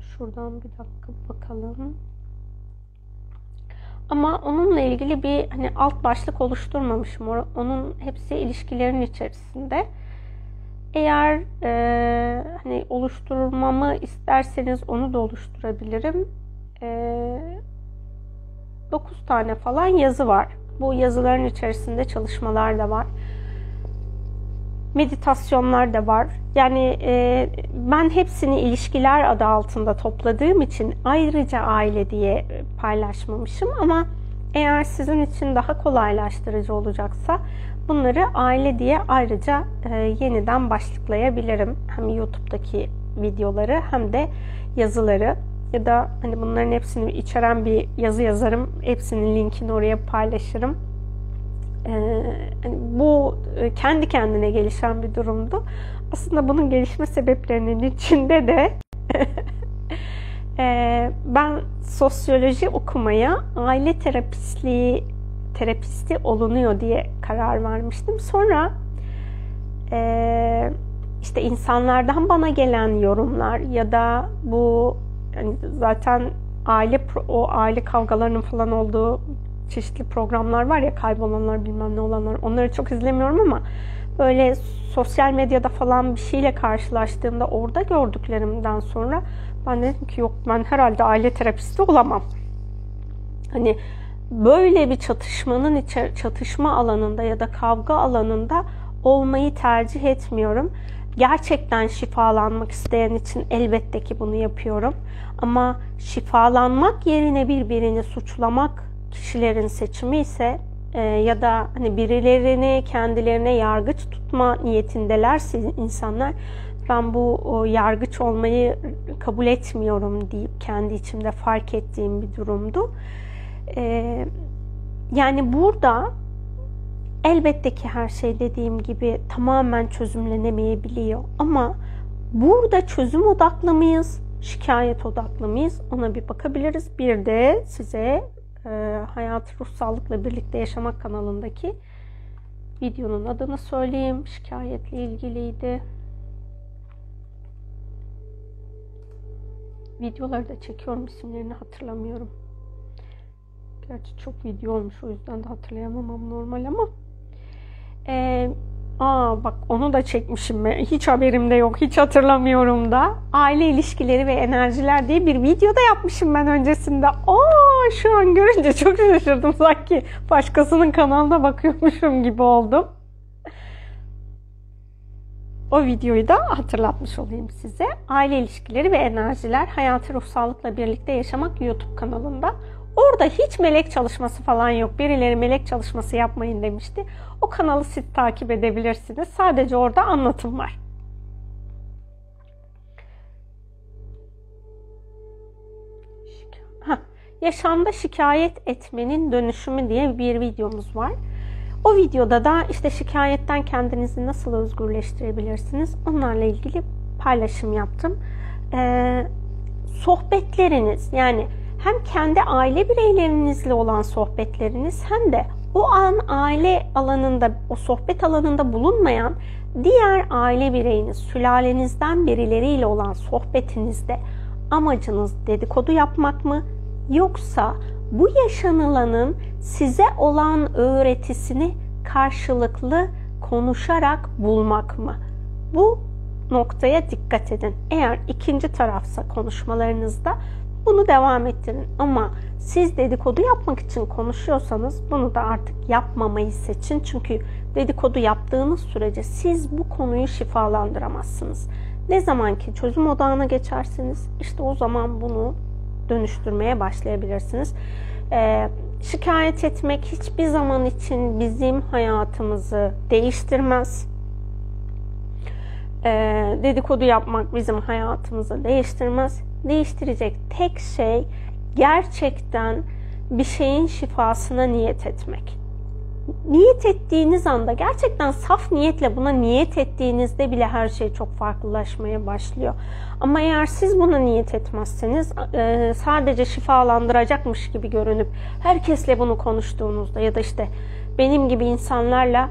Şuradan bir dakika bakalım. Ama onunla ilgili bir hani alt başlık oluşturmamışım. Onun hepsi ilişkilerin içerisinde. Eğer e, hani oluşturmamı isterseniz onu da oluşturabilirim e, ee, 9 tane falan yazı var. Bu yazıların içerisinde çalışmalar da var. Meditasyonlar da var. Yani e, ben hepsini ilişkiler adı altında topladığım için ayrıca aile diye paylaşmamışım ama eğer sizin için daha kolaylaştırıcı olacaksa bunları aile diye ayrıca e, yeniden başlıklayabilirim. Hem YouTube'daki videoları hem de yazıları ya da hani bunların hepsini içeren bir yazı yazarım. Hepsinin linkini oraya paylaşırım. Ee, hani bu e, kendi kendine gelişen bir durumdu. Aslında bunun gelişme sebeplerinin içinde de e, ben sosyoloji okumaya aile terapistliği terapisti olunuyor diye karar vermiştim. Sonra e, işte insanlardan bana gelen yorumlar ya da bu yani zaten aile o aile kavgalarının falan olduğu çeşitli programlar var ya kaybolanlar bilmem ne olanlar onları çok izlemiyorum ama böyle sosyal medyada falan bir şeyle karşılaştığımda orada gördüklerimden sonra ben dedim ki yok ben herhalde aile terapisti olamam. Hani böyle bir çatışmanın içer çatışma alanında ya da kavga alanında olmayı tercih etmiyorum. Gerçekten şifalanmak isteyen için elbette ki bunu yapıyorum. Ama şifalanmak yerine birbirini suçlamak kişilerin seçimi ise e, ya da hani birilerini kendilerine yargıç tutma niyetindelerse insanlar ben bu yargıç olmayı kabul etmiyorum deyip kendi içimde fark ettiğim bir durumdu. E, yani burada elbette ki her şey dediğim gibi tamamen çözümlenemeyebiliyor ama burada çözüm odaklı mıyız? Şikayet odaklı mıyız? Ona bir bakabiliriz. Bir de size e, Hayat Ruh Sağlıkla Birlikte Yaşamak kanalındaki videonun adını söyleyeyim. Şikayetle ilgiliydi. Videoları da çekiyorum. isimlerini hatırlamıyorum. Gerçi çok video olmuş. O yüzden de hatırlayamamam normal ama. Ee, Aa bak onu da çekmişim mi? Hiç haberimde yok. Hiç hatırlamıyorum da. Aile ilişkileri ve enerjiler diye bir video da yapmışım ben öncesinde. Aa şu an görünce çok şaşırdım. Sanki başkasının kanalına bakıyormuşum gibi oldum. O videoyu da hatırlatmış olayım size. Aile ilişkileri ve enerjiler hayatı ruhsallıkla birlikte yaşamak YouTube kanalında. Orada hiç melek çalışması falan yok. Birileri melek çalışması yapmayın demişti. O kanalı siz takip edebilirsiniz. Sadece orada anlatım var. Yaşamda şikayet etmenin dönüşümü diye bir videomuz var. O videoda da işte şikayetten kendinizi nasıl özgürleştirebilirsiniz onlarla ilgili paylaşım yaptım. Ee, sohbetleriniz yani hem kendi aile bireylerinizle olan sohbetleriniz hem de o an aile alanında, o sohbet alanında bulunmayan diğer aile bireyiniz, sülalenizden birileriyle olan sohbetinizde amacınız dedikodu yapmak mı? Yoksa bu yaşanılanın size olan öğretisini karşılıklı konuşarak bulmak mı? Bu noktaya dikkat edin. Eğer ikinci tarafsa konuşmalarınızda bunu devam ettirin. Ama siz dedikodu yapmak için konuşuyorsanız bunu da artık yapmamayı seçin. Çünkü dedikodu yaptığınız sürece siz bu konuyu şifalandıramazsınız. Ne zaman ki çözüm odağına geçersiniz işte o zaman bunu dönüştürmeye başlayabilirsiniz. Ee, şikayet etmek hiçbir zaman için bizim hayatımızı değiştirmez. Ee, dedikodu yapmak bizim hayatımızı değiştirmez. Değiştirecek tek şey gerçekten bir şeyin şifasına niyet etmek. Niyet ettiğiniz anda gerçekten saf niyetle buna niyet ettiğinizde bile her şey çok farklılaşmaya başlıyor. Ama eğer siz buna niyet etmezseniz e, sadece şifalandıracakmış gibi görünüp herkesle bunu konuştuğunuzda ya da işte benim gibi insanlarla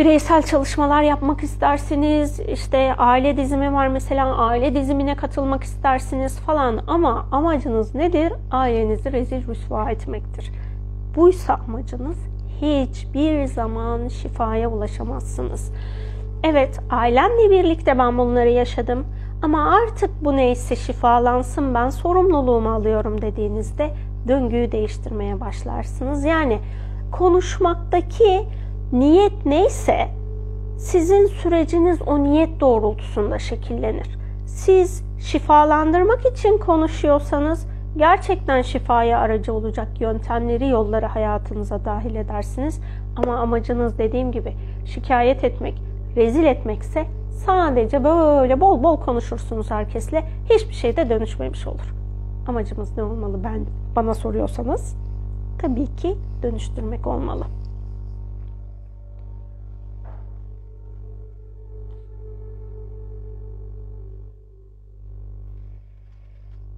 bireysel çalışmalar yapmak istersiniz. İşte aile dizimi var mesela aile dizimine katılmak istersiniz falan ama amacınız nedir? Ailenizi rezil rüsva etmektir. Buysa amacınız hiçbir zaman şifaya ulaşamazsınız. Evet ailemle birlikte ben bunları yaşadım ama artık bu neyse şifalansın ben sorumluluğumu alıyorum dediğinizde döngüyü değiştirmeye başlarsınız. Yani konuşmaktaki niyet neyse sizin süreciniz o niyet doğrultusunda şekillenir. Siz şifalandırmak için konuşuyorsanız gerçekten şifaya aracı olacak yöntemleri, yolları hayatınıza dahil edersiniz. Ama amacınız dediğim gibi şikayet etmek, rezil etmekse sadece böyle bol bol konuşursunuz herkesle. Hiçbir şeyde dönüşmemiş olur. Amacımız ne olmalı ben bana soruyorsanız? Tabii ki dönüştürmek olmalı.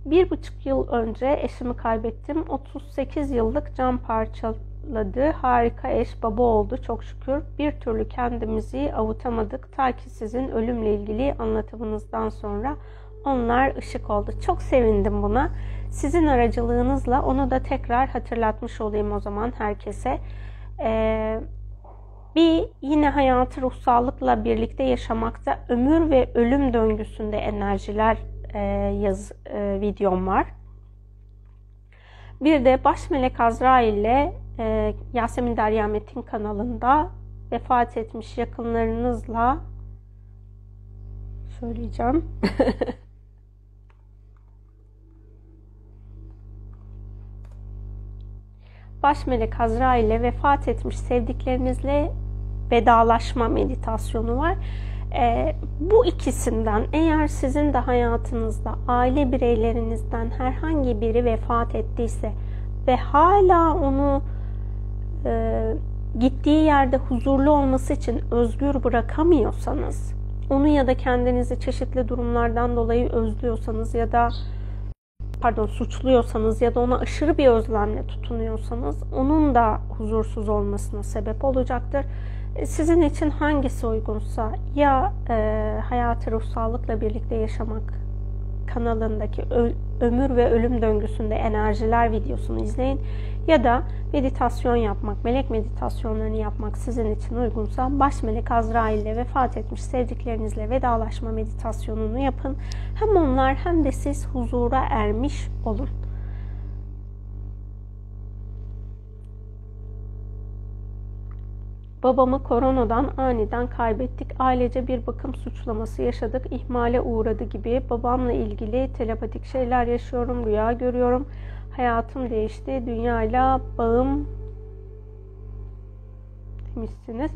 Bir buçuk yıl önce eşimi kaybettim. 38 yıllık can parçaladı. Harika eş, baba oldu çok şükür. Bir türlü kendimizi avutamadık. Ta ki sizin ölümle ilgili anlatımınızdan sonra onlar ışık oldu. Çok sevindim buna. Sizin aracılığınızla onu da tekrar hatırlatmış olayım o zaman herkese. Ee, bir yine hayatı ruhsallıkla birlikte yaşamakta ömür ve ölüm döngüsünde enerjiler e, yaz e, videom var. Bir de Baş Melek Azrail ile e, Yasemin Derya Metin kanalında vefat etmiş yakınlarınızla söyleyeceğim. Baş Melek Azrail ile vefat etmiş sevdiklerinizle vedalaşma meditasyonu var. E, bu ikisinden eğer sizin de hayatınızda aile bireylerinizden herhangi biri vefat ettiyse ve hala onu e, gittiği yerde huzurlu olması için özgür bırakamıyorsanız, onu ya da kendinizi çeşitli durumlardan dolayı özlüyorsanız ya da pardon suçluyorsanız ya da ona aşırı bir özlemle tutunuyorsanız onun da huzursuz olmasına sebep olacaktır. E, sizin için hangisi uygunsa ya e, hayatı ruhsallıkla birlikte yaşamak kanalındaki ömür ve ölüm döngüsünde enerjiler videosunu izleyin ya da meditasyon yapmak, melek meditasyonlarını yapmak sizin için uygunsa baş melek Azrail ile vefat etmiş sevdiklerinizle vedalaşma meditasyonunu yapın. Hem onlar hem de siz huzura ermiş olun. Babamı koronadan aniden kaybettik. Ailece bir bakım suçlaması yaşadık. İhmale uğradı gibi. Babamla ilgili telepatik şeyler yaşıyorum. Rüya görüyorum. Hayatım değişti. Dünyayla bağım demişsiniz.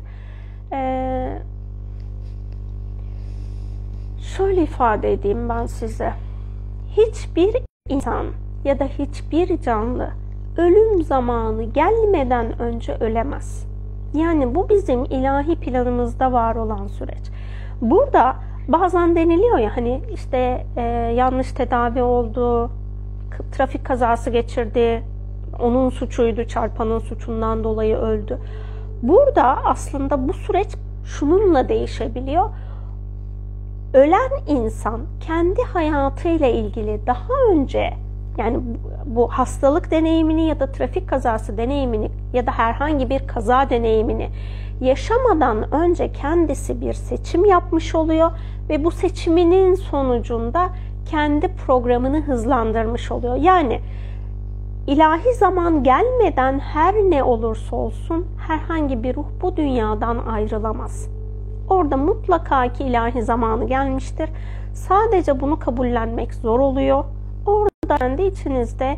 Ee, şöyle ifade edeyim ben size. Hiçbir insan ya da hiçbir canlı ölüm zamanı gelmeden önce ölemez. Yani bu bizim ilahi planımızda var olan süreç. Burada bazen deniliyor ya hani işte e, yanlış tedavi oldu, trafik kazası geçirdi, onun suçuydu, çarpanın suçundan dolayı öldü. Burada aslında bu süreç şununla değişebiliyor. Ölen insan kendi hayatıyla ilgili daha önce yani bu hastalık deneyimini ya da trafik kazası deneyimini ya da herhangi bir kaza deneyimini yaşamadan önce kendisi bir seçim yapmış oluyor ve bu seçiminin sonucunda kendi programını hızlandırmış oluyor. Yani ilahi zaman gelmeden her ne olursa olsun herhangi bir ruh bu dünyadan ayrılamaz. Orada mutlaka ki ilahi zamanı gelmiştir. Sadece bunu kabullenmek zor oluyor. Orada kendi içinizde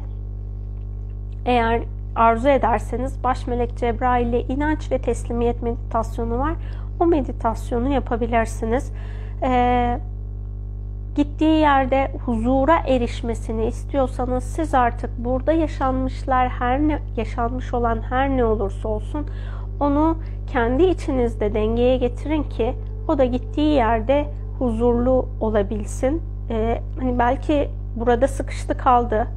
eğer arzu ederseniz baş melek Cebrail ile inanç ve teslimiyet meditasyonu var. O meditasyonu yapabilirsiniz. Ee, gittiği yerde huzura erişmesini istiyorsanız siz artık burada yaşanmışlar her ne yaşanmış olan her ne olursa olsun onu kendi içinizde dengeye getirin ki o da gittiği yerde huzurlu olabilsin. Ee, hani belki burada sıkıştı kaldı.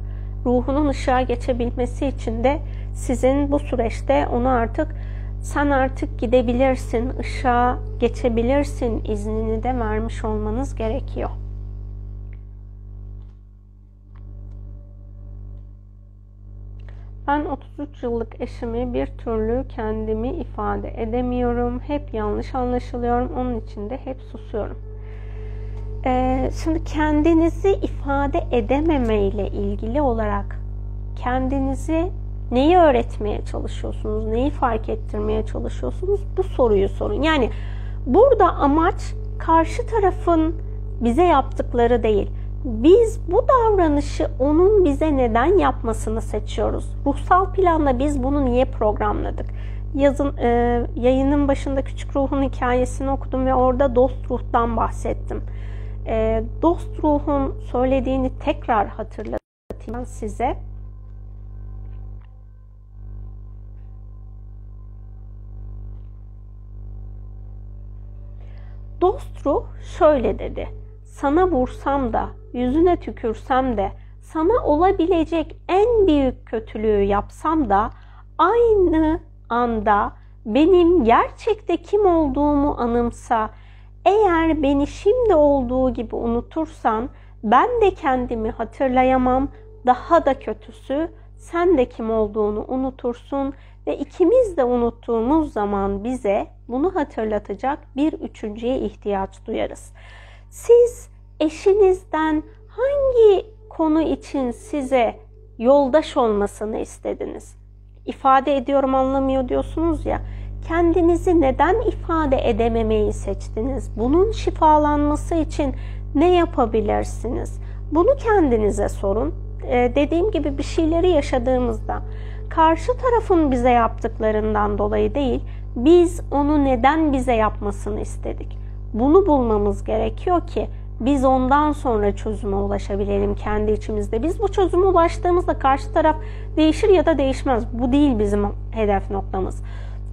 Ruhunun ışığa geçebilmesi için de sizin bu süreçte onu artık sen artık gidebilirsin, ışığa geçebilirsin iznini de vermiş olmanız gerekiyor. Ben 33 yıllık eşimi bir türlü kendimi ifade edemiyorum. Hep yanlış anlaşılıyorum. Onun için de hep susuyorum. Ee, şimdi kendinizi ifade edememe ile ilgili olarak kendinizi neyi öğretmeye çalışıyorsunuz? Neyi fark ettirmeye çalışıyorsunuz? Bu soruyu sorun. Yani burada amaç karşı tarafın bize yaptıkları değil biz bu davranışı onun bize neden yapmasını seçiyoruz. Ruhsal planda biz bunu niye programladık? Yazın e, yayının başında küçük ruhun hikayesini okudum ve orada dost ruhtan bahsettim. E, dost ruhun söylediğini tekrar hatırlatayım size. Dost ruh şöyle dedi. Sana vursam da yüzüne tükürsem de, sana olabilecek en büyük kötülüğü yapsam da aynı anda benim gerçekte kim olduğumu anımsa, eğer beni şimdi olduğu gibi unutursan ben de kendimi hatırlayamam, daha da kötüsü sen de kim olduğunu unutursun ve ikimiz de unuttuğumuz zaman bize bunu hatırlatacak bir üçüncüye ihtiyaç duyarız. Siz eşinizden hangi konu için size yoldaş olmasını istediniz? İfade ediyorum anlamıyor diyorsunuz ya. Kendinizi neden ifade edememeyi seçtiniz? Bunun şifalanması için ne yapabilirsiniz? Bunu kendinize sorun. Ee, dediğim gibi bir şeyleri yaşadığımızda karşı tarafın bize yaptıklarından dolayı değil, biz onu neden bize yapmasını istedik? Bunu bulmamız gerekiyor ki biz ondan sonra çözüme ulaşabilelim kendi içimizde. Biz bu çözüme ulaştığımızda karşı taraf değişir ya da değişmez. Bu değil bizim hedef noktamız.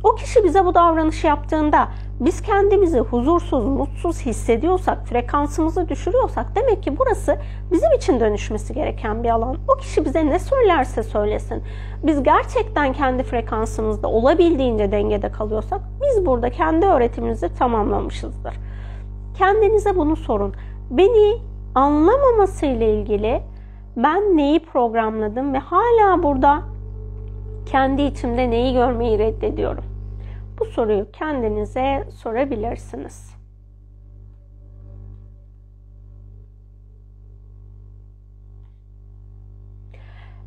O kişi bize bu davranışı yaptığında biz kendimizi huzursuz, mutsuz hissediyorsak, frekansımızı düşürüyorsak demek ki burası bizim için dönüşmesi gereken bir alan. O kişi bize ne söylerse söylesin. Biz gerçekten kendi frekansımızda olabildiğince dengede kalıyorsak biz burada kendi öğretimimizi tamamlamışızdır. Kendinize bunu sorun beni anlamaması ile ilgili ben neyi programladım ve hala burada kendi içimde neyi görmeyi reddediyorum? Bu soruyu kendinize sorabilirsiniz.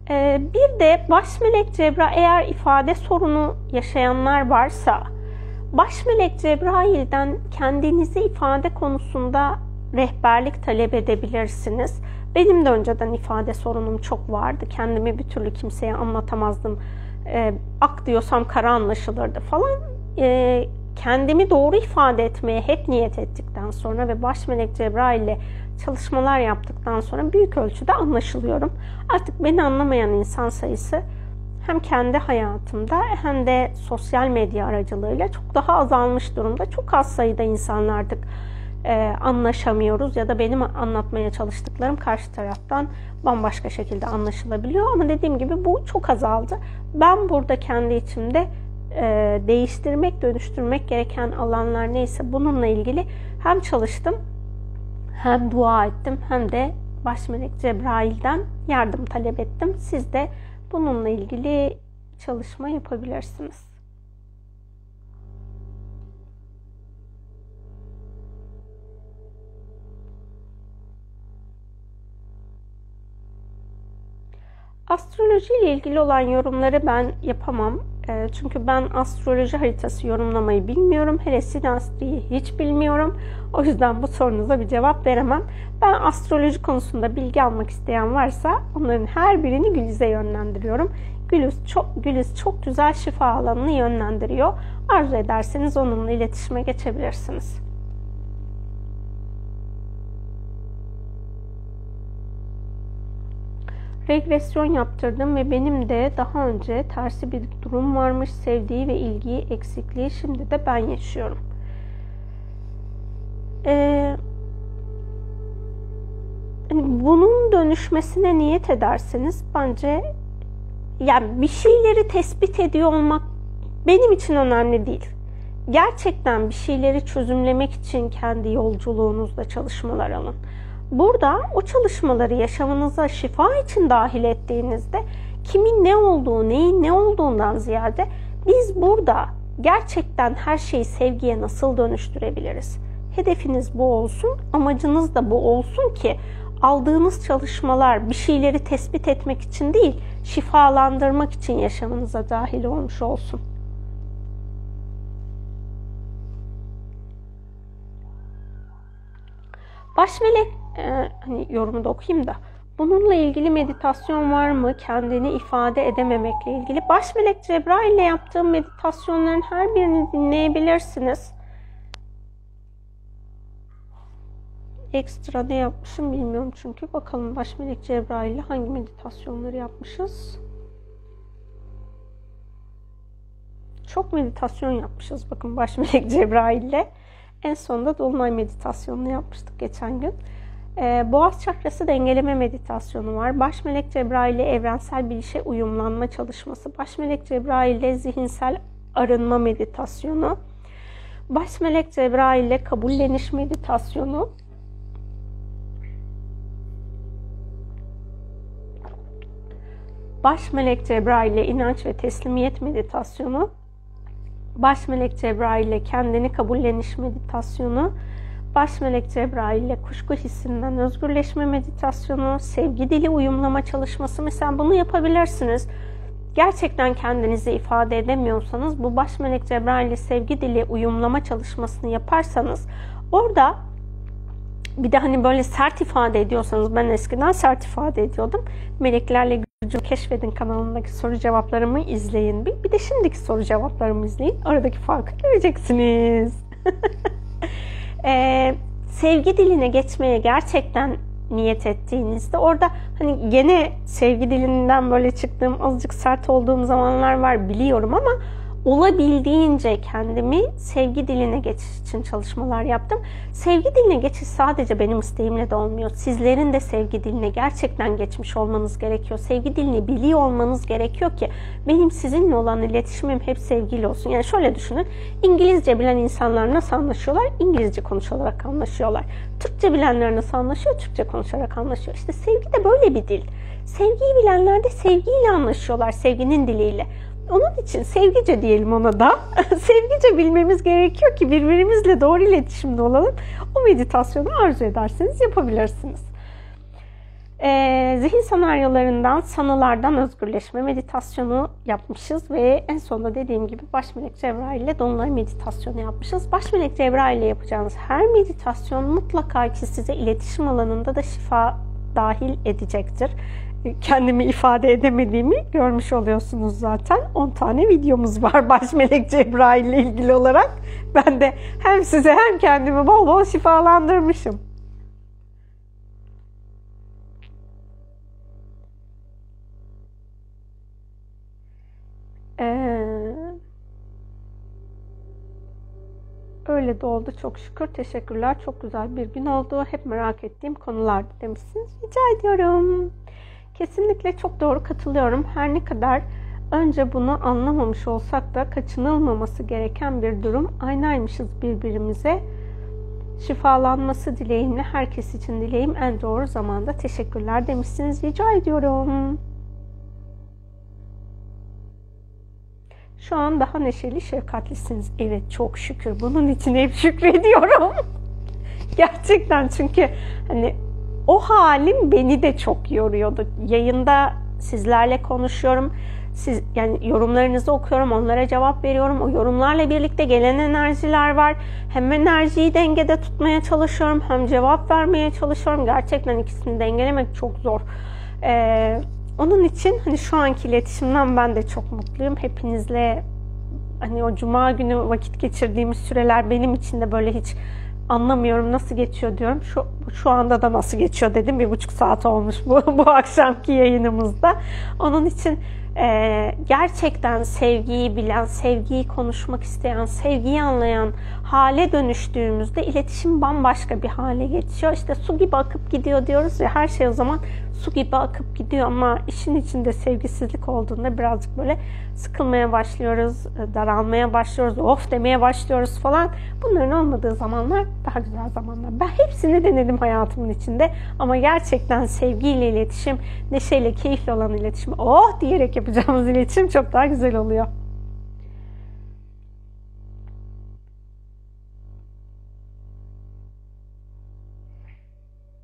Ee, bir de baş melek Cebra eğer ifade sorunu yaşayanlar varsa baş melek Cebrail'den kendinizi ifade konusunda rehberlik talep edebilirsiniz. Benim de önceden ifade sorunum çok vardı. Kendimi bir türlü kimseye anlatamazdım. E, ak diyorsam kara anlaşılırdı falan. E, kendimi doğru ifade etmeye hep niyet ettikten sonra ve baş melek Cebrail ile çalışmalar yaptıktan sonra büyük ölçüde anlaşılıyorum. Artık beni anlamayan insan sayısı hem kendi hayatımda hem de sosyal medya aracılığıyla çok daha azalmış durumda. Çok az sayıda insan artık e, anlaşamıyoruz ya da benim anlatmaya çalıştıklarım karşı taraftan bambaşka şekilde anlaşılabiliyor. Ama dediğim gibi bu çok azaldı. Ben burada kendi içimde e, değiştirmek, dönüştürmek gereken alanlar neyse bununla ilgili hem çalıştım hem dua ettim hem de baş melek Cebrail'den yardım talep ettim. Siz de bununla ilgili çalışma yapabilirsiniz. Astroloji ile ilgili olan yorumları ben yapamam. Ee, çünkü ben astroloji haritası yorumlamayı bilmiyorum. Hele sinastriyi hiç bilmiyorum. O yüzden bu sorunuza bir cevap veremem. Ben astroloji konusunda bilgi almak isteyen varsa onların her birini Güliz'e yönlendiriyorum. Güliz çok, Güliz çok güzel şifa alanını yönlendiriyor. Arzu ederseniz onunla iletişime geçebilirsiniz. Regresyon yaptırdım ve benim de daha önce tersi bir durum varmış. Sevdiği ve ilgiyi eksikliği şimdi de ben yaşıyorum. Ee, bunun dönüşmesine niyet ederseniz bence yani bir şeyleri tespit ediyor olmak benim için önemli değil. Gerçekten bir şeyleri çözümlemek için kendi yolculuğunuzda çalışmalar alın. Burada o çalışmaları yaşamınıza şifa için dahil ettiğinizde kimin ne olduğu, neyin ne olduğundan ziyade biz burada gerçekten her şeyi sevgiye nasıl dönüştürebiliriz? Hedefiniz bu olsun, amacınız da bu olsun ki aldığınız çalışmalar bir şeyleri tespit etmek için değil, şifalandırmak için yaşamınıza dahil olmuş olsun. Baş melek e, hani yorumu da okuyayım da bununla ilgili meditasyon var mı? Kendini ifade edememekle ilgili. Baş melek Cebrail ile yaptığım meditasyonların her birini dinleyebilirsiniz. Ekstra ne yapmışım bilmiyorum çünkü. Bakalım baş melek Cebrail ile hangi meditasyonları yapmışız? Çok meditasyon yapmışız. Bakın baş melek Cebrail ile. En sonunda dolunay meditasyonunu yapmıştık geçen gün. Ee, boğaz çakrası dengeleme meditasyonu var. Baş melek Cebrail ile evrensel bilişe uyumlanma çalışması. Baş melek Cebrail ile zihinsel arınma meditasyonu. Baş melek Cebrail ile kabulleniş meditasyonu. Baş melek Cebrail ile inanç ve teslimiyet meditasyonu. Baş melek Cebrail ile kendini kabulleniş meditasyonu Baş melek Cebrail ile kuşku hissinden özgürleşme meditasyonu, sevgi dili uyumlama çalışması mesela bunu yapabilirsiniz. Gerçekten kendinizi ifade edemiyorsanız bu baş melek Cebrail ile sevgi dili uyumlama çalışmasını yaparsanız orada bir de hani böyle sert ifade ediyorsanız ben eskiden sert ifade ediyordum. Meleklerle Gücü Keşfedin kanalındaki soru cevaplarımı izleyin. Bir, bir de şimdiki soru cevaplarımı izleyin. Aradaki farkı göreceksiniz. e, sevgi diline geçmeye gerçekten niyet ettiğinizde orada hani gene sevgi dilinden böyle çıktığım azıcık sert olduğum zamanlar var biliyorum ama olabildiğince kendimi sevgi diline geçiş için çalışmalar yaptım. Sevgi diline geçiş sadece benim isteğimle de olmuyor. Sizlerin de sevgi diline gerçekten geçmiş olmanız gerekiyor. Sevgi dilini biliyor olmanız gerekiyor ki benim sizinle olan iletişimim hep sevgiyle olsun. Yani şöyle düşünün. İngilizce bilen insanlar nasıl anlaşıyorlar? İngilizce konuşarak anlaşıyorlar. Türkçe bilenler nasıl anlaşıyor? Türkçe konuşarak anlaşıyor. İşte sevgi de böyle bir dil. Sevgiyi bilenler de sevgiyle anlaşıyorlar, sevginin diliyle. Onun için sevgice diyelim ona da. sevgice bilmemiz gerekiyor ki birbirimizle doğru iletişimde olalım. O meditasyonu arzu ederseniz yapabilirsiniz. Ee, zihin senaryolarından, sanılardan özgürleşme meditasyonu yapmışız ve en sonunda dediğim gibi Baş Melek Cebrail ile Dolunay meditasyonu yapmışız. Baş Melek Cebrail ile yapacağınız her meditasyon mutlaka ki size iletişim alanında da şifa dahil edecektir kendimi ifade edemediğimi görmüş oluyorsunuz zaten. 10 tane videomuz var baş melek Cebrail ile ilgili olarak. Ben de hem size hem kendimi bol bol şifalandırmışım. Ee, Öyle de oldu çok şükür. Teşekkürler. Çok güzel bir gün oldu. Hep merak ettiğim konular demişsiniz. Rica ediyorum. Kesinlikle çok doğru katılıyorum. Her ne kadar önce bunu anlamamış olsak da kaçınılmaması gereken bir durum. Aynaymışız birbirimize. Şifalanması dileğimle herkes için dileğim en doğru zamanda teşekkürler demişsiniz. Rica ediyorum. Şu an daha neşeli, şefkatlisiniz. Evet çok şükür. Bunun için hep şükrediyorum. Gerçekten çünkü hani o halim beni de çok yoruyordu. Yayında sizlerle konuşuyorum. Siz yani yorumlarınızı okuyorum, onlara cevap veriyorum. O yorumlarla birlikte gelen enerjiler var. Hem enerjiyi dengede tutmaya çalışıyorum, hem cevap vermeye çalışıyorum. Gerçekten ikisini dengelemek çok zor. Ee, onun için hani şu anki iletişimden ben de çok mutluyum. Hepinizle hani o cuma günü vakit geçirdiğimiz süreler benim için de böyle hiç anlamıyorum nasıl geçiyor diyorum. Şu şu anda da nasıl geçiyor dedim. Bir buçuk saat olmuş bu, bu akşamki yayınımızda. Onun için e, gerçekten sevgiyi bilen, sevgiyi konuşmak isteyen, sevgiyi anlayan hale dönüştüğümüzde iletişim bambaşka bir hale geçiyor. İşte su gibi akıp gidiyor diyoruz ya her şey o zaman su gibi akıp gidiyor ama işin içinde sevgisizlik olduğunda birazcık böyle sıkılmaya başlıyoruz, e, daralmaya başlıyoruz, of demeye başlıyoruz falan. Bunların olmadığı zamanlar daha güzel zamanlar. Ben hepsini denedim hayatımın içinde ama gerçekten sevgiyle iletişim, neşeyle, keyifli olan iletişim, oh diyerek yapacağımız iletişim çok daha güzel oluyor.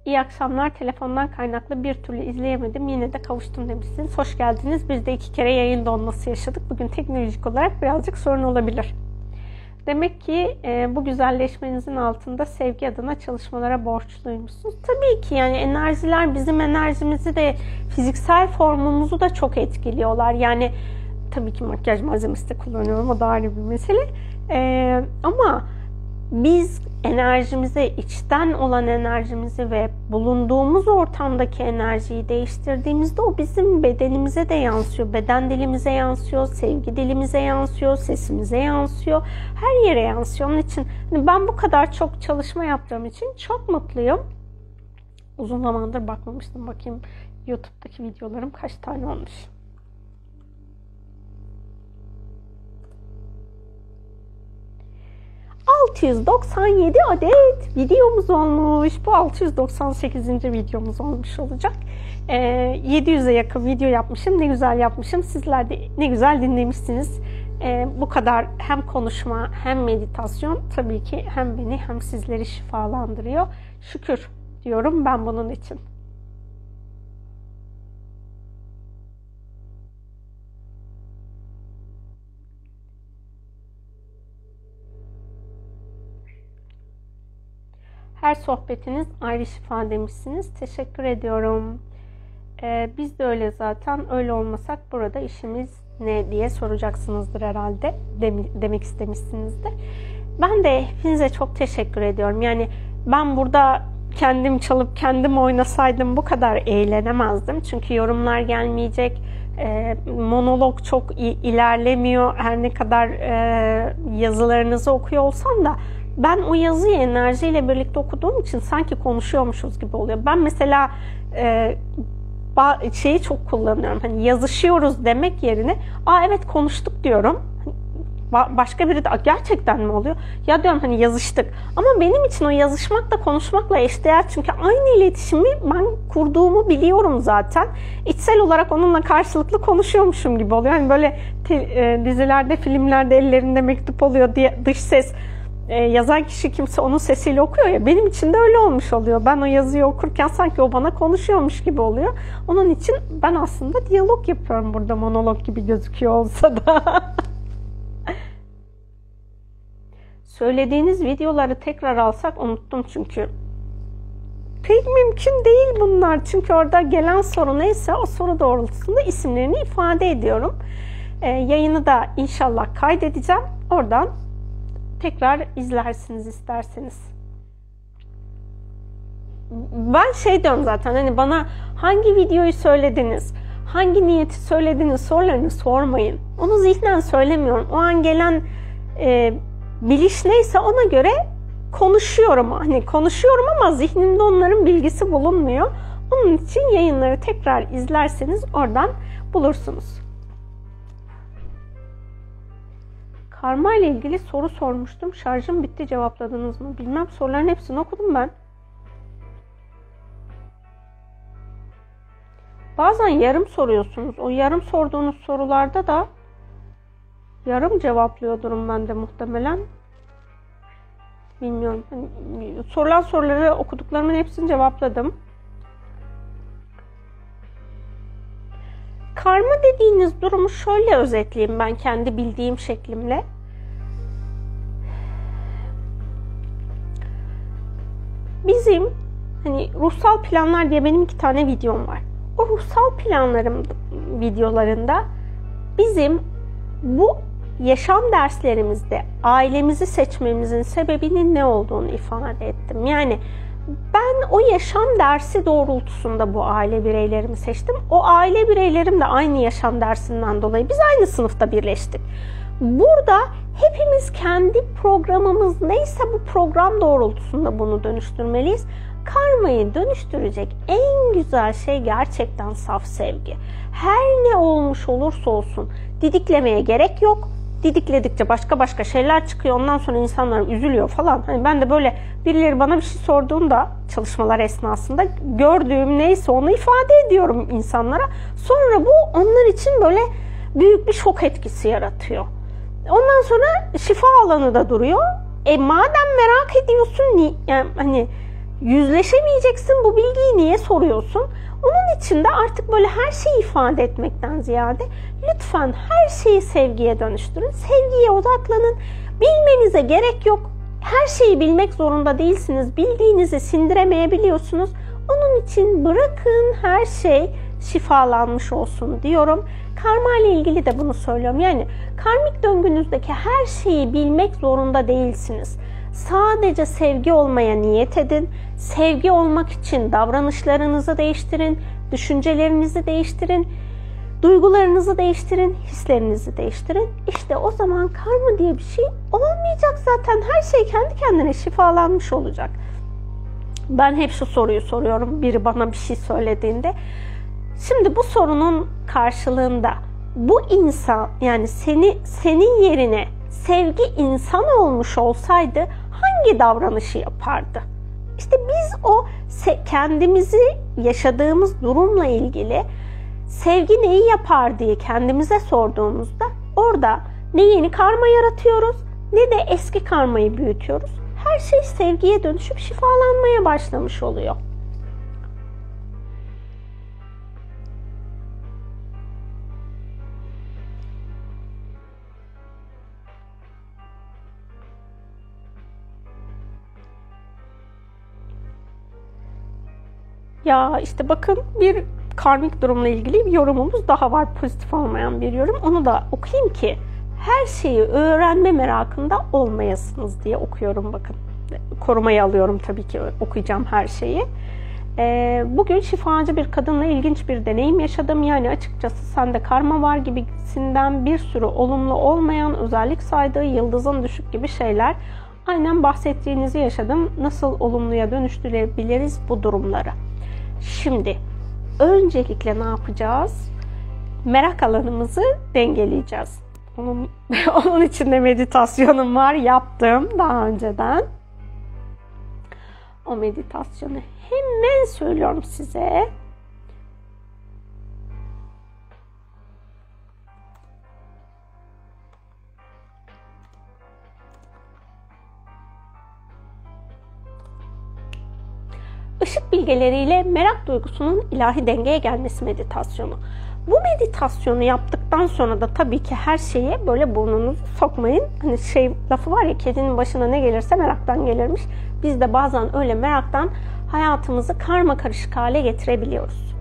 İyi akşamlar. Telefondan kaynaklı bir türlü izleyemedim. Yine de kavuştum demişsiniz. Hoş geldiniz. Biz de iki kere yayın donması yaşadık. Bugün teknolojik olarak birazcık sorun olabilir. Demek ki e, bu güzelleşmenizin altında sevgi adına çalışmalara borçluymuşsunuz. Tabii ki yani enerjiler bizim enerjimizi de fiziksel formumuzu da çok etkiliyorlar. Yani tabii ki makyaj malzemesi de kullanıyorum. O da ayrı bir mesele. E, ama biz enerjimizi, içten olan enerjimizi ve bulunduğumuz ortamdaki enerjiyi değiştirdiğimizde o bizim bedenimize de yansıyor. Beden dilimize yansıyor, sevgi dilimize yansıyor, sesimize yansıyor. Her yere yansıyor. Onun için hani ben bu kadar çok çalışma yaptığım için çok mutluyum. Uzun zamandır bakmamıştım. Bakayım YouTube'daki videolarım kaç tane olmuş. 697 adet videomuz olmuş. Bu 698. videomuz olmuş olacak. Ee, 700'e yakın video yapmışım. Ne güzel yapmışım. Sizler de ne güzel dinlemişsiniz. Ee, bu kadar hem konuşma hem meditasyon tabii ki hem beni hem sizleri şifalandırıyor. Şükür diyorum ben bunun için. Her sohbetiniz ayrı şifa demişsiniz. Teşekkür ediyorum. Ee, biz de öyle zaten. Öyle olmasak burada işimiz ne diye soracaksınızdır herhalde. Dem demek istemişsinizdir. Ben de hepinize çok teşekkür ediyorum. Yani ben burada kendim çalıp kendim oynasaydım bu kadar eğlenemezdim. Çünkü yorumlar gelmeyecek. E, monolog çok ilerlemiyor. Her ne kadar e, yazılarınızı okuyor olsam da ben o yazıyı enerjiyle birlikte okuduğum için sanki konuşuyormuşuz gibi oluyor. Ben mesela e, şeyi çok kullanıyorum. Hani yazışıyoruz demek yerine aa evet konuştuk diyorum. Hani başka biri de gerçekten mi oluyor? Ya diyorum hani yazıştık. Ama benim için o yazışmakla konuşmakla eşdeğer. Çünkü aynı iletişimi ben kurduğumu biliyorum zaten. İçsel olarak onunla karşılıklı konuşuyormuşum gibi oluyor. Hani böyle te, e, dizilerde, filmlerde ellerinde mektup oluyor diye dış ses e, yazan kişi kimse onun sesiyle okuyor ya benim için de öyle olmuş oluyor. Ben o yazıyı okurken sanki o bana konuşuyormuş gibi oluyor. Onun için ben aslında diyalog yapıyorum burada monolog gibi gözüküyor olsa da. Söylediğiniz videoları tekrar alsak unuttum çünkü. Pek mümkün değil bunlar. Çünkü orada gelen soru neyse o soru doğrultusunda isimlerini ifade ediyorum. Ee, yayını da inşallah kaydedeceğim. Oradan tekrar izlersiniz isterseniz. Ben şey diyorum zaten hani bana hangi videoyu söylediniz, hangi niyeti söylediniz sorularını sormayın. Onu zihnen söylemiyorum. O an gelen e, biliş neyse ona göre konuşuyorum. Hani konuşuyorum ama zihnimde onların bilgisi bulunmuyor. Onun için yayınları tekrar izlerseniz oradan bulursunuz. Karma ile ilgili soru sormuştum. Şarjım bitti cevapladınız mı? Bilmem soruların hepsini okudum ben. Bazen yarım soruyorsunuz. O yarım sorduğunuz sorularda da yarım cevaplıyordurum ben de muhtemelen. Bilmiyorum. Hani sorulan soruları okuduklarımın hepsini cevapladım. Karma dediğiniz durumu şöyle özetleyeyim ben kendi bildiğim şeklimle. Bizim hani ruhsal planlar diye benim iki tane videom var. O ruhsal planlarım videolarında bizim bu yaşam derslerimizde ailemizi seçmemizin sebebinin ne olduğunu ifade ettim. Yani ben o yaşam dersi doğrultusunda bu aile bireylerimi seçtim. O aile bireylerim de aynı yaşam dersinden dolayı biz aynı sınıfta birleştik. Burada hepimiz kendi programımız neyse bu program doğrultusunda bunu dönüştürmeliyiz. Karmayı dönüştürecek en güzel şey gerçekten saf sevgi. Her ne olmuş olursa olsun didiklemeye gerek yok didikledikçe başka başka şeyler çıkıyor. Ondan sonra insanlar üzülüyor falan. Hani ben de böyle birileri bana bir şey sorduğunda çalışmalar esnasında gördüğüm neyse onu ifade ediyorum insanlara. Sonra bu onlar için böyle büyük bir şok etkisi yaratıyor. Ondan sonra şifa alanı da duruyor. E madem merak ediyorsun yani hani yüzleşemeyeceksin bu bilgiyi niye soruyorsun? Onun için de artık böyle her şeyi ifade etmekten ziyade lütfen her şeyi sevgiye dönüştürün. Sevgiye odaklanın. Bilmenize gerek yok. Her şeyi bilmek zorunda değilsiniz. Bildiğinizi sindiremeyebiliyorsunuz. Onun için bırakın her şey şifalanmış olsun diyorum. Karma ile ilgili de bunu söylüyorum. Yani karmik döngünüzdeki her şeyi bilmek zorunda değilsiniz. Sadece sevgi olmaya niyet edin. Sevgi olmak için davranışlarınızı değiştirin, düşüncelerinizi değiştirin, duygularınızı değiştirin, hislerinizi değiştirin. İşte o zaman karma diye bir şey olmayacak zaten. Her şey kendi kendine şifalanmış olacak. Ben hep şu soruyu soruyorum biri bana bir şey söylediğinde. Şimdi bu sorunun karşılığında bu insan yani seni senin yerine sevgi insan olmuş olsaydı hangi davranışı yapardı? İşte biz o kendimizi yaşadığımız durumla ilgili sevgi neyi yapar diye kendimize sorduğumuzda orada ne yeni karma yaratıyoruz ne de eski karmayı büyütüyoruz. Her şey sevgiye dönüşüp şifalanmaya başlamış oluyor. Ya işte bakın bir karmik durumla ilgili bir yorumumuz daha var. Pozitif olmayan bir yorum. Onu da okuyayım ki her şeyi öğrenme merakında olmayasınız diye okuyorum bakın. Korumayı alıyorum tabii ki okuyacağım her şeyi. Ee, bugün şifacı bir kadınla ilginç bir deneyim yaşadım. Yani açıkçası sende karma var gibisinden bir sürü olumlu olmayan özellik saydığı yıldızın düşük gibi şeyler. Aynen bahsettiğinizi yaşadım. Nasıl olumluya dönüştürebiliriz bu durumları? Şimdi öncelikle ne yapacağız? Merak alanımızı dengeleyeceğiz. Onun, onun için de meditasyonum var. Yaptım daha önceden. O meditasyonu hemen söylüyorum size. Işık bilgeleriyle merak duygusunun ilahi dengeye gelmesi meditasyonu. Bu meditasyonu yaptıktan sonra da tabii ki her şeye böyle burnunuzu sokmayın. Hani şey lafı var ya kedinin başına ne gelirse meraktan gelirmiş. Biz de bazen öyle meraktan hayatımızı karma karışık hale getirebiliyoruz.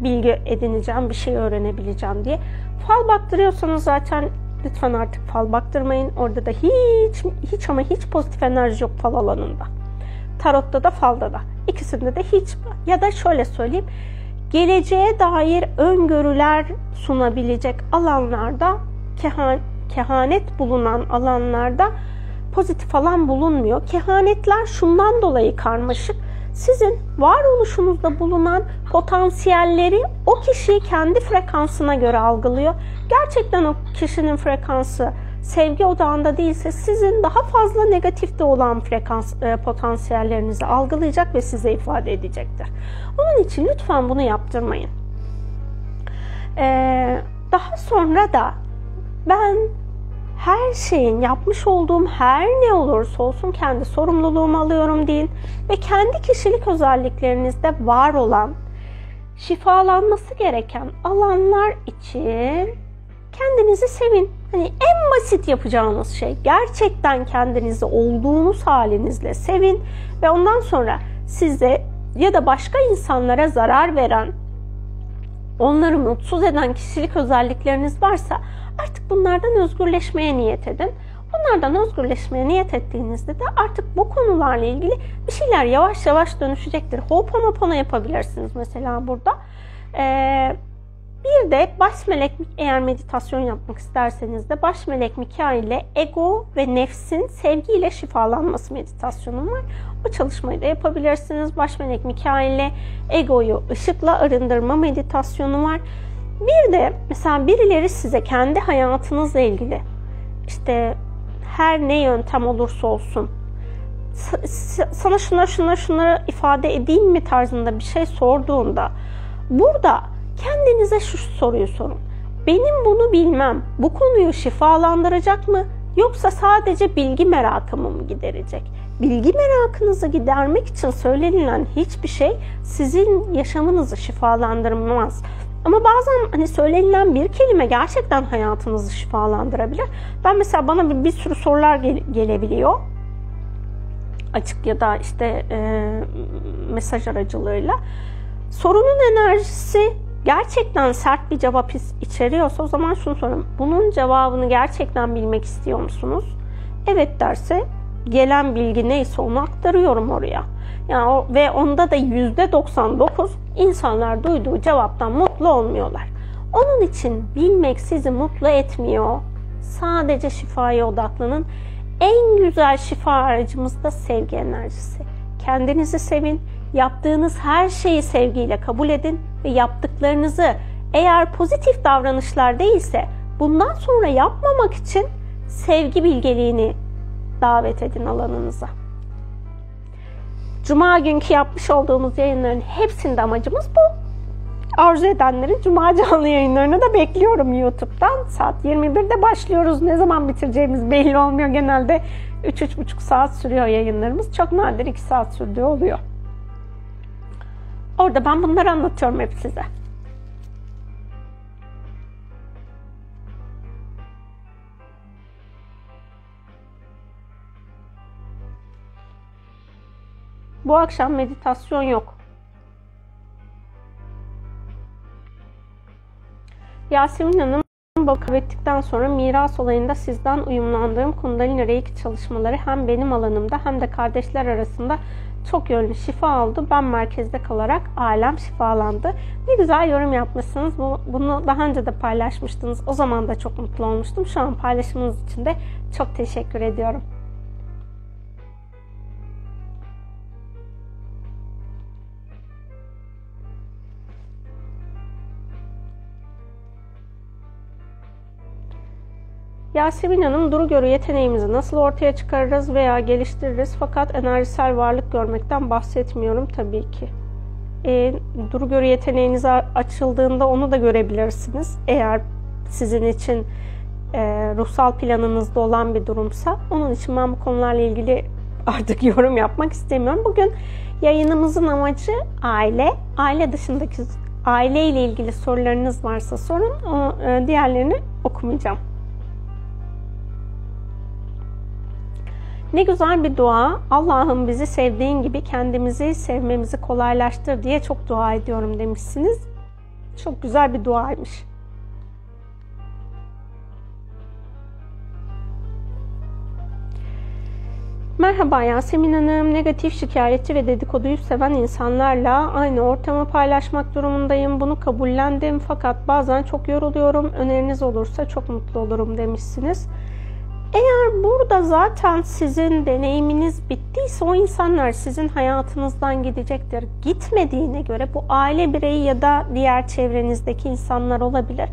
Bilgi edineceğim, bir şey öğrenebileceğim diye. Fal baktırıyorsanız zaten lütfen artık fal baktırmayın. Orada da hiç hiç ama hiç pozitif enerji yok fal alanında. Tarotta da falda da. İkisinde de hiç ya da şöyle söyleyeyim. Geleceğe dair öngörüler sunabilecek alanlarda kehan, kehanet bulunan alanlarda pozitif alan bulunmuyor. Kehanetler şundan dolayı karmaşık. Sizin varoluşunuzda bulunan potansiyelleri o kişi kendi frekansına göre algılıyor. Gerçekten o kişinin frekansı sevgi odağında değilse sizin daha fazla negatifte olan frekans e, potansiyellerinizi algılayacak ve size ifade edecektir. Onun için lütfen bunu yaptırmayın. Ee, daha sonra da ben her şeyin yapmış olduğum her ne olursa olsun kendi sorumluluğumu alıyorum deyin ve kendi kişilik özelliklerinizde var olan şifalanması gereken alanlar için kendinizi sevin. Hani en basit yapacağınız şey gerçekten kendinizi olduğunuz halinizle sevin ve ondan sonra size ya da başka insanlara zarar veren, onları mutsuz eden kişilik özellikleriniz varsa artık bunlardan özgürleşmeye niyet edin. Bunlardan özgürleşmeye niyet ettiğinizde de artık bu konularla ilgili bir şeyler yavaş yavaş dönüşecektir. Ho'oponopono yapabilirsiniz mesela burada. Ee, bir de baş melek eğer meditasyon yapmak isterseniz de baş melek Mikail ile ego ve nefsin sevgiyle şifalanması meditasyonum var. O çalışmayı da yapabilirsiniz. Baş melek Mikail ile egoyu ışıkla arındırma meditasyonu var. Bir de mesela birileri size kendi hayatınızla ilgili işte her ne yöntem olursa olsun sana şunları şunları şunları ifade edeyim mi tarzında bir şey sorduğunda burada kendinize şu soruyu sorun. Benim bunu bilmem bu konuyu şifalandıracak mı yoksa sadece bilgi merakımı mı giderecek? Bilgi merakınızı gidermek için söylenilen hiçbir şey sizin yaşamınızı şifalandırmaz. Ama bazen hani söylenilen bir kelime gerçekten hayatınızı şifalandırabilir. Ben mesela bana bir, bir sürü sorular gel- gelebiliyor. Açık ya da işte e, mesaj aracılığıyla. Sorunun enerjisi gerçekten sert bir cevap içeriyorsa o zaman şunu sorun. Bunun cevabını gerçekten bilmek istiyor musunuz? Evet derse gelen bilgi neyse onu aktarıyorum oraya. Yani o, ve onda da yüzde 99 insanlar duyduğu cevaptan mutlu olmuyorlar. Onun için bilmek sizi mutlu etmiyor. Sadece şifaya odaklanın. En güzel şifa aracımız da sevgi enerjisi. Kendinizi sevin, yaptığınız her şeyi sevgiyle kabul edin ve yaptıklarınızı eğer pozitif davranışlar değilse bundan sonra yapmamak için sevgi bilgeliğini davet edin alanınıza. Cuma günkü yapmış olduğumuz yayınların hepsinde amacımız bu. Arzu edenlerin Cuma canlı yayınlarını da bekliyorum YouTube'dan. Saat 21'de başlıyoruz. Ne zaman bitireceğimiz belli olmuyor. Genelde 3-3,5 saat sürüyor yayınlarımız. Çok nadir 2 saat sürdüğü oluyor. Orada ben bunları anlatıyorum hep size. Bu akşam meditasyon yok. Yasemin Hanım kaybettikten sonra miras olayında sizden uyumlandığım Kundalini Reiki çalışmaları hem benim alanımda hem de kardeşler arasında çok yönlü şifa aldı. Ben merkezde kalarak alem şifalandı. Ne güzel yorum yapmışsınız. Bunu daha önce de paylaşmıştınız. O zaman da çok mutlu olmuştum. Şu an paylaşımınız için de çok teşekkür ediyorum. Yasemin Hanım duru görü yeteneğimizi nasıl ortaya çıkarırız veya geliştiririz fakat enerjisel varlık görmekten bahsetmiyorum tabii ki. E, duru görü yeteneğiniz açıldığında onu da görebilirsiniz. Eğer sizin için e, ruhsal planınızda olan bir durumsa onun için ben bu konularla ilgili artık yorum yapmak istemiyorum. Bugün yayınımızın amacı aile. Aile dışındaki aile ile ilgili sorularınız varsa sorun. O, e, diğerlerini okumayacağım. Ne güzel bir dua. Allah'ım bizi sevdiğin gibi kendimizi sevmemizi kolaylaştır diye çok dua ediyorum demişsiniz. Çok güzel bir duaymış. Merhaba Yasemin Hanım. Negatif şikayetçi ve dedikoduyu seven insanlarla aynı ortamı paylaşmak durumundayım. Bunu kabullendim fakat bazen çok yoruluyorum. Öneriniz olursa çok mutlu olurum demişsiniz. Eğer burada zaten sizin deneyiminiz bittiyse o insanlar sizin hayatınızdan gidecektir. Gitmediğine göre bu aile bireyi ya da diğer çevrenizdeki insanlar olabilir.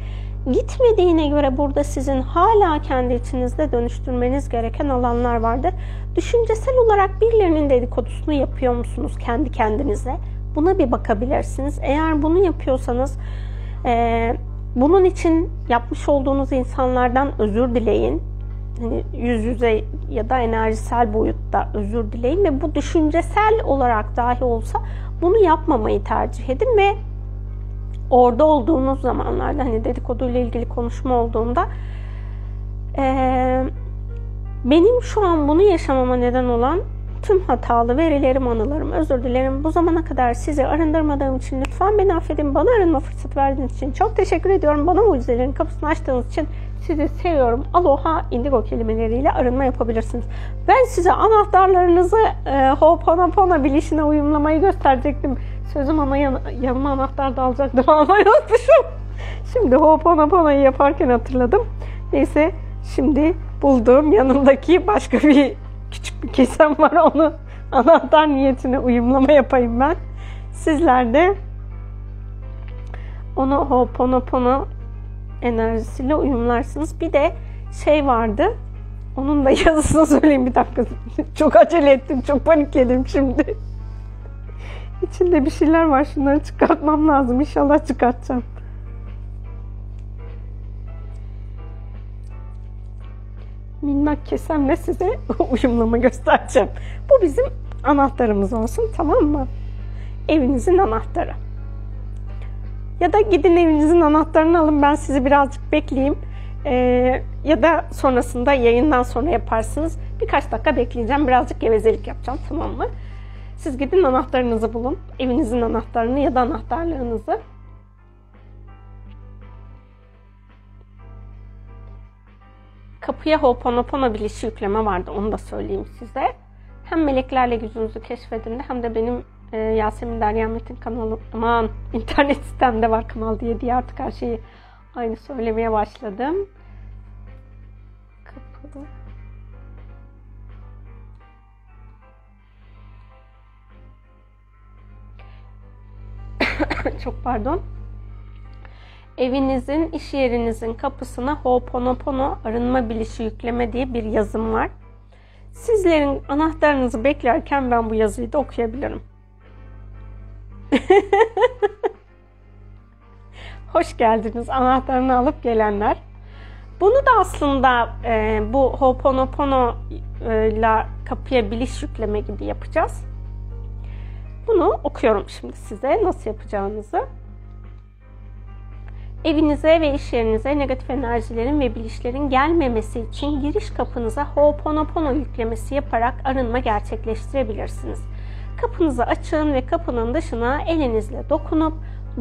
Gitmediğine göre burada sizin hala kendi içinizde dönüştürmeniz gereken alanlar vardır. Düşüncesel olarak birilerinin dedikodusunu yapıyor musunuz kendi kendinize? Buna bir bakabilirsiniz. Eğer bunu yapıyorsanız bunun için yapmış olduğunuz insanlardan özür dileyin hani yüz yüze ya da enerjisel boyutta özür dileyin ve bu düşüncesel olarak dahi olsa bunu yapmamayı tercih edin ve orada olduğunuz zamanlarda hani dedikodu ile ilgili konuşma olduğunda ee, benim şu an bunu yaşamama neden olan tüm hatalı verilerim, anılarım, özür dilerim. Bu zamana kadar sizi arındırmadığım için lütfen beni affedin. Bana arınma fırsatı verdiğiniz için çok teşekkür ediyorum. Bana mucizelerin kapısını açtığınız için sizi seviyorum. Aloha indigo kelimeleriyle arınma yapabilirsiniz. Ben size anahtarlarınızı e, Ho'oponopono bilişine uyumlamayı gösterecektim. Sözüm ama yan, yanıma anahtar da alacaktım. Almayı unutmuşum. Şimdi Ho'oponopono'yu yaparken hatırladım. Neyse şimdi bulduğum yanımdaki başka bir küçük bir kesem var. Onu anahtar niyetine uyumlama yapayım ben. Sizler de onu Ho'oponopono enerjisiyle uyumlarsınız. Bir de şey vardı. Onun da yazısını söyleyeyim bir dakika. çok acele ettim. Çok panikledim şimdi. İçinde bir şeyler var. Şunları çıkartmam lazım. İnşallah çıkartacağım. Minnak kesemle size uyumlama göstereceğim. Bu bizim anahtarımız olsun tamam mı? Evinizin anahtarı. Ya da gidin evinizin anahtarını alın ben sizi birazcık bekleyeyim. Ee, ya da sonrasında yayından sonra yaparsınız. Birkaç dakika bekleyeceğim. Birazcık gevezelik yapacağım tamam mı? Siz gidin anahtarınızı bulun. Evinizin anahtarını ya da anahtarlığınızı. Kapıya Ho'oponopono bilişi yükleme vardı. Onu da söyleyeyim size. Hem meleklerle gücünüzü keşfedin hem de benim e, Yasemin Derya Metin kanalı aman internet sitemde var kanal diye diye artık her şeyi aynı söylemeye başladım. Kapıda. Çok pardon. Evinizin, iş yerinizin kapısına Ho'oponopono arınma bilişi yükleme diye bir yazım var. Sizlerin anahtarınızı beklerken ben bu yazıyı da okuyabilirim. Hoş geldiniz anahtarını alıp gelenler. Bunu da aslında e, bu Ho'oponopono ile kapıya biliş yükleme gibi yapacağız. Bunu okuyorum şimdi size nasıl yapacağınızı. Evinize ve iş yerinize negatif enerjilerin ve bilişlerin gelmemesi için giriş kapınıza Ho'oponopono yüklemesi yaparak arınma gerçekleştirebilirsiniz. Kapınızı açın ve kapının dışına elinizle dokunup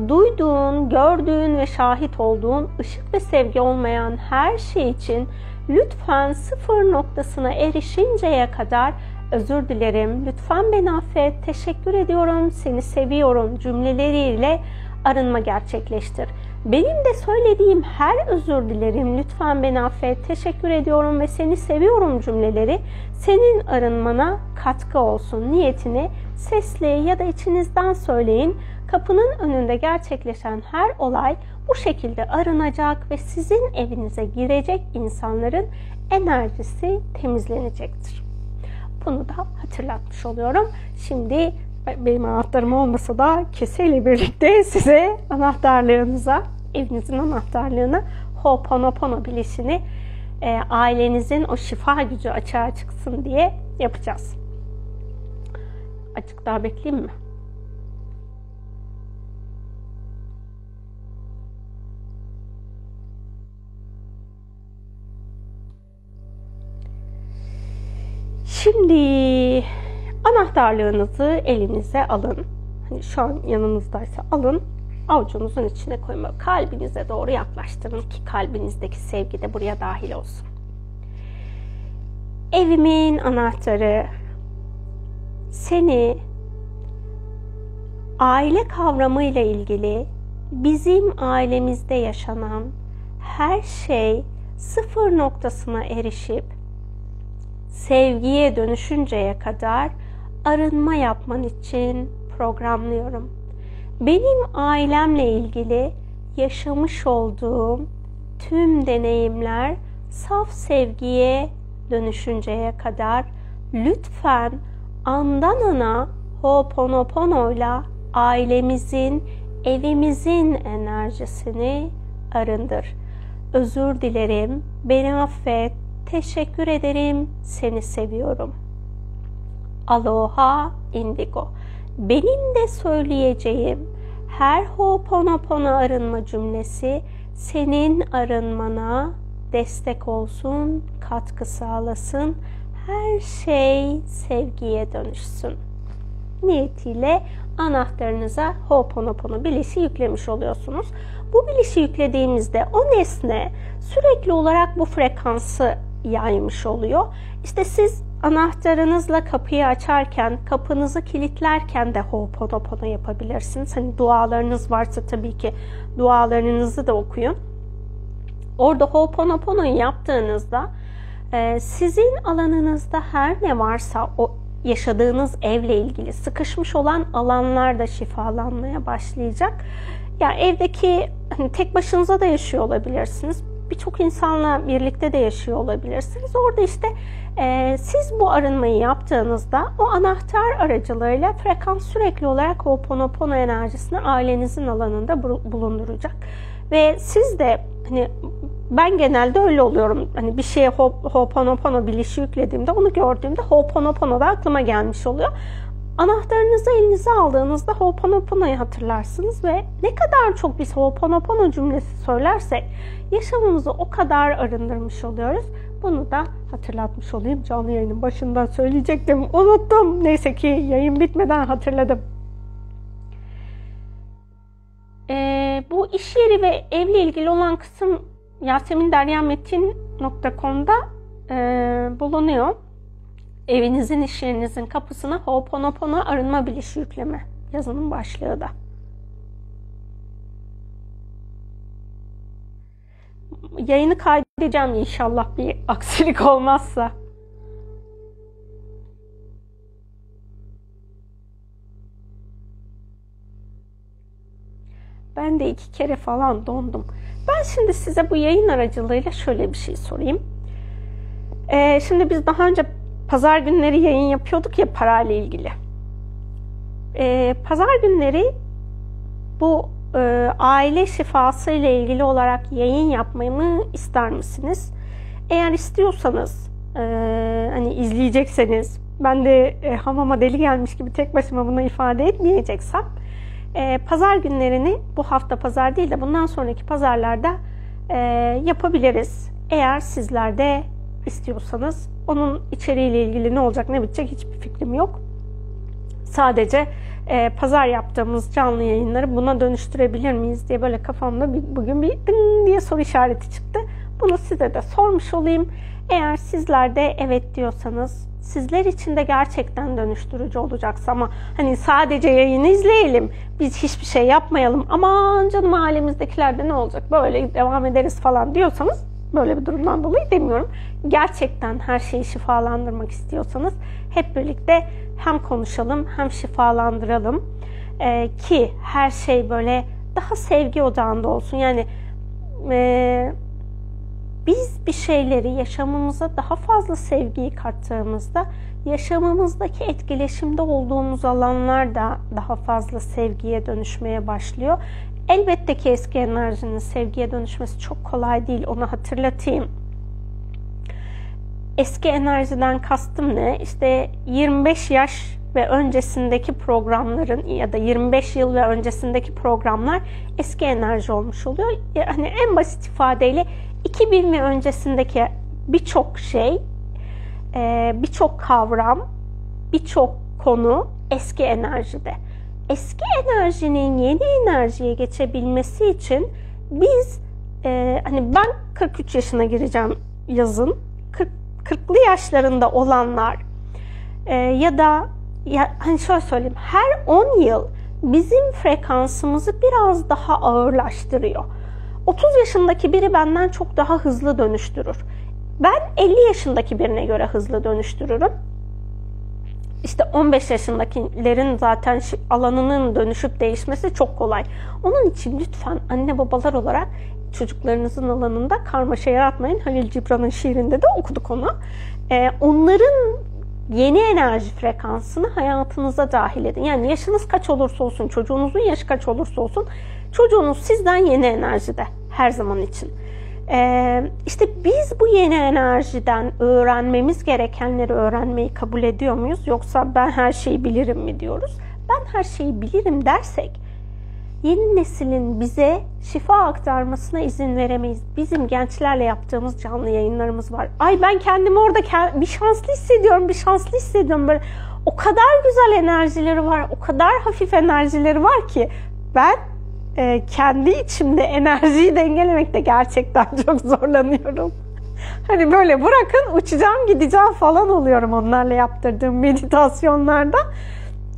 duyduğun, gördüğün ve şahit olduğun ışık ve sevgi olmayan her şey için lütfen sıfır noktasına erişinceye kadar özür dilerim, lütfen beni affet, teşekkür ediyorum, seni seviyorum cümleleriyle arınma gerçekleştir. Benim de söylediğim her özür dilerim, lütfen beni affet, teşekkür ediyorum ve seni seviyorum cümleleri senin arınmana katkı olsun niyetini sesli ya da içinizden söyleyin. Kapının önünde gerçekleşen her olay bu şekilde arınacak ve sizin evinize girecek insanların enerjisi temizlenecektir. Bunu da hatırlatmış oluyorum. Şimdi benim anahtarım olmasa da keseyle birlikte size anahtarlığınıza, evinizin anahtarlığına Ho'oponopono bilişini e, ailenizin o şifa gücü açığa çıksın diye yapacağız. Açık daha bekleyeyim mi? Şimdi anahtarlığınızı elinize alın. Hani şu an yanınızdaysa alın. Avucunuzun içine koyma. Kalbinize doğru yaklaştırın ki kalbinizdeki sevgi de buraya dahil olsun. Evimin anahtarı seni aile kavramı ile ilgili bizim ailemizde yaşanan her şey sıfır noktasına erişip sevgiye dönüşünceye kadar arınma yapman için programlıyorum. Benim ailemle ilgili yaşamış olduğum tüm deneyimler saf sevgiye dönüşünceye kadar lütfen andan ana Ho'oponopono ile ailemizin, evimizin enerjisini arındır. Özür dilerim, beni affet, teşekkür ederim, seni seviyorum. Aloha Indigo. Benim de söyleyeceğim her Ho'oponopono arınma cümlesi senin arınmana destek olsun, katkı sağlasın. Her şey sevgiye dönüşsün. Niyetiyle anahtarınıza Ho'oponopono bilişi yüklemiş oluyorsunuz. Bu bilişi yüklediğimizde o nesne sürekli olarak bu frekansı yaymış oluyor. İşte siz anahtarınızla kapıyı açarken, kapınızı kilitlerken de Ho'oponopono yapabilirsiniz. Hani dualarınız varsa tabii ki dualarınızı da okuyun. Orada Ho'oponopono'yu yaptığınızda e, sizin alanınızda her ne varsa o yaşadığınız evle ilgili sıkışmış olan alanlar da şifalanmaya başlayacak. Ya yani evdeki hani tek başınıza da yaşıyor olabilirsiniz. Birçok insanla birlikte de yaşıyor olabilirsiniz. Orada işte e, siz bu arınmayı yaptığınızda o anahtar aracılığıyla frekans sürekli olarak Ho'oponopono enerjisini ailenizin alanında bulunduracak. Ve siz de hani ben genelde öyle oluyorum. Hani bir şeye Ho'oponopono bilişi yüklediğimde onu gördüğümde Ho'oponopono da aklıma gelmiş oluyor. Anahtarınızı elinize aldığınızda Ho'oponopono'yu hatırlarsınız ve ne kadar çok biz Ho'oponopono cümlesi söylersek yaşamımızı o kadar arındırmış oluyoruz. Bunu da hatırlatmış olayım. Canlı yayının başından söyleyecektim. Unuttum. Neyse ki yayın bitmeden hatırladım. Ee, bu iş yeri ve evle ilgili olan kısım yaseminderyametin.com'da e, bulunuyor. Evinizin, iş yerinizin kapısına Ho'oponopono arınma bilişi yükleme yazının başlığı da. Yayını kaydedeceğim inşallah bir aksilik olmazsa. Ben de iki kere falan dondum. Ben şimdi size bu yayın aracılığıyla şöyle bir şey sorayım. Ee, şimdi biz daha önce pazar günleri yayın yapıyorduk ya parayla ilgili. Ee, pazar günleri bu e, aile şifası ile ilgili olarak yayın yapmamı ister misiniz? Eğer istiyorsanız e, hani izleyecekseniz ben de e, hamama deli gelmiş gibi tek başıma bunu ifade etmeyeceksem e, pazar günlerini bu hafta pazar değil de bundan sonraki pazarlarda e, yapabiliriz. Eğer sizler de istiyorsanız onun içeriğiyle ilgili ne olacak ne bitecek hiçbir fikrim yok. Sadece e, pazar yaptığımız canlı yayınları buna dönüştürebilir miyiz diye böyle kafamda bir, bugün bir ding diye soru işareti çıktı. Bunu size de sormuş olayım. Eğer sizler de evet diyorsanız sizler için de gerçekten dönüştürücü olacaksa ama hani sadece yayını izleyelim biz hiçbir şey yapmayalım aman canım alemimizdekiler ne olacak böyle devam ederiz falan diyorsanız böyle bir durumdan dolayı demiyorum. Gerçekten her şeyi şifalandırmak istiyorsanız hep birlikte hem konuşalım hem şifalandıralım ee, ki her şey böyle daha sevgi odağında olsun. Yani e, biz bir şeyleri yaşamımıza daha fazla sevgiyi kattığımızda yaşamımızdaki etkileşimde olduğumuz alanlar da daha fazla sevgiye dönüşmeye başlıyor. Elbette ki eski enerjinin sevgiye dönüşmesi çok kolay değil. Onu hatırlatayım. Eski enerjiden kastım ne? İşte 25 yaş ve öncesindeki programların ya da 25 yıl ve öncesindeki programlar eski enerji olmuş oluyor. Yani en basit ifadeyle 2000 ve öncesindeki birçok şey, birçok kavram, birçok konu eski enerjide. Eski enerjinin yeni enerjiye geçebilmesi için biz e, hani ben 43 yaşına gireceğim yazın. 40, 40'lı yaşlarında olanlar e, ya da ya, hani şöyle söyleyeyim her 10 yıl bizim frekansımızı biraz daha ağırlaştırıyor. 30 yaşındaki biri benden çok daha hızlı dönüştürür. Ben 50 yaşındaki birine göre hızlı dönüştürürüm. İşte 15 yaşındakilerin zaten alanının dönüşüp değişmesi çok kolay. Onun için lütfen anne babalar olarak çocuklarınızın alanında karmaşa yaratmayın. Halil Cibran'ın şiirinde de okuduk onu. Ee, onların yeni enerji frekansını hayatınıza dahil edin. Yani yaşınız kaç olursa olsun, çocuğunuzun yaşı kaç olursa olsun, çocuğunuz sizden yeni enerjide her zaman için. Ee, işte biz bu yeni enerjiden öğrenmemiz gerekenleri öğrenmeyi kabul ediyor muyuz? Yoksa ben her şeyi bilirim mi diyoruz? Ben her şeyi bilirim dersek yeni neslin bize şifa aktarmasına izin veremeyiz. Bizim gençlerle yaptığımız canlı yayınlarımız var. Ay ben kendimi orada bir şanslı hissediyorum, bir şanslı hissediyorum. Böyle o kadar güzel enerjileri var, o kadar hafif enerjileri var ki ben e, kendi içimde enerjiyi dengelemekte gerçekten çok zorlanıyorum. Hani böyle bırakın uçacağım gideceğim falan oluyorum onlarla yaptırdığım meditasyonlarda.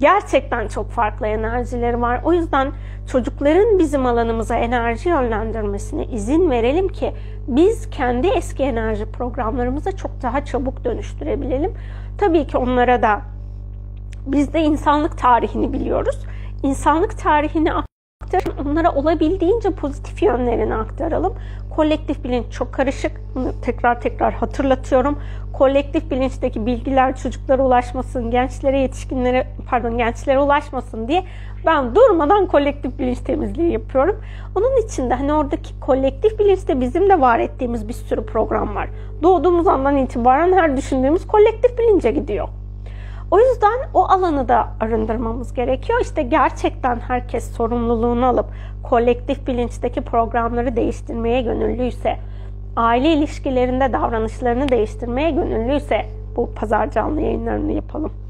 Gerçekten çok farklı enerjileri var. O yüzden çocukların bizim alanımıza enerji yönlendirmesine izin verelim ki biz kendi eski enerji programlarımıza çok daha çabuk dönüştürebilelim. Tabii ki onlara da biz de insanlık tarihini biliyoruz. İnsanlık tarihini aktarın, onlara olabildiğince pozitif yönlerini aktaralım. Kolektif bilinç çok karışık. Bunu tekrar tekrar hatırlatıyorum. Kolektif bilinçteki bilgiler çocuklara ulaşmasın, gençlere, yetişkinlere, pardon gençlere ulaşmasın diye ben durmadan kolektif bilinç temizliği yapıyorum. Onun için de hani oradaki kolektif bilinçte bizim de var ettiğimiz bir sürü program var. Doğduğumuz andan itibaren her düşündüğümüz kolektif bilince gidiyor. O yüzden o alanı da arındırmamız gerekiyor. İşte gerçekten herkes sorumluluğunu alıp kolektif bilinçteki programları değiştirmeye gönüllüyse, aile ilişkilerinde davranışlarını değiştirmeye gönüllüyse bu pazar canlı yayınlarını yapalım.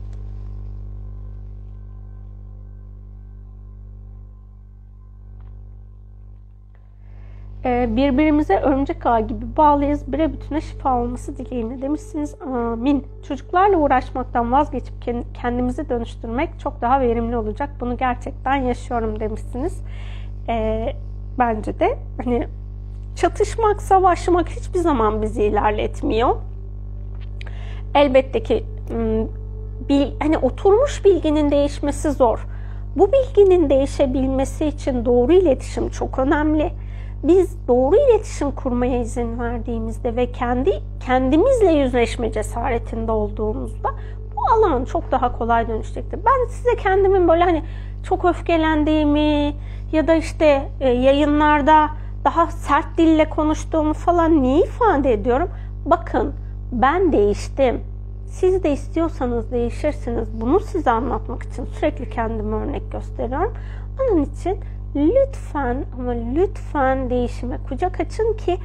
Birbirimize örümcek ağ gibi bağlıyız. Bire bütüne şifa olması dileğiyle demişsiniz. Amin. Çocuklarla uğraşmaktan vazgeçip kendimizi dönüştürmek çok daha verimli olacak. Bunu gerçekten yaşıyorum demişsiniz. Ee, bence de hani çatışmak, savaşmak hiçbir zaman bizi ilerletmiyor. Elbette ki bil, hani oturmuş bilginin değişmesi zor. Bu bilginin değişebilmesi için doğru iletişim çok önemli biz doğru iletişim kurmaya izin verdiğimizde ve kendi kendimizle yüzleşme cesaretinde olduğumuzda bu alan çok daha kolay dönüşecektir. Ben size kendimin böyle hani çok öfkelendiğimi ya da işte e, yayınlarda daha sert dille konuştuğumu falan niye ifade ediyorum? Bakın ben değiştim. Siz de istiyorsanız değişirsiniz. Bunu size anlatmak için sürekli kendime örnek gösteriyorum. Onun için lütfen ama lütfen değişime kucak açın ki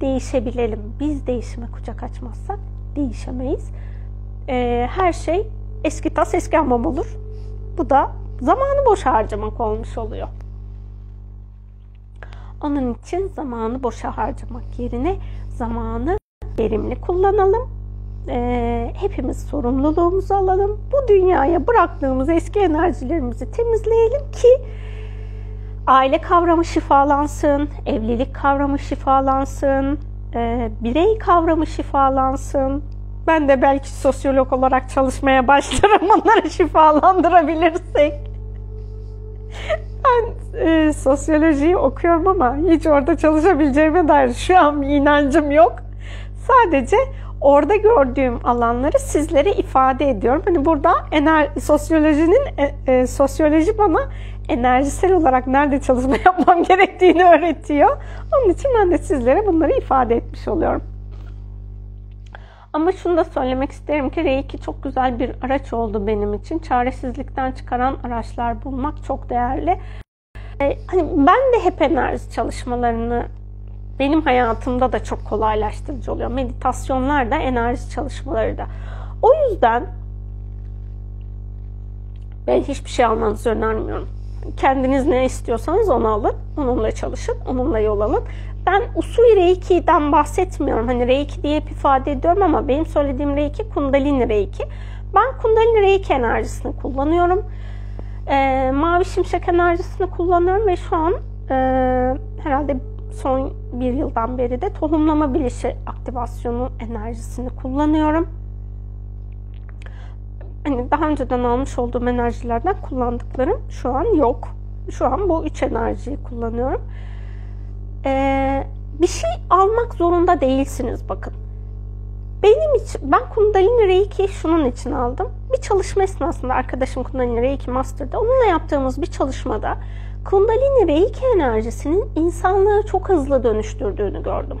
değişebilelim. Biz değişime kucak açmazsak değişemeyiz. Ee, her şey eski tas eski hamam olur. Bu da zamanı boş harcamak olmuş oluyor. Onun için zamanı boşa harcamak yerine zamanı verimli kullanalım. Ee, hepimiz sorumluluğumuzu alalım. Bu dünyaya bıraktığımız eski enerjilerimizi temizleyelim ki aile kavramı şifalansın, evlilik kavramı şifalansın, e, birey kavramı şifalansın. Ben de belki sosyolog olarak çalışmaya başlarım onları şifalandırabilirsek. Ben e, sosyolojiyi okuyorum ama hiç orada çalışabileceğime dair şu an inancım yok. Sadece orada gördüğüm alanları sizlere ifade ediyorum. Hani burada ener sosyolojinin e, e, sosyoloji bana enerjisel olarak nerede çalışma yapmam gerektiğini öğretiyor. Onun için ben de sizlere bunları ifade etmiş oluyorum. Ama şunu da söylemek isterim ki Reiki çok güzel bir araç oldu benim için. Çaresizlikten çıkaran araçlar bulmak çok değerli. Ee, hani ben de hep enerji çalışmalarını benim hayatımda da çok kolaylaştırıcı oluyor. Meditasyonlar da enerji çalışmaları da. O yüzden ben hiçbir şey almanızı önermiyorum kendiniz ne istiyorsanız onu alın. Onunla çalışın. Onunla yol alın. Ben usul Reiki'den bahsetmiyorum. Hani Reiki diye ifade ediyorum ama benim söylediğim Reiki Kundalini Reiki. Ben Kundalini Reiki enerjisini kullanıyorum. Ee, mavi şimşek enerjisini kullanıyorum ve şu an e, herhalde son bir yıldan beri de tohumlama bilişi aktivasyonu enerjisini kullanıyorum. Hani daha önceden almış olduğum enerjilerden kullandıklarım şu an yok. Şu an bu üç enerjiyi kullanıyorum. Ee, bir şey almak zorunda değilsiniz bakın. Benim için, ben Kundalini Reiki şunun için aldım. Bir çalışma esnasında arkadaşım Kundalini Reiki Master'da onunla yaptığımız bir çalışmada Kundalini Reiki enerjisinin insanlığı çok hızlı dönüştürdüğünü gördüm.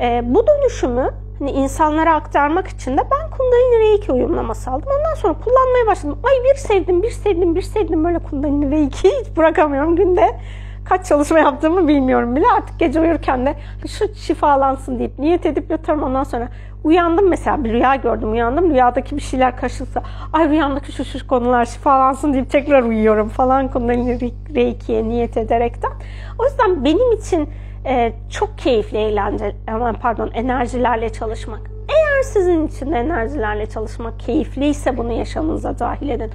Ee, bu dönüşümü hani insanlara aktarmak için de ben Kundalini Reiki uyumlaması aldım. Ondan sonra kullanmaya başladım. Ay bir sevdim, bir sevdim, bir sevdim böyle Kundalini Reiki'yi hiç bırakamıyorum günde kaç çalışma yaptığımı bilmiyorum bile. Artık gece uyurken de şu şifalansın deyip niyet edip yatıyorum. Ondan sonra uyandım mesela bir rüya gördüm uyandım. Rüyadaki bir şeyler karşılsa ay rüyamdaki şu şu konular şifalansın deyip tekrar uyuyorum falan Kundalini Reiki'ye niyet ederekten. O yüzden benim için e, çok keyifli eğlence, pardon enerjilerle çalışmak. Eğer sizin için enerjilerle çalışmak keyifliyse bunu yaşamınıza dahil edin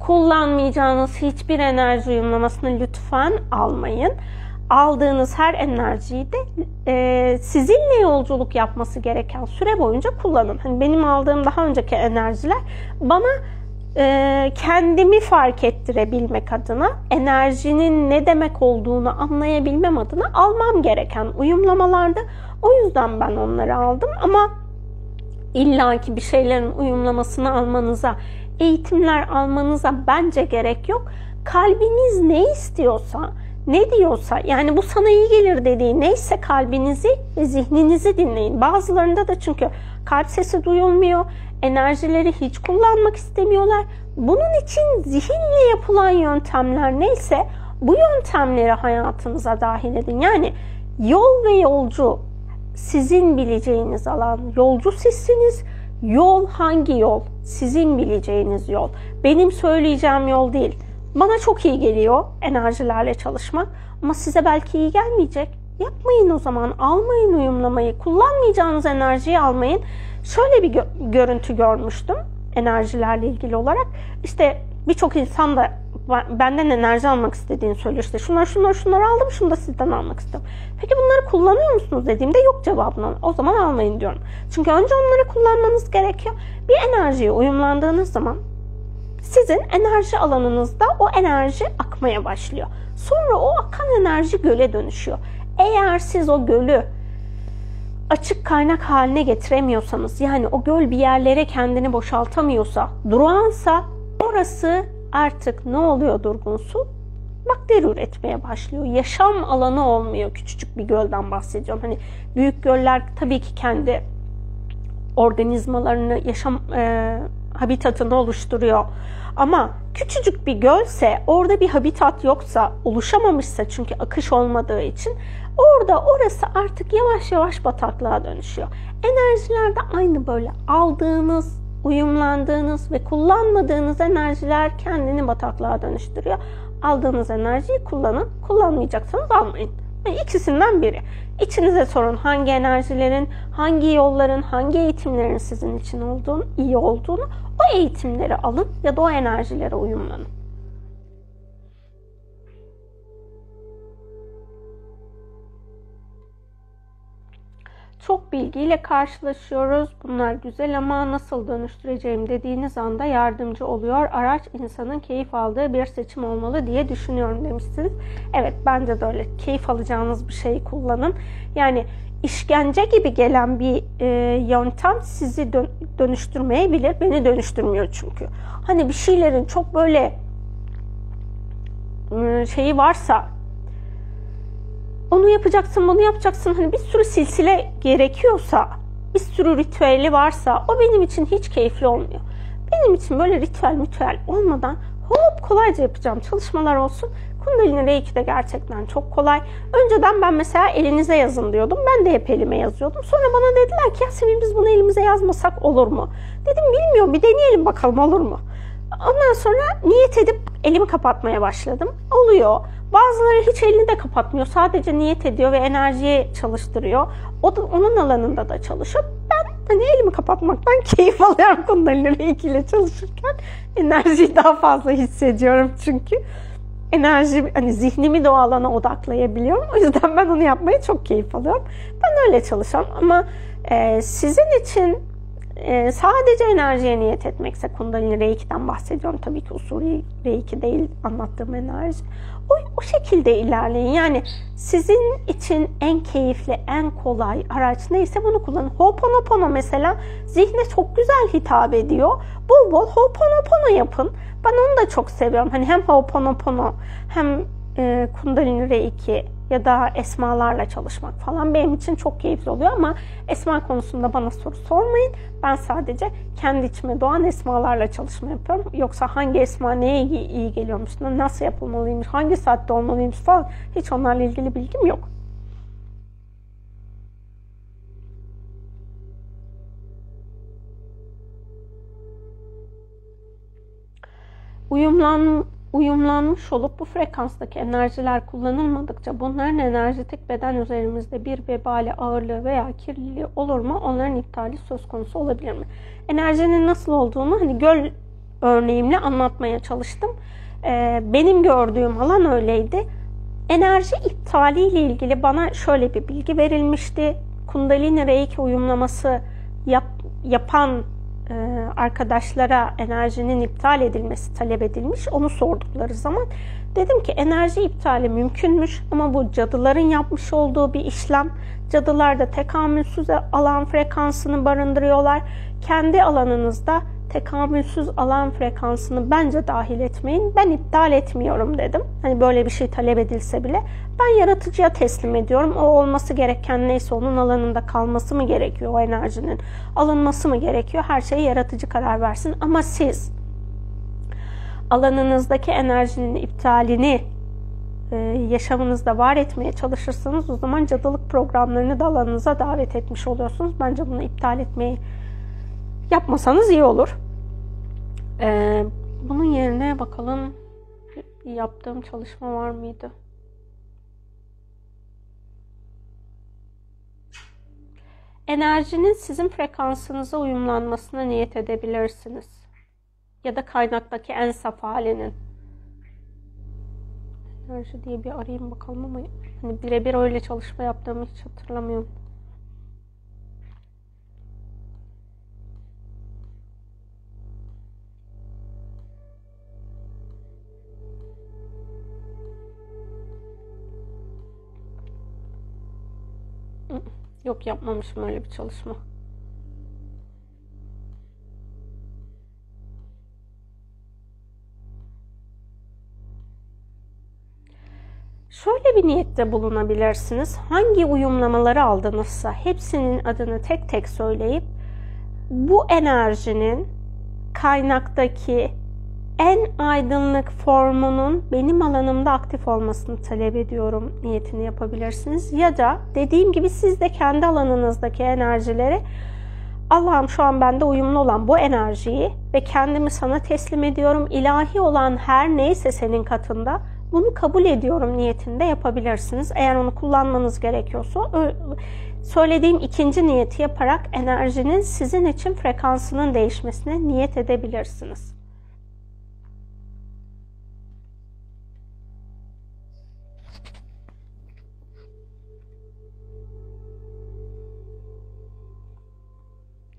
kullanmayacağınız hiçbir enerji uyumlamasını lütfen almayın. Aldığınız her enerjiyi de e, sizinle yolculuk yapması gereken süre boyunca kullanın. Hani benim aldığım daha önceki enerjiler bana e, kendimi fark ettirebilmek adına, enerjinin ne demek olduğunu anlayabilmem adına almam gereken uyumlamalardı. O yüzden ben onları aldım ama illaki bir şeylerin uyumlamasını almanıza eğitimler almanıza bence gerek yok. Kalbiniz ne istiyorsa, ne diyorsa yani bu sana iyi gelir dediği neyse kalbinizi ve zihninizi dinleyin. Bazılarında da çünkü kalp sesi duyulmuyor, enerjileri hiç kullanmak istemiyorlar. Bunun için zihinle yapılan yöntemler neyse bu yöntemleri hayatınıza dahil edin. Yani yol ve yolcu sizin bileceğiniz alan. Yolcu sizsiniz Yol hangi yol? Sizin bileceğiniz yol. Benim söyleyeceğim yol değil. Bana çok iyi geliyor enerjilerle çalışmak ama size belki iyi gelmeyecek. Yapmayın o zaman. Almayın uyumlamayı. Kullanmayacağınız enerjiyi almayın. Şöyle bir gö- görüntü görmüştüm enerjilerle ilgili olarak. İşte birçok insan da benden enerji almak istediğini söylüyor. İşte şunlar şunlar şunlar aldım şunu da sizden almak istiyorum. Peki bunları kullanıyor musunuz dediğimde yok cevabını. O zaman almayın diyorum. Çünkü önce onları kullanmanız gerekiyor. Bir enerjiye uyumlandığınız zaman sizin enerji alanınızda o enerji akmaya başlıyor. Sonra o akan enerji göle dönüşüyor. Eğer siz o gölü açık kaynak haline getiremiyorsanız yani o göl bir yerlere kendini boşaltamıyorsa, durağansa orası artık ne oluyor durgun su? Bakteri üretmeye başlıyor. Yaşam alanı olmuyor. Küçücük bir gölden bahsediyorum. Hani büyük göller tabii ki kendi organizmalarını, yaşam e, habitatını oluşturuyor. Ama küçücük bir gölse, orada bir habitat yoksa, oluşamamışsa çünkü akış olmadığı için orada orası artık yavaş yavaş bataklığa dönüşüyor. Enerjiler de aynı böyle aldığınız uyumlandığınız ve kullanmadığınız enerjiler kendini bataklığa dönüştürüyor. Aldığınız enerjiyi kullanın, kullanmayacaksanız almayın. Ve ikisinden biri. İçinize sorun hangi enerjilerin, hangi yolların, hangi eğitimlerin sizin için olduğunu, iyi olduğunu, o eğitimleri alın ya da o enerjilere uyumlanın. Çok bilgiyle karşılaşıyoruz. Bunlar güzel ama nasıl dönüştüreceğim dediğiniz anda yardımcı oluyor. Araç insanın keyif aldığı bir seçim olmalı diye düşünüyorum demişsiniz. Evet bence de öyle. Keyif alacağınız bir şeyi kullanın. Yani işkence gibi gelen bir e, yöntem sizi dön- dönüştürmeyebilir. Beni dönüştürmüyor çünkü. Hani bir şeylerin çok böyle ıı, şeyi varsa onu yapacaksın, bunu yapacaksın. Hani bir sürü silsile gerekiyorsa, bir sürü ritüeli varsa o benim için hiç keyifli olmuyor. Benim için böyle ritüel ritüel olmadan hop kolayca yapacağım çalışmalar olsun. Kundalini Reiki de gerçekten çok kolay. Önceden ben mesela elinize yazın diyordum. Ben de hep elime yazıyordum. Sonra bana dediler ki Yasemin biz bunu elimize yazmasak olur mu? Dedim bilmiyorum bir deneyelim bakalım olur mu? Ondan sonra niyet edip elimi kapatmaya başladım. Oluyor. Bazıları hiç elini de kapatmıyor. Sadece niyet ediyor ve enerjiyi çalıştırıyor. O da onun alanında da çalışıyor. Ben hani elimi kapatmaktan keyif alıyorum Kundalini ile çalışırken. Enerjiyi daha fazla hissediyorum çünkü. Enerji hani zihnimi de o alana odaklayabiliyorum. O yüzden ben onu yapmaya çok keyif alıyorum. Ben öyle çalışıyorum ama e, sizin için e, sadece enerjiye niyet etmekse Kundalini Reiki'den bahsediyorum. Tabii ki usulü Reiki değil anlattığım enerji. O, o şekilde ilerleyin. Yani sizin için en keyifli, en kolay araç neyse bunu kullanın. Ho'oponopono mesela zihne çok güzel hitap ediyor. Bol bol Ho'oponopono yapın. Ben onu da çok seviyorum. Hani hem Ho'oponopono hem e, Kundalini Reiki ya da esmalarla çalışmak falan benim için çok keyifli oluyor ama esma konusunda bana soru sormayın. Ben sadece kendi içime doğan esmalarla çalışma yapıyorum. Yoksa hangi esma neye iyi, iyi geliyormuş, nasıl yapılmalıymış, hangi saatte olmalıymış falan hiç onlarla ilgili bilgim yok. Uyumlan uyumlanmış olup bu frekanstaki enerjiler kullanılmadıkça bunların enerjetik beden üzerimizde bir vebali ağırlığı veya kirliliği olur mu? Onların iptali söz konusu olabilir mi? Enerjinin nasıl olduğunu hani göl örneğimle anlatmaya çalıştım. Ee, benim gördüğüm alan öyleydi. Enerji iptali ile ilgili bana şöyle bir bilgi verilmişti. Kundalini Reiki uyumlaması yap, yapan arkadaşlara enerjinin iptal edilmesi talep edilmiş. Onu sordukları zaman dedim ki enerji iptali mümkünmüş ama bu cadıların yapmış olduğu bir işlem. Cadılar da tekamülsüz alan frekansını barındırıyorlar. Kendi alanınızda tekamülsüz alan frekansını bence dahil etmeyin. Ben iptal etmiyorum dedim. Hani böyle bir şey talep edilse bile. Ben yaratıcıya teslim ediyorum. O olması gereken neyse onun alanında kalması mı gerekiyor o enerjinin? Alınması mı gerekiyor? Her şeyi yaratıcı karar versin. Ama siz alanınızdaki enerjinin iptalini e, yaşamınızda var etmeye çalışırsanız o zaman cadılık programlarını da alanınıza davet etmiş oluyorsunuz. Bence bunu iptal etmeyi yapmasanız iyi olur. Ee, bunun yerine bakalım yaptığım çalışma var mıydı? Enerjinin sizin frekansınıza uyumlanmasına niyet edebilirsiniz. Ya da kaynaktaki en saf halinin. Enerji diye bir arayayım bakalım ama hani birebir öyle çalışma yaptığımı hiç hatırlamıyorum. Yok yapmamışım öyle bir çalışma. Şöyle bir niyette bulunabilirsiniz. Hangi uyumlamaları aldınızsa hepsinin adını tek tek söyleyip bu enerjinin kaynaktaki en aydınlık formunun benim alanımda aktif olmasını talep ediyorum niyetini yapabilirsiniz. Ya da dediğim gibi siz de kendi alanınızdaki enerjileri Allah'ım şu an bende uyumlu olan bu enerjiyi ve kendimi sana teslim ediyorum. İlahi olan her neyse senin katında bunu kabul ediyorum niyetinde yapabilirsiniz. Eğer onu kullanmanız gerekiyorsa söylediğim ikinci niyeti yaparak enerjinin sizin için frekansının değişmesine niyet edebilirsiniz.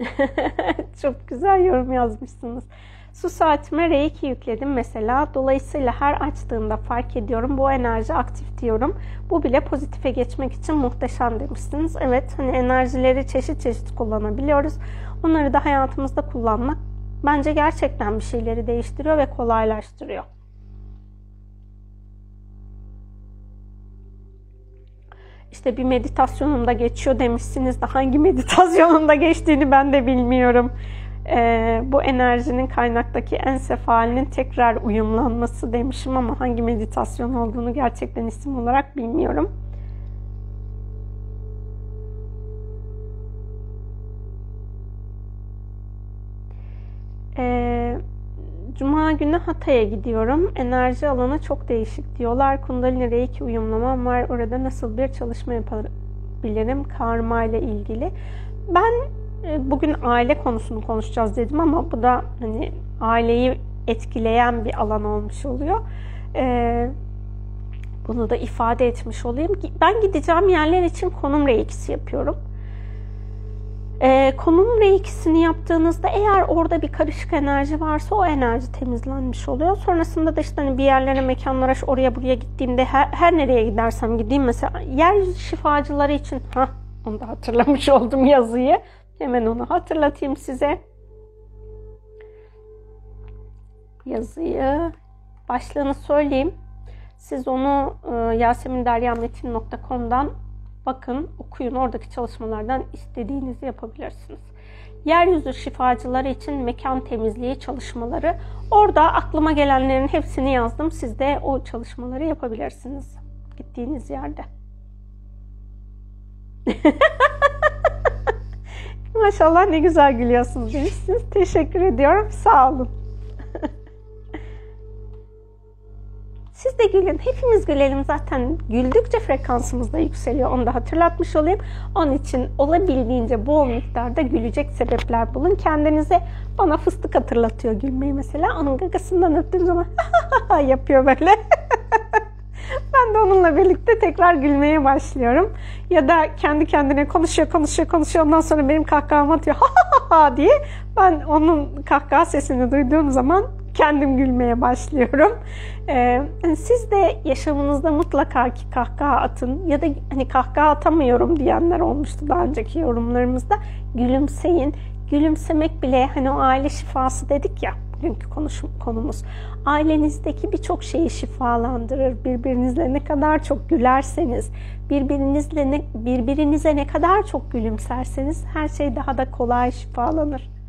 Çok güzel yorum yazmışsınız. Su saatime reiki yükledim mesela. Dolayısıyla her açtığımda fark ediyorum. Bu enerji aktif diyorum. Bu bile pozitife geçmek için muhteşem demişsiniz. Evet hani enerjileri çeşit çeşit kullanabiliyoruz. Onları da hayatımızda kullanmak bence gerçekten bir şeyleri değiştiriyor ve kolaylaştırıyor. İşte bir meditasyonumda geçiyor demişsiniz de hangi meditasyonumda geçtiğini ben de bilmiyorum. Ee, bu enerjinin kaynaktaki en sefalinin tekrar uyumlanması demişim ama hangi meditasyon olduğunu gerçekten isim olarak bilmiyorum. Ee, Cuma günü Hatay'a gidiyorum. Enerji alanı çok değişik diyorlar. Kundalini Reiki uyumlamam var. Orada nasıl bir çalışma yapabilirim karma ile ilgili. Ben e, bugün aile konusunu konuşacağız dedim ama bu da hani aileyi etkileyen bir alan olmuş oluyor. Ee, bunu da ifade etmiş olayım. Ben gideceğim yerler için konum reikisi yapıyorum. Ee, konum reikisini yaptığınızda eğer orada bir karışık enerji varsa o enerji temizlenmiş oluyor. Sonrasında da işte hani bir yerlere, mekanlara, oraya buraya gittiğimde her, her nereye gidersem gideyim mesela yeryüzü şifacıları için ha onu da hatırlamış oldum yazıyı. Hemen onu hatırlatayım size. Yazıyı başlığını söyleyeyim. Siz onu e, yaseminderyametin.com'dan bakın, okuyun. Oradaki çalışmalardan istediğinizi yapabilirsiniz. Yeryüzü şifacıları için mekan temizliği çalışmaları. Orada aklıma gelenlerin hepsini yazdım. Siz de o çalışmaları yapabilirsiniz. Gittiğiniz yerde. Maşallah ne güzel gülüyorsunuz demişsiniz. Teşekkür ediyorum. Sağ olun. Siz de gülün. Hepimiz gülelim. Zaten güldükçe frekansımız da yükseliyor. Onu da hatırlatmış olayım. Onun için olabildiğince bol miktarda gülecek sebepler bulun. Kendinize bana fıstık hatırlatıyor gülmeyi mesela. Onun gagasından öptüğüm zaman yapıyor böyle. ben de onunla birlikte tekrar gülmeye başlıyorum. Ya da kendi kendine konuşuyor, konuşuyor, konuşuyor. Ondan sonra benim kahkahamı atıyor ha ha ha diye. Ben onun kahkaha sesini duyduğum zaman kendim gülmeye başlıyorum. Ee, siz de yaşamınızda mutlaka ki kahkaha atın ya da hani kahkaha atamıyorum diyenler olmuştu daha önceki yorumlarımızda. Gülümseyin. Gülümsemek bile hani o aile şifası dedik ya bugünkü konuşum, konumuz. Ailenizdeki birçok şeyi şifalandırır. Birbirinizle ne kadar çok gülerseniz, birbirinizle ne, birbirinize ne kadar çok gülümserseniz her şey daha da kolay şifalanır.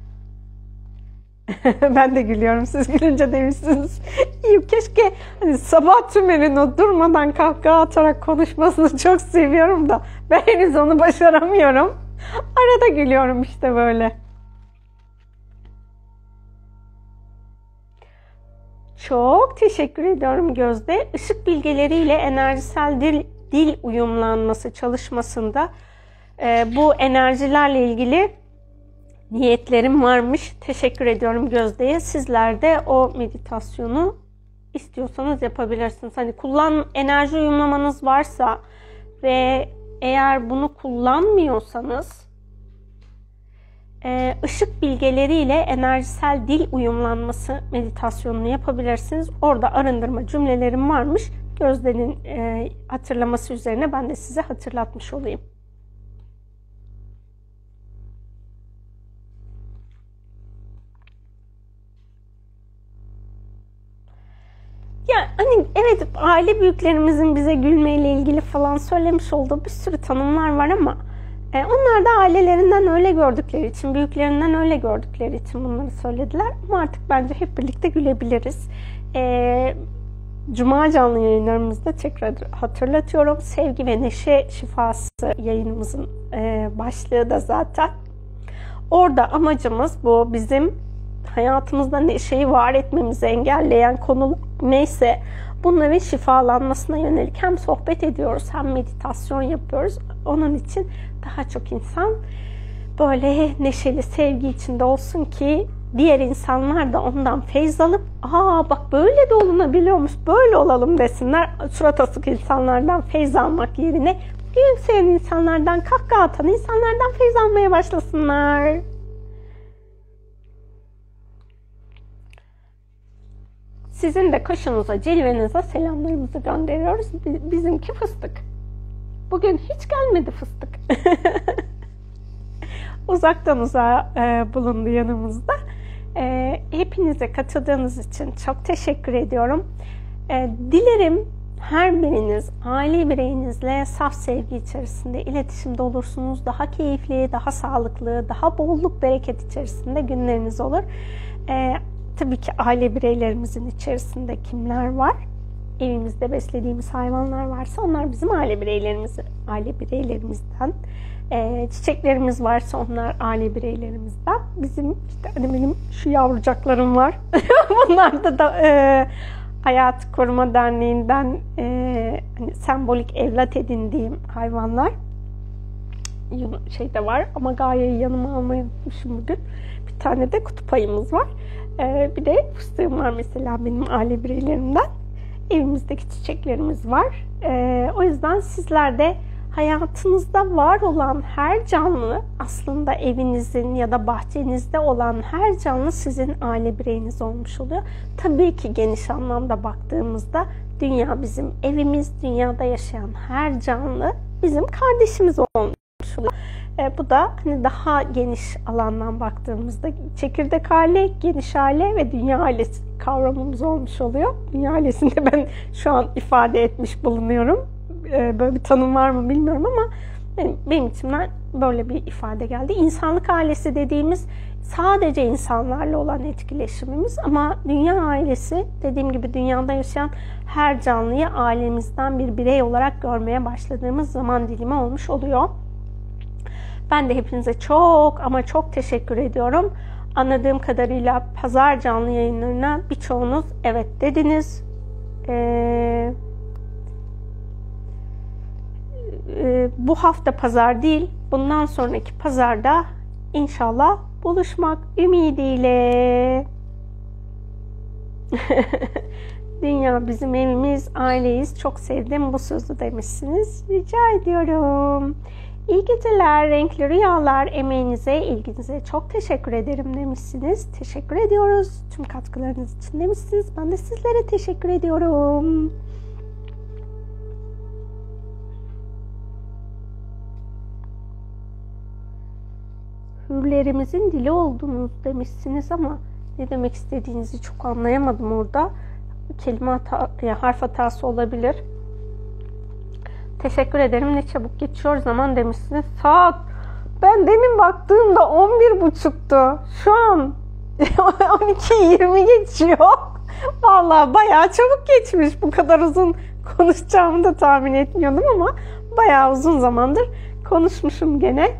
ben de gülüyorum siz gülünce demişsiniz. İyi keşke hani sabah tümenin o durmadan kahkaha atarak konuşmasını çok seviyorum da ben henüz onu başaramıyorum. Arada gülüyorum işte böyle. Çok teşekkür ediyorum Gözde. Işık bilgeleriyle enerjisel dil, dil uyumlanması çalışmasında e, bu enerjilerle ilgili niyetlerim varmış. Teşekkür ediyorum Gözde'ye. Sizler de o meditasyonu istiyorsanız yapabilirsiniz. Hani kullan enerji uyumlamanız varsa ve eğer bunu kullanmıyorsanız e, ışık bilgeleriyle enerjisel dil uyumlanması meditasyonunu yapabilirsiniz. Orada arındırma cümlelerim varmış. Gözde'nin e, hatırlaması üzerine ben de size hatırlatmış olayım. Ya hani evet aile büyüklerimizin bize gülmeyle ilgili falan söylemiş olduğu bir sürü tanımlar var ama e, onlar da ailelerinden öyle gördükleri için, büyüklerinden öyle gördükleri için bunları söylediler. Ama artık bence hep birlikte gülebiliriz. E, Cuma canlı yayınlarımızda tekrar hatırlatıyorum. Sevgi ve Neşe Şifası yayınımızın e, başlığı da zaten. Orada amacımız bu bizim hayatımızda neşeyi var etmemizi engelleyen konu neyse bunların şifalanmasına yönelik hem sohbet ediyoruz hem meditasyon yapıyoruz. Onun için daha çok insan böyle neşeli sevgi içinde olsun ki diğer insanlar da ondan feyz alıp aa bak böyle de olunabiliyormuş böyle olalım desinler. Surat asık insanlardan feyz almak yerine gülümseyen insanlardan kahkaha atan insanlardan feyz almaya başlasınlar. Sizin de kaşınıza, cilvenize selamlarımızı gönderiyoruz. Bizimki fıstık. Bugün hiç gelmedi fıstık. Uzaktan uzağa e, bulundu yanımızda. E, hepinize katıldığınız için çok teşekkür ediyorum. E, dilerim her biriniz aile bireyinizle saf sevgi içerisinde iletişimde olursunuz. Daha keyifli, daha sağlıklı, daha bolluk bereket içerisinde günleriniz olur. E, tabii ki aile bireylerimizin içerisinde kimler var? Evimizde beslediğimiz hayvanlar varsa onlar bizim aile bireylerimiz, aile bireylerimizden. E, çiçeklerimiz varsa onlar aile bireylerimizden. Bizim işte hani benim şu yavrucaklarım var. Bunlar da, da e, Hayat Koruma Derneği'nden e, hani sembolik evlat edindiğim hayvanlar şeyde var ama Gaye'yi yanıma almayı unutmuşum bugün. Bir tane de kutup ayımız var. Ee, bir de fıstığım var mesela benim aile bireylerimden. evimizdeki çiçeklerimiz var. Ee, o yüzden sizler de hayatınızda var olan her canlı aslında evinizin ya da bahçenizde olan her canlı sizin aile bireyiniz olmuş oluyor. Tabii ki geniş anlamda baktığımızda dünya bizim evimiz, dünyada yaşayan her canlı bizim kardeşimiz olmuş oluyor. E, bu da hani daha geniş alandan baktığımızda çekirdek aile, geniş aile ve dünya ailesi kavramımız olmuş oluyor. Dünya ailesinde ben şu an ifade etmiş bulunuyorum. E, böyle bir tanım var mı bilmiyorum ama benim, benim içimden böyle bir ifade geldi. İnsanlık ailesi dediğimiz sadece insanlarla olan etkileşimimiz ama dünya ailesi dediğim gibi dünyada yaşayan her canlıyı ailemizden bir birey olarak görmeye başladığımız zaman dilimi olmuş oluyor. Ben de hepinize çok ama çok teşekkür ediyorum. Anladığım kadarıyla pazar canlı yayınlarına birçoğunuz evet dediniz. Ee, e, bu hafta pazar değil, bundan sonraki pazarda inşallah buluşmak ümidiyle. Dünya bizim evimiz, aileyiz. Çok sevdim bu sözü demişsiniz. Rica ediyorum. İyi geceler, renkli rüyalar, emeğinize, ilginize çok teşekkür ederim demişsiniz. Teşekkür ediyoruz tüm katkılarınız için demişsiniz. Ben de sizlere teşekkür ediyorum. Hürlerimizin dili oldunuz demişsiniz ama ne demek istediğinizi çok anlayamadım orada. Kelime hata, ya harf hatası olabilir. Teşekkür ederim. Ne çabuk geçiyor zaman demişsiniz. Saat ben demin baktığımda 11 buçuktu. Şu an 12.20 geçiyor. Vallahi bayağı çabuk geçmiş. Bu kadar uzun konuşacağımı da tahmin etmiyordum ama bayağı uzun zamandır konuşmuşum gene.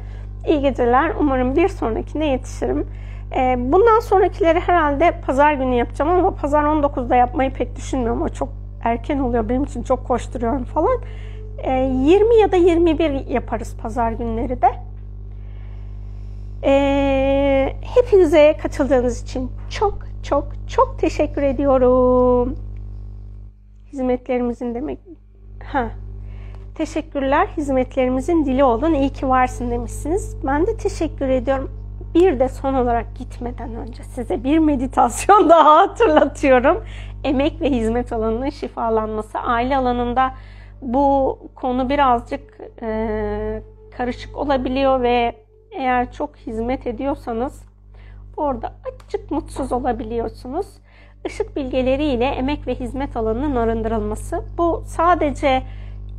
İyi geceler. Umarım bir sonrakine yetişirim. Ee, bundan sonrakileri herhalde pazar günü yapacağım ama pazar 19'da yapmayı pek düşünmüyorum. O çok erken oluyor. Benim için çok koşturuyorum falan. 20 ee, ya da 21 yaparız pazar günleri de. Ee, hepinize katıldığınız için çok çok çok teşekkür ediyorum. Hizmetlerimizin demek ha Teşekkürler hizmetlerimizin dili olun. İyi ki varsın demişsiniz. Ben de teşekkür ediyorum. Bir de son olarak gitmeden önce size bir meditasyon daha hatırlatıyorum. Emek ve hizmet alanının şifalanması. Aile alanında bu konu birazcık e, karışık olabiliyor ve eğer çok hizmet ediyorsanız orada açık mutsuz olabiliyorsunuz. Işık bilgeleriyle emek ve hizmet alanının arındırılması. Bu sadece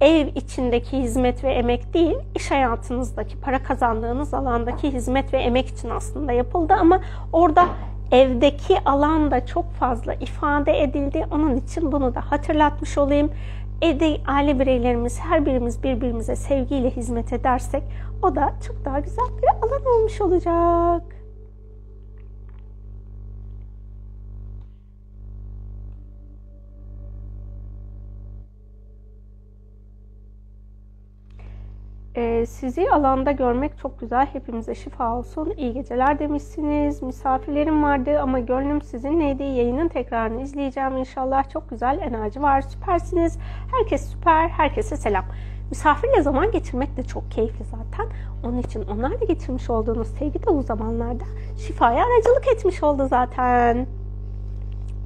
ev içindeki hizmet ve emek değil, iş hayatınızdaki, para kazandığınız alandaki hizmet ve emek için aslında yapıldı ama orada evdeki alanda çok fazla ifade edildi. Onun için bunu da hatırlatmış olayım. Evde aile bireylerimiz her birimiz birbirimize sevgiyle hizmet edersek o da çok daha güzel bir alan olmuş olacak. Ee, sizi alanda görmek çok güzel. Hepimize şifa olsun. İyi geceler demişsiniz. Misafirlerim vardı ama gönlüm sizinleydi. Yayının tekrarını izleyeceğim inşallah. Çok güzel enerji var. Süpersiniz. Herkes süper. Herkese selam. Misafirle zaman geçirmek de çok keyifli zaten. Onun için onlar da geçirmiş olduğunuz sevgi dolu zamanlarda şifaya aracılık etmiş oldu zaten.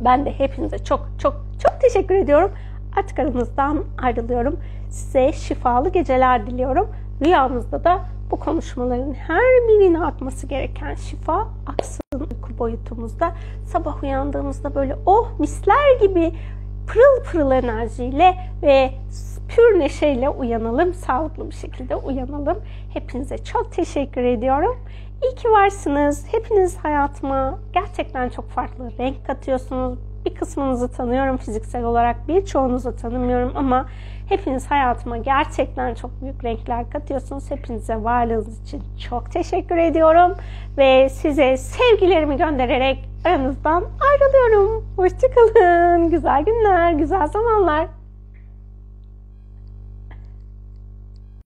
Ben de hepinize çok çok çok teşekkür ediyorum. Artık aranızdan ayrılıyorum. Size şifalı geceler diliyorum. Rüyanızda da bu konuşmaların her birine akması gereken şifa aksın uyku boyutumuzda. Sabah uyandığımızda böyle oh misler gibi pırıl pırıl enerjiyle ve pür neşeyle uyanalım. Sağlıklı bir şekilde uyanalım. Hepinize çok teşekkür ediyorum. İyi ki varsınız. Hepiniz hayatıma gerçekten çok farklı renk katıyorsunuz. Bir kısmınızı tanıyorum fiziksel olarak, birçoğunuzu tanımıyorum ama hepiniz hayatıma gerçekten çok büyük renkler katıyorsunuz. Hepinize varlığınız için çok teşekkür ediyorum ve size sevgilerimi göndererek aranızdan ayrılıyorum. Hoşçakalın. Güzel günler, güzel zamanlar.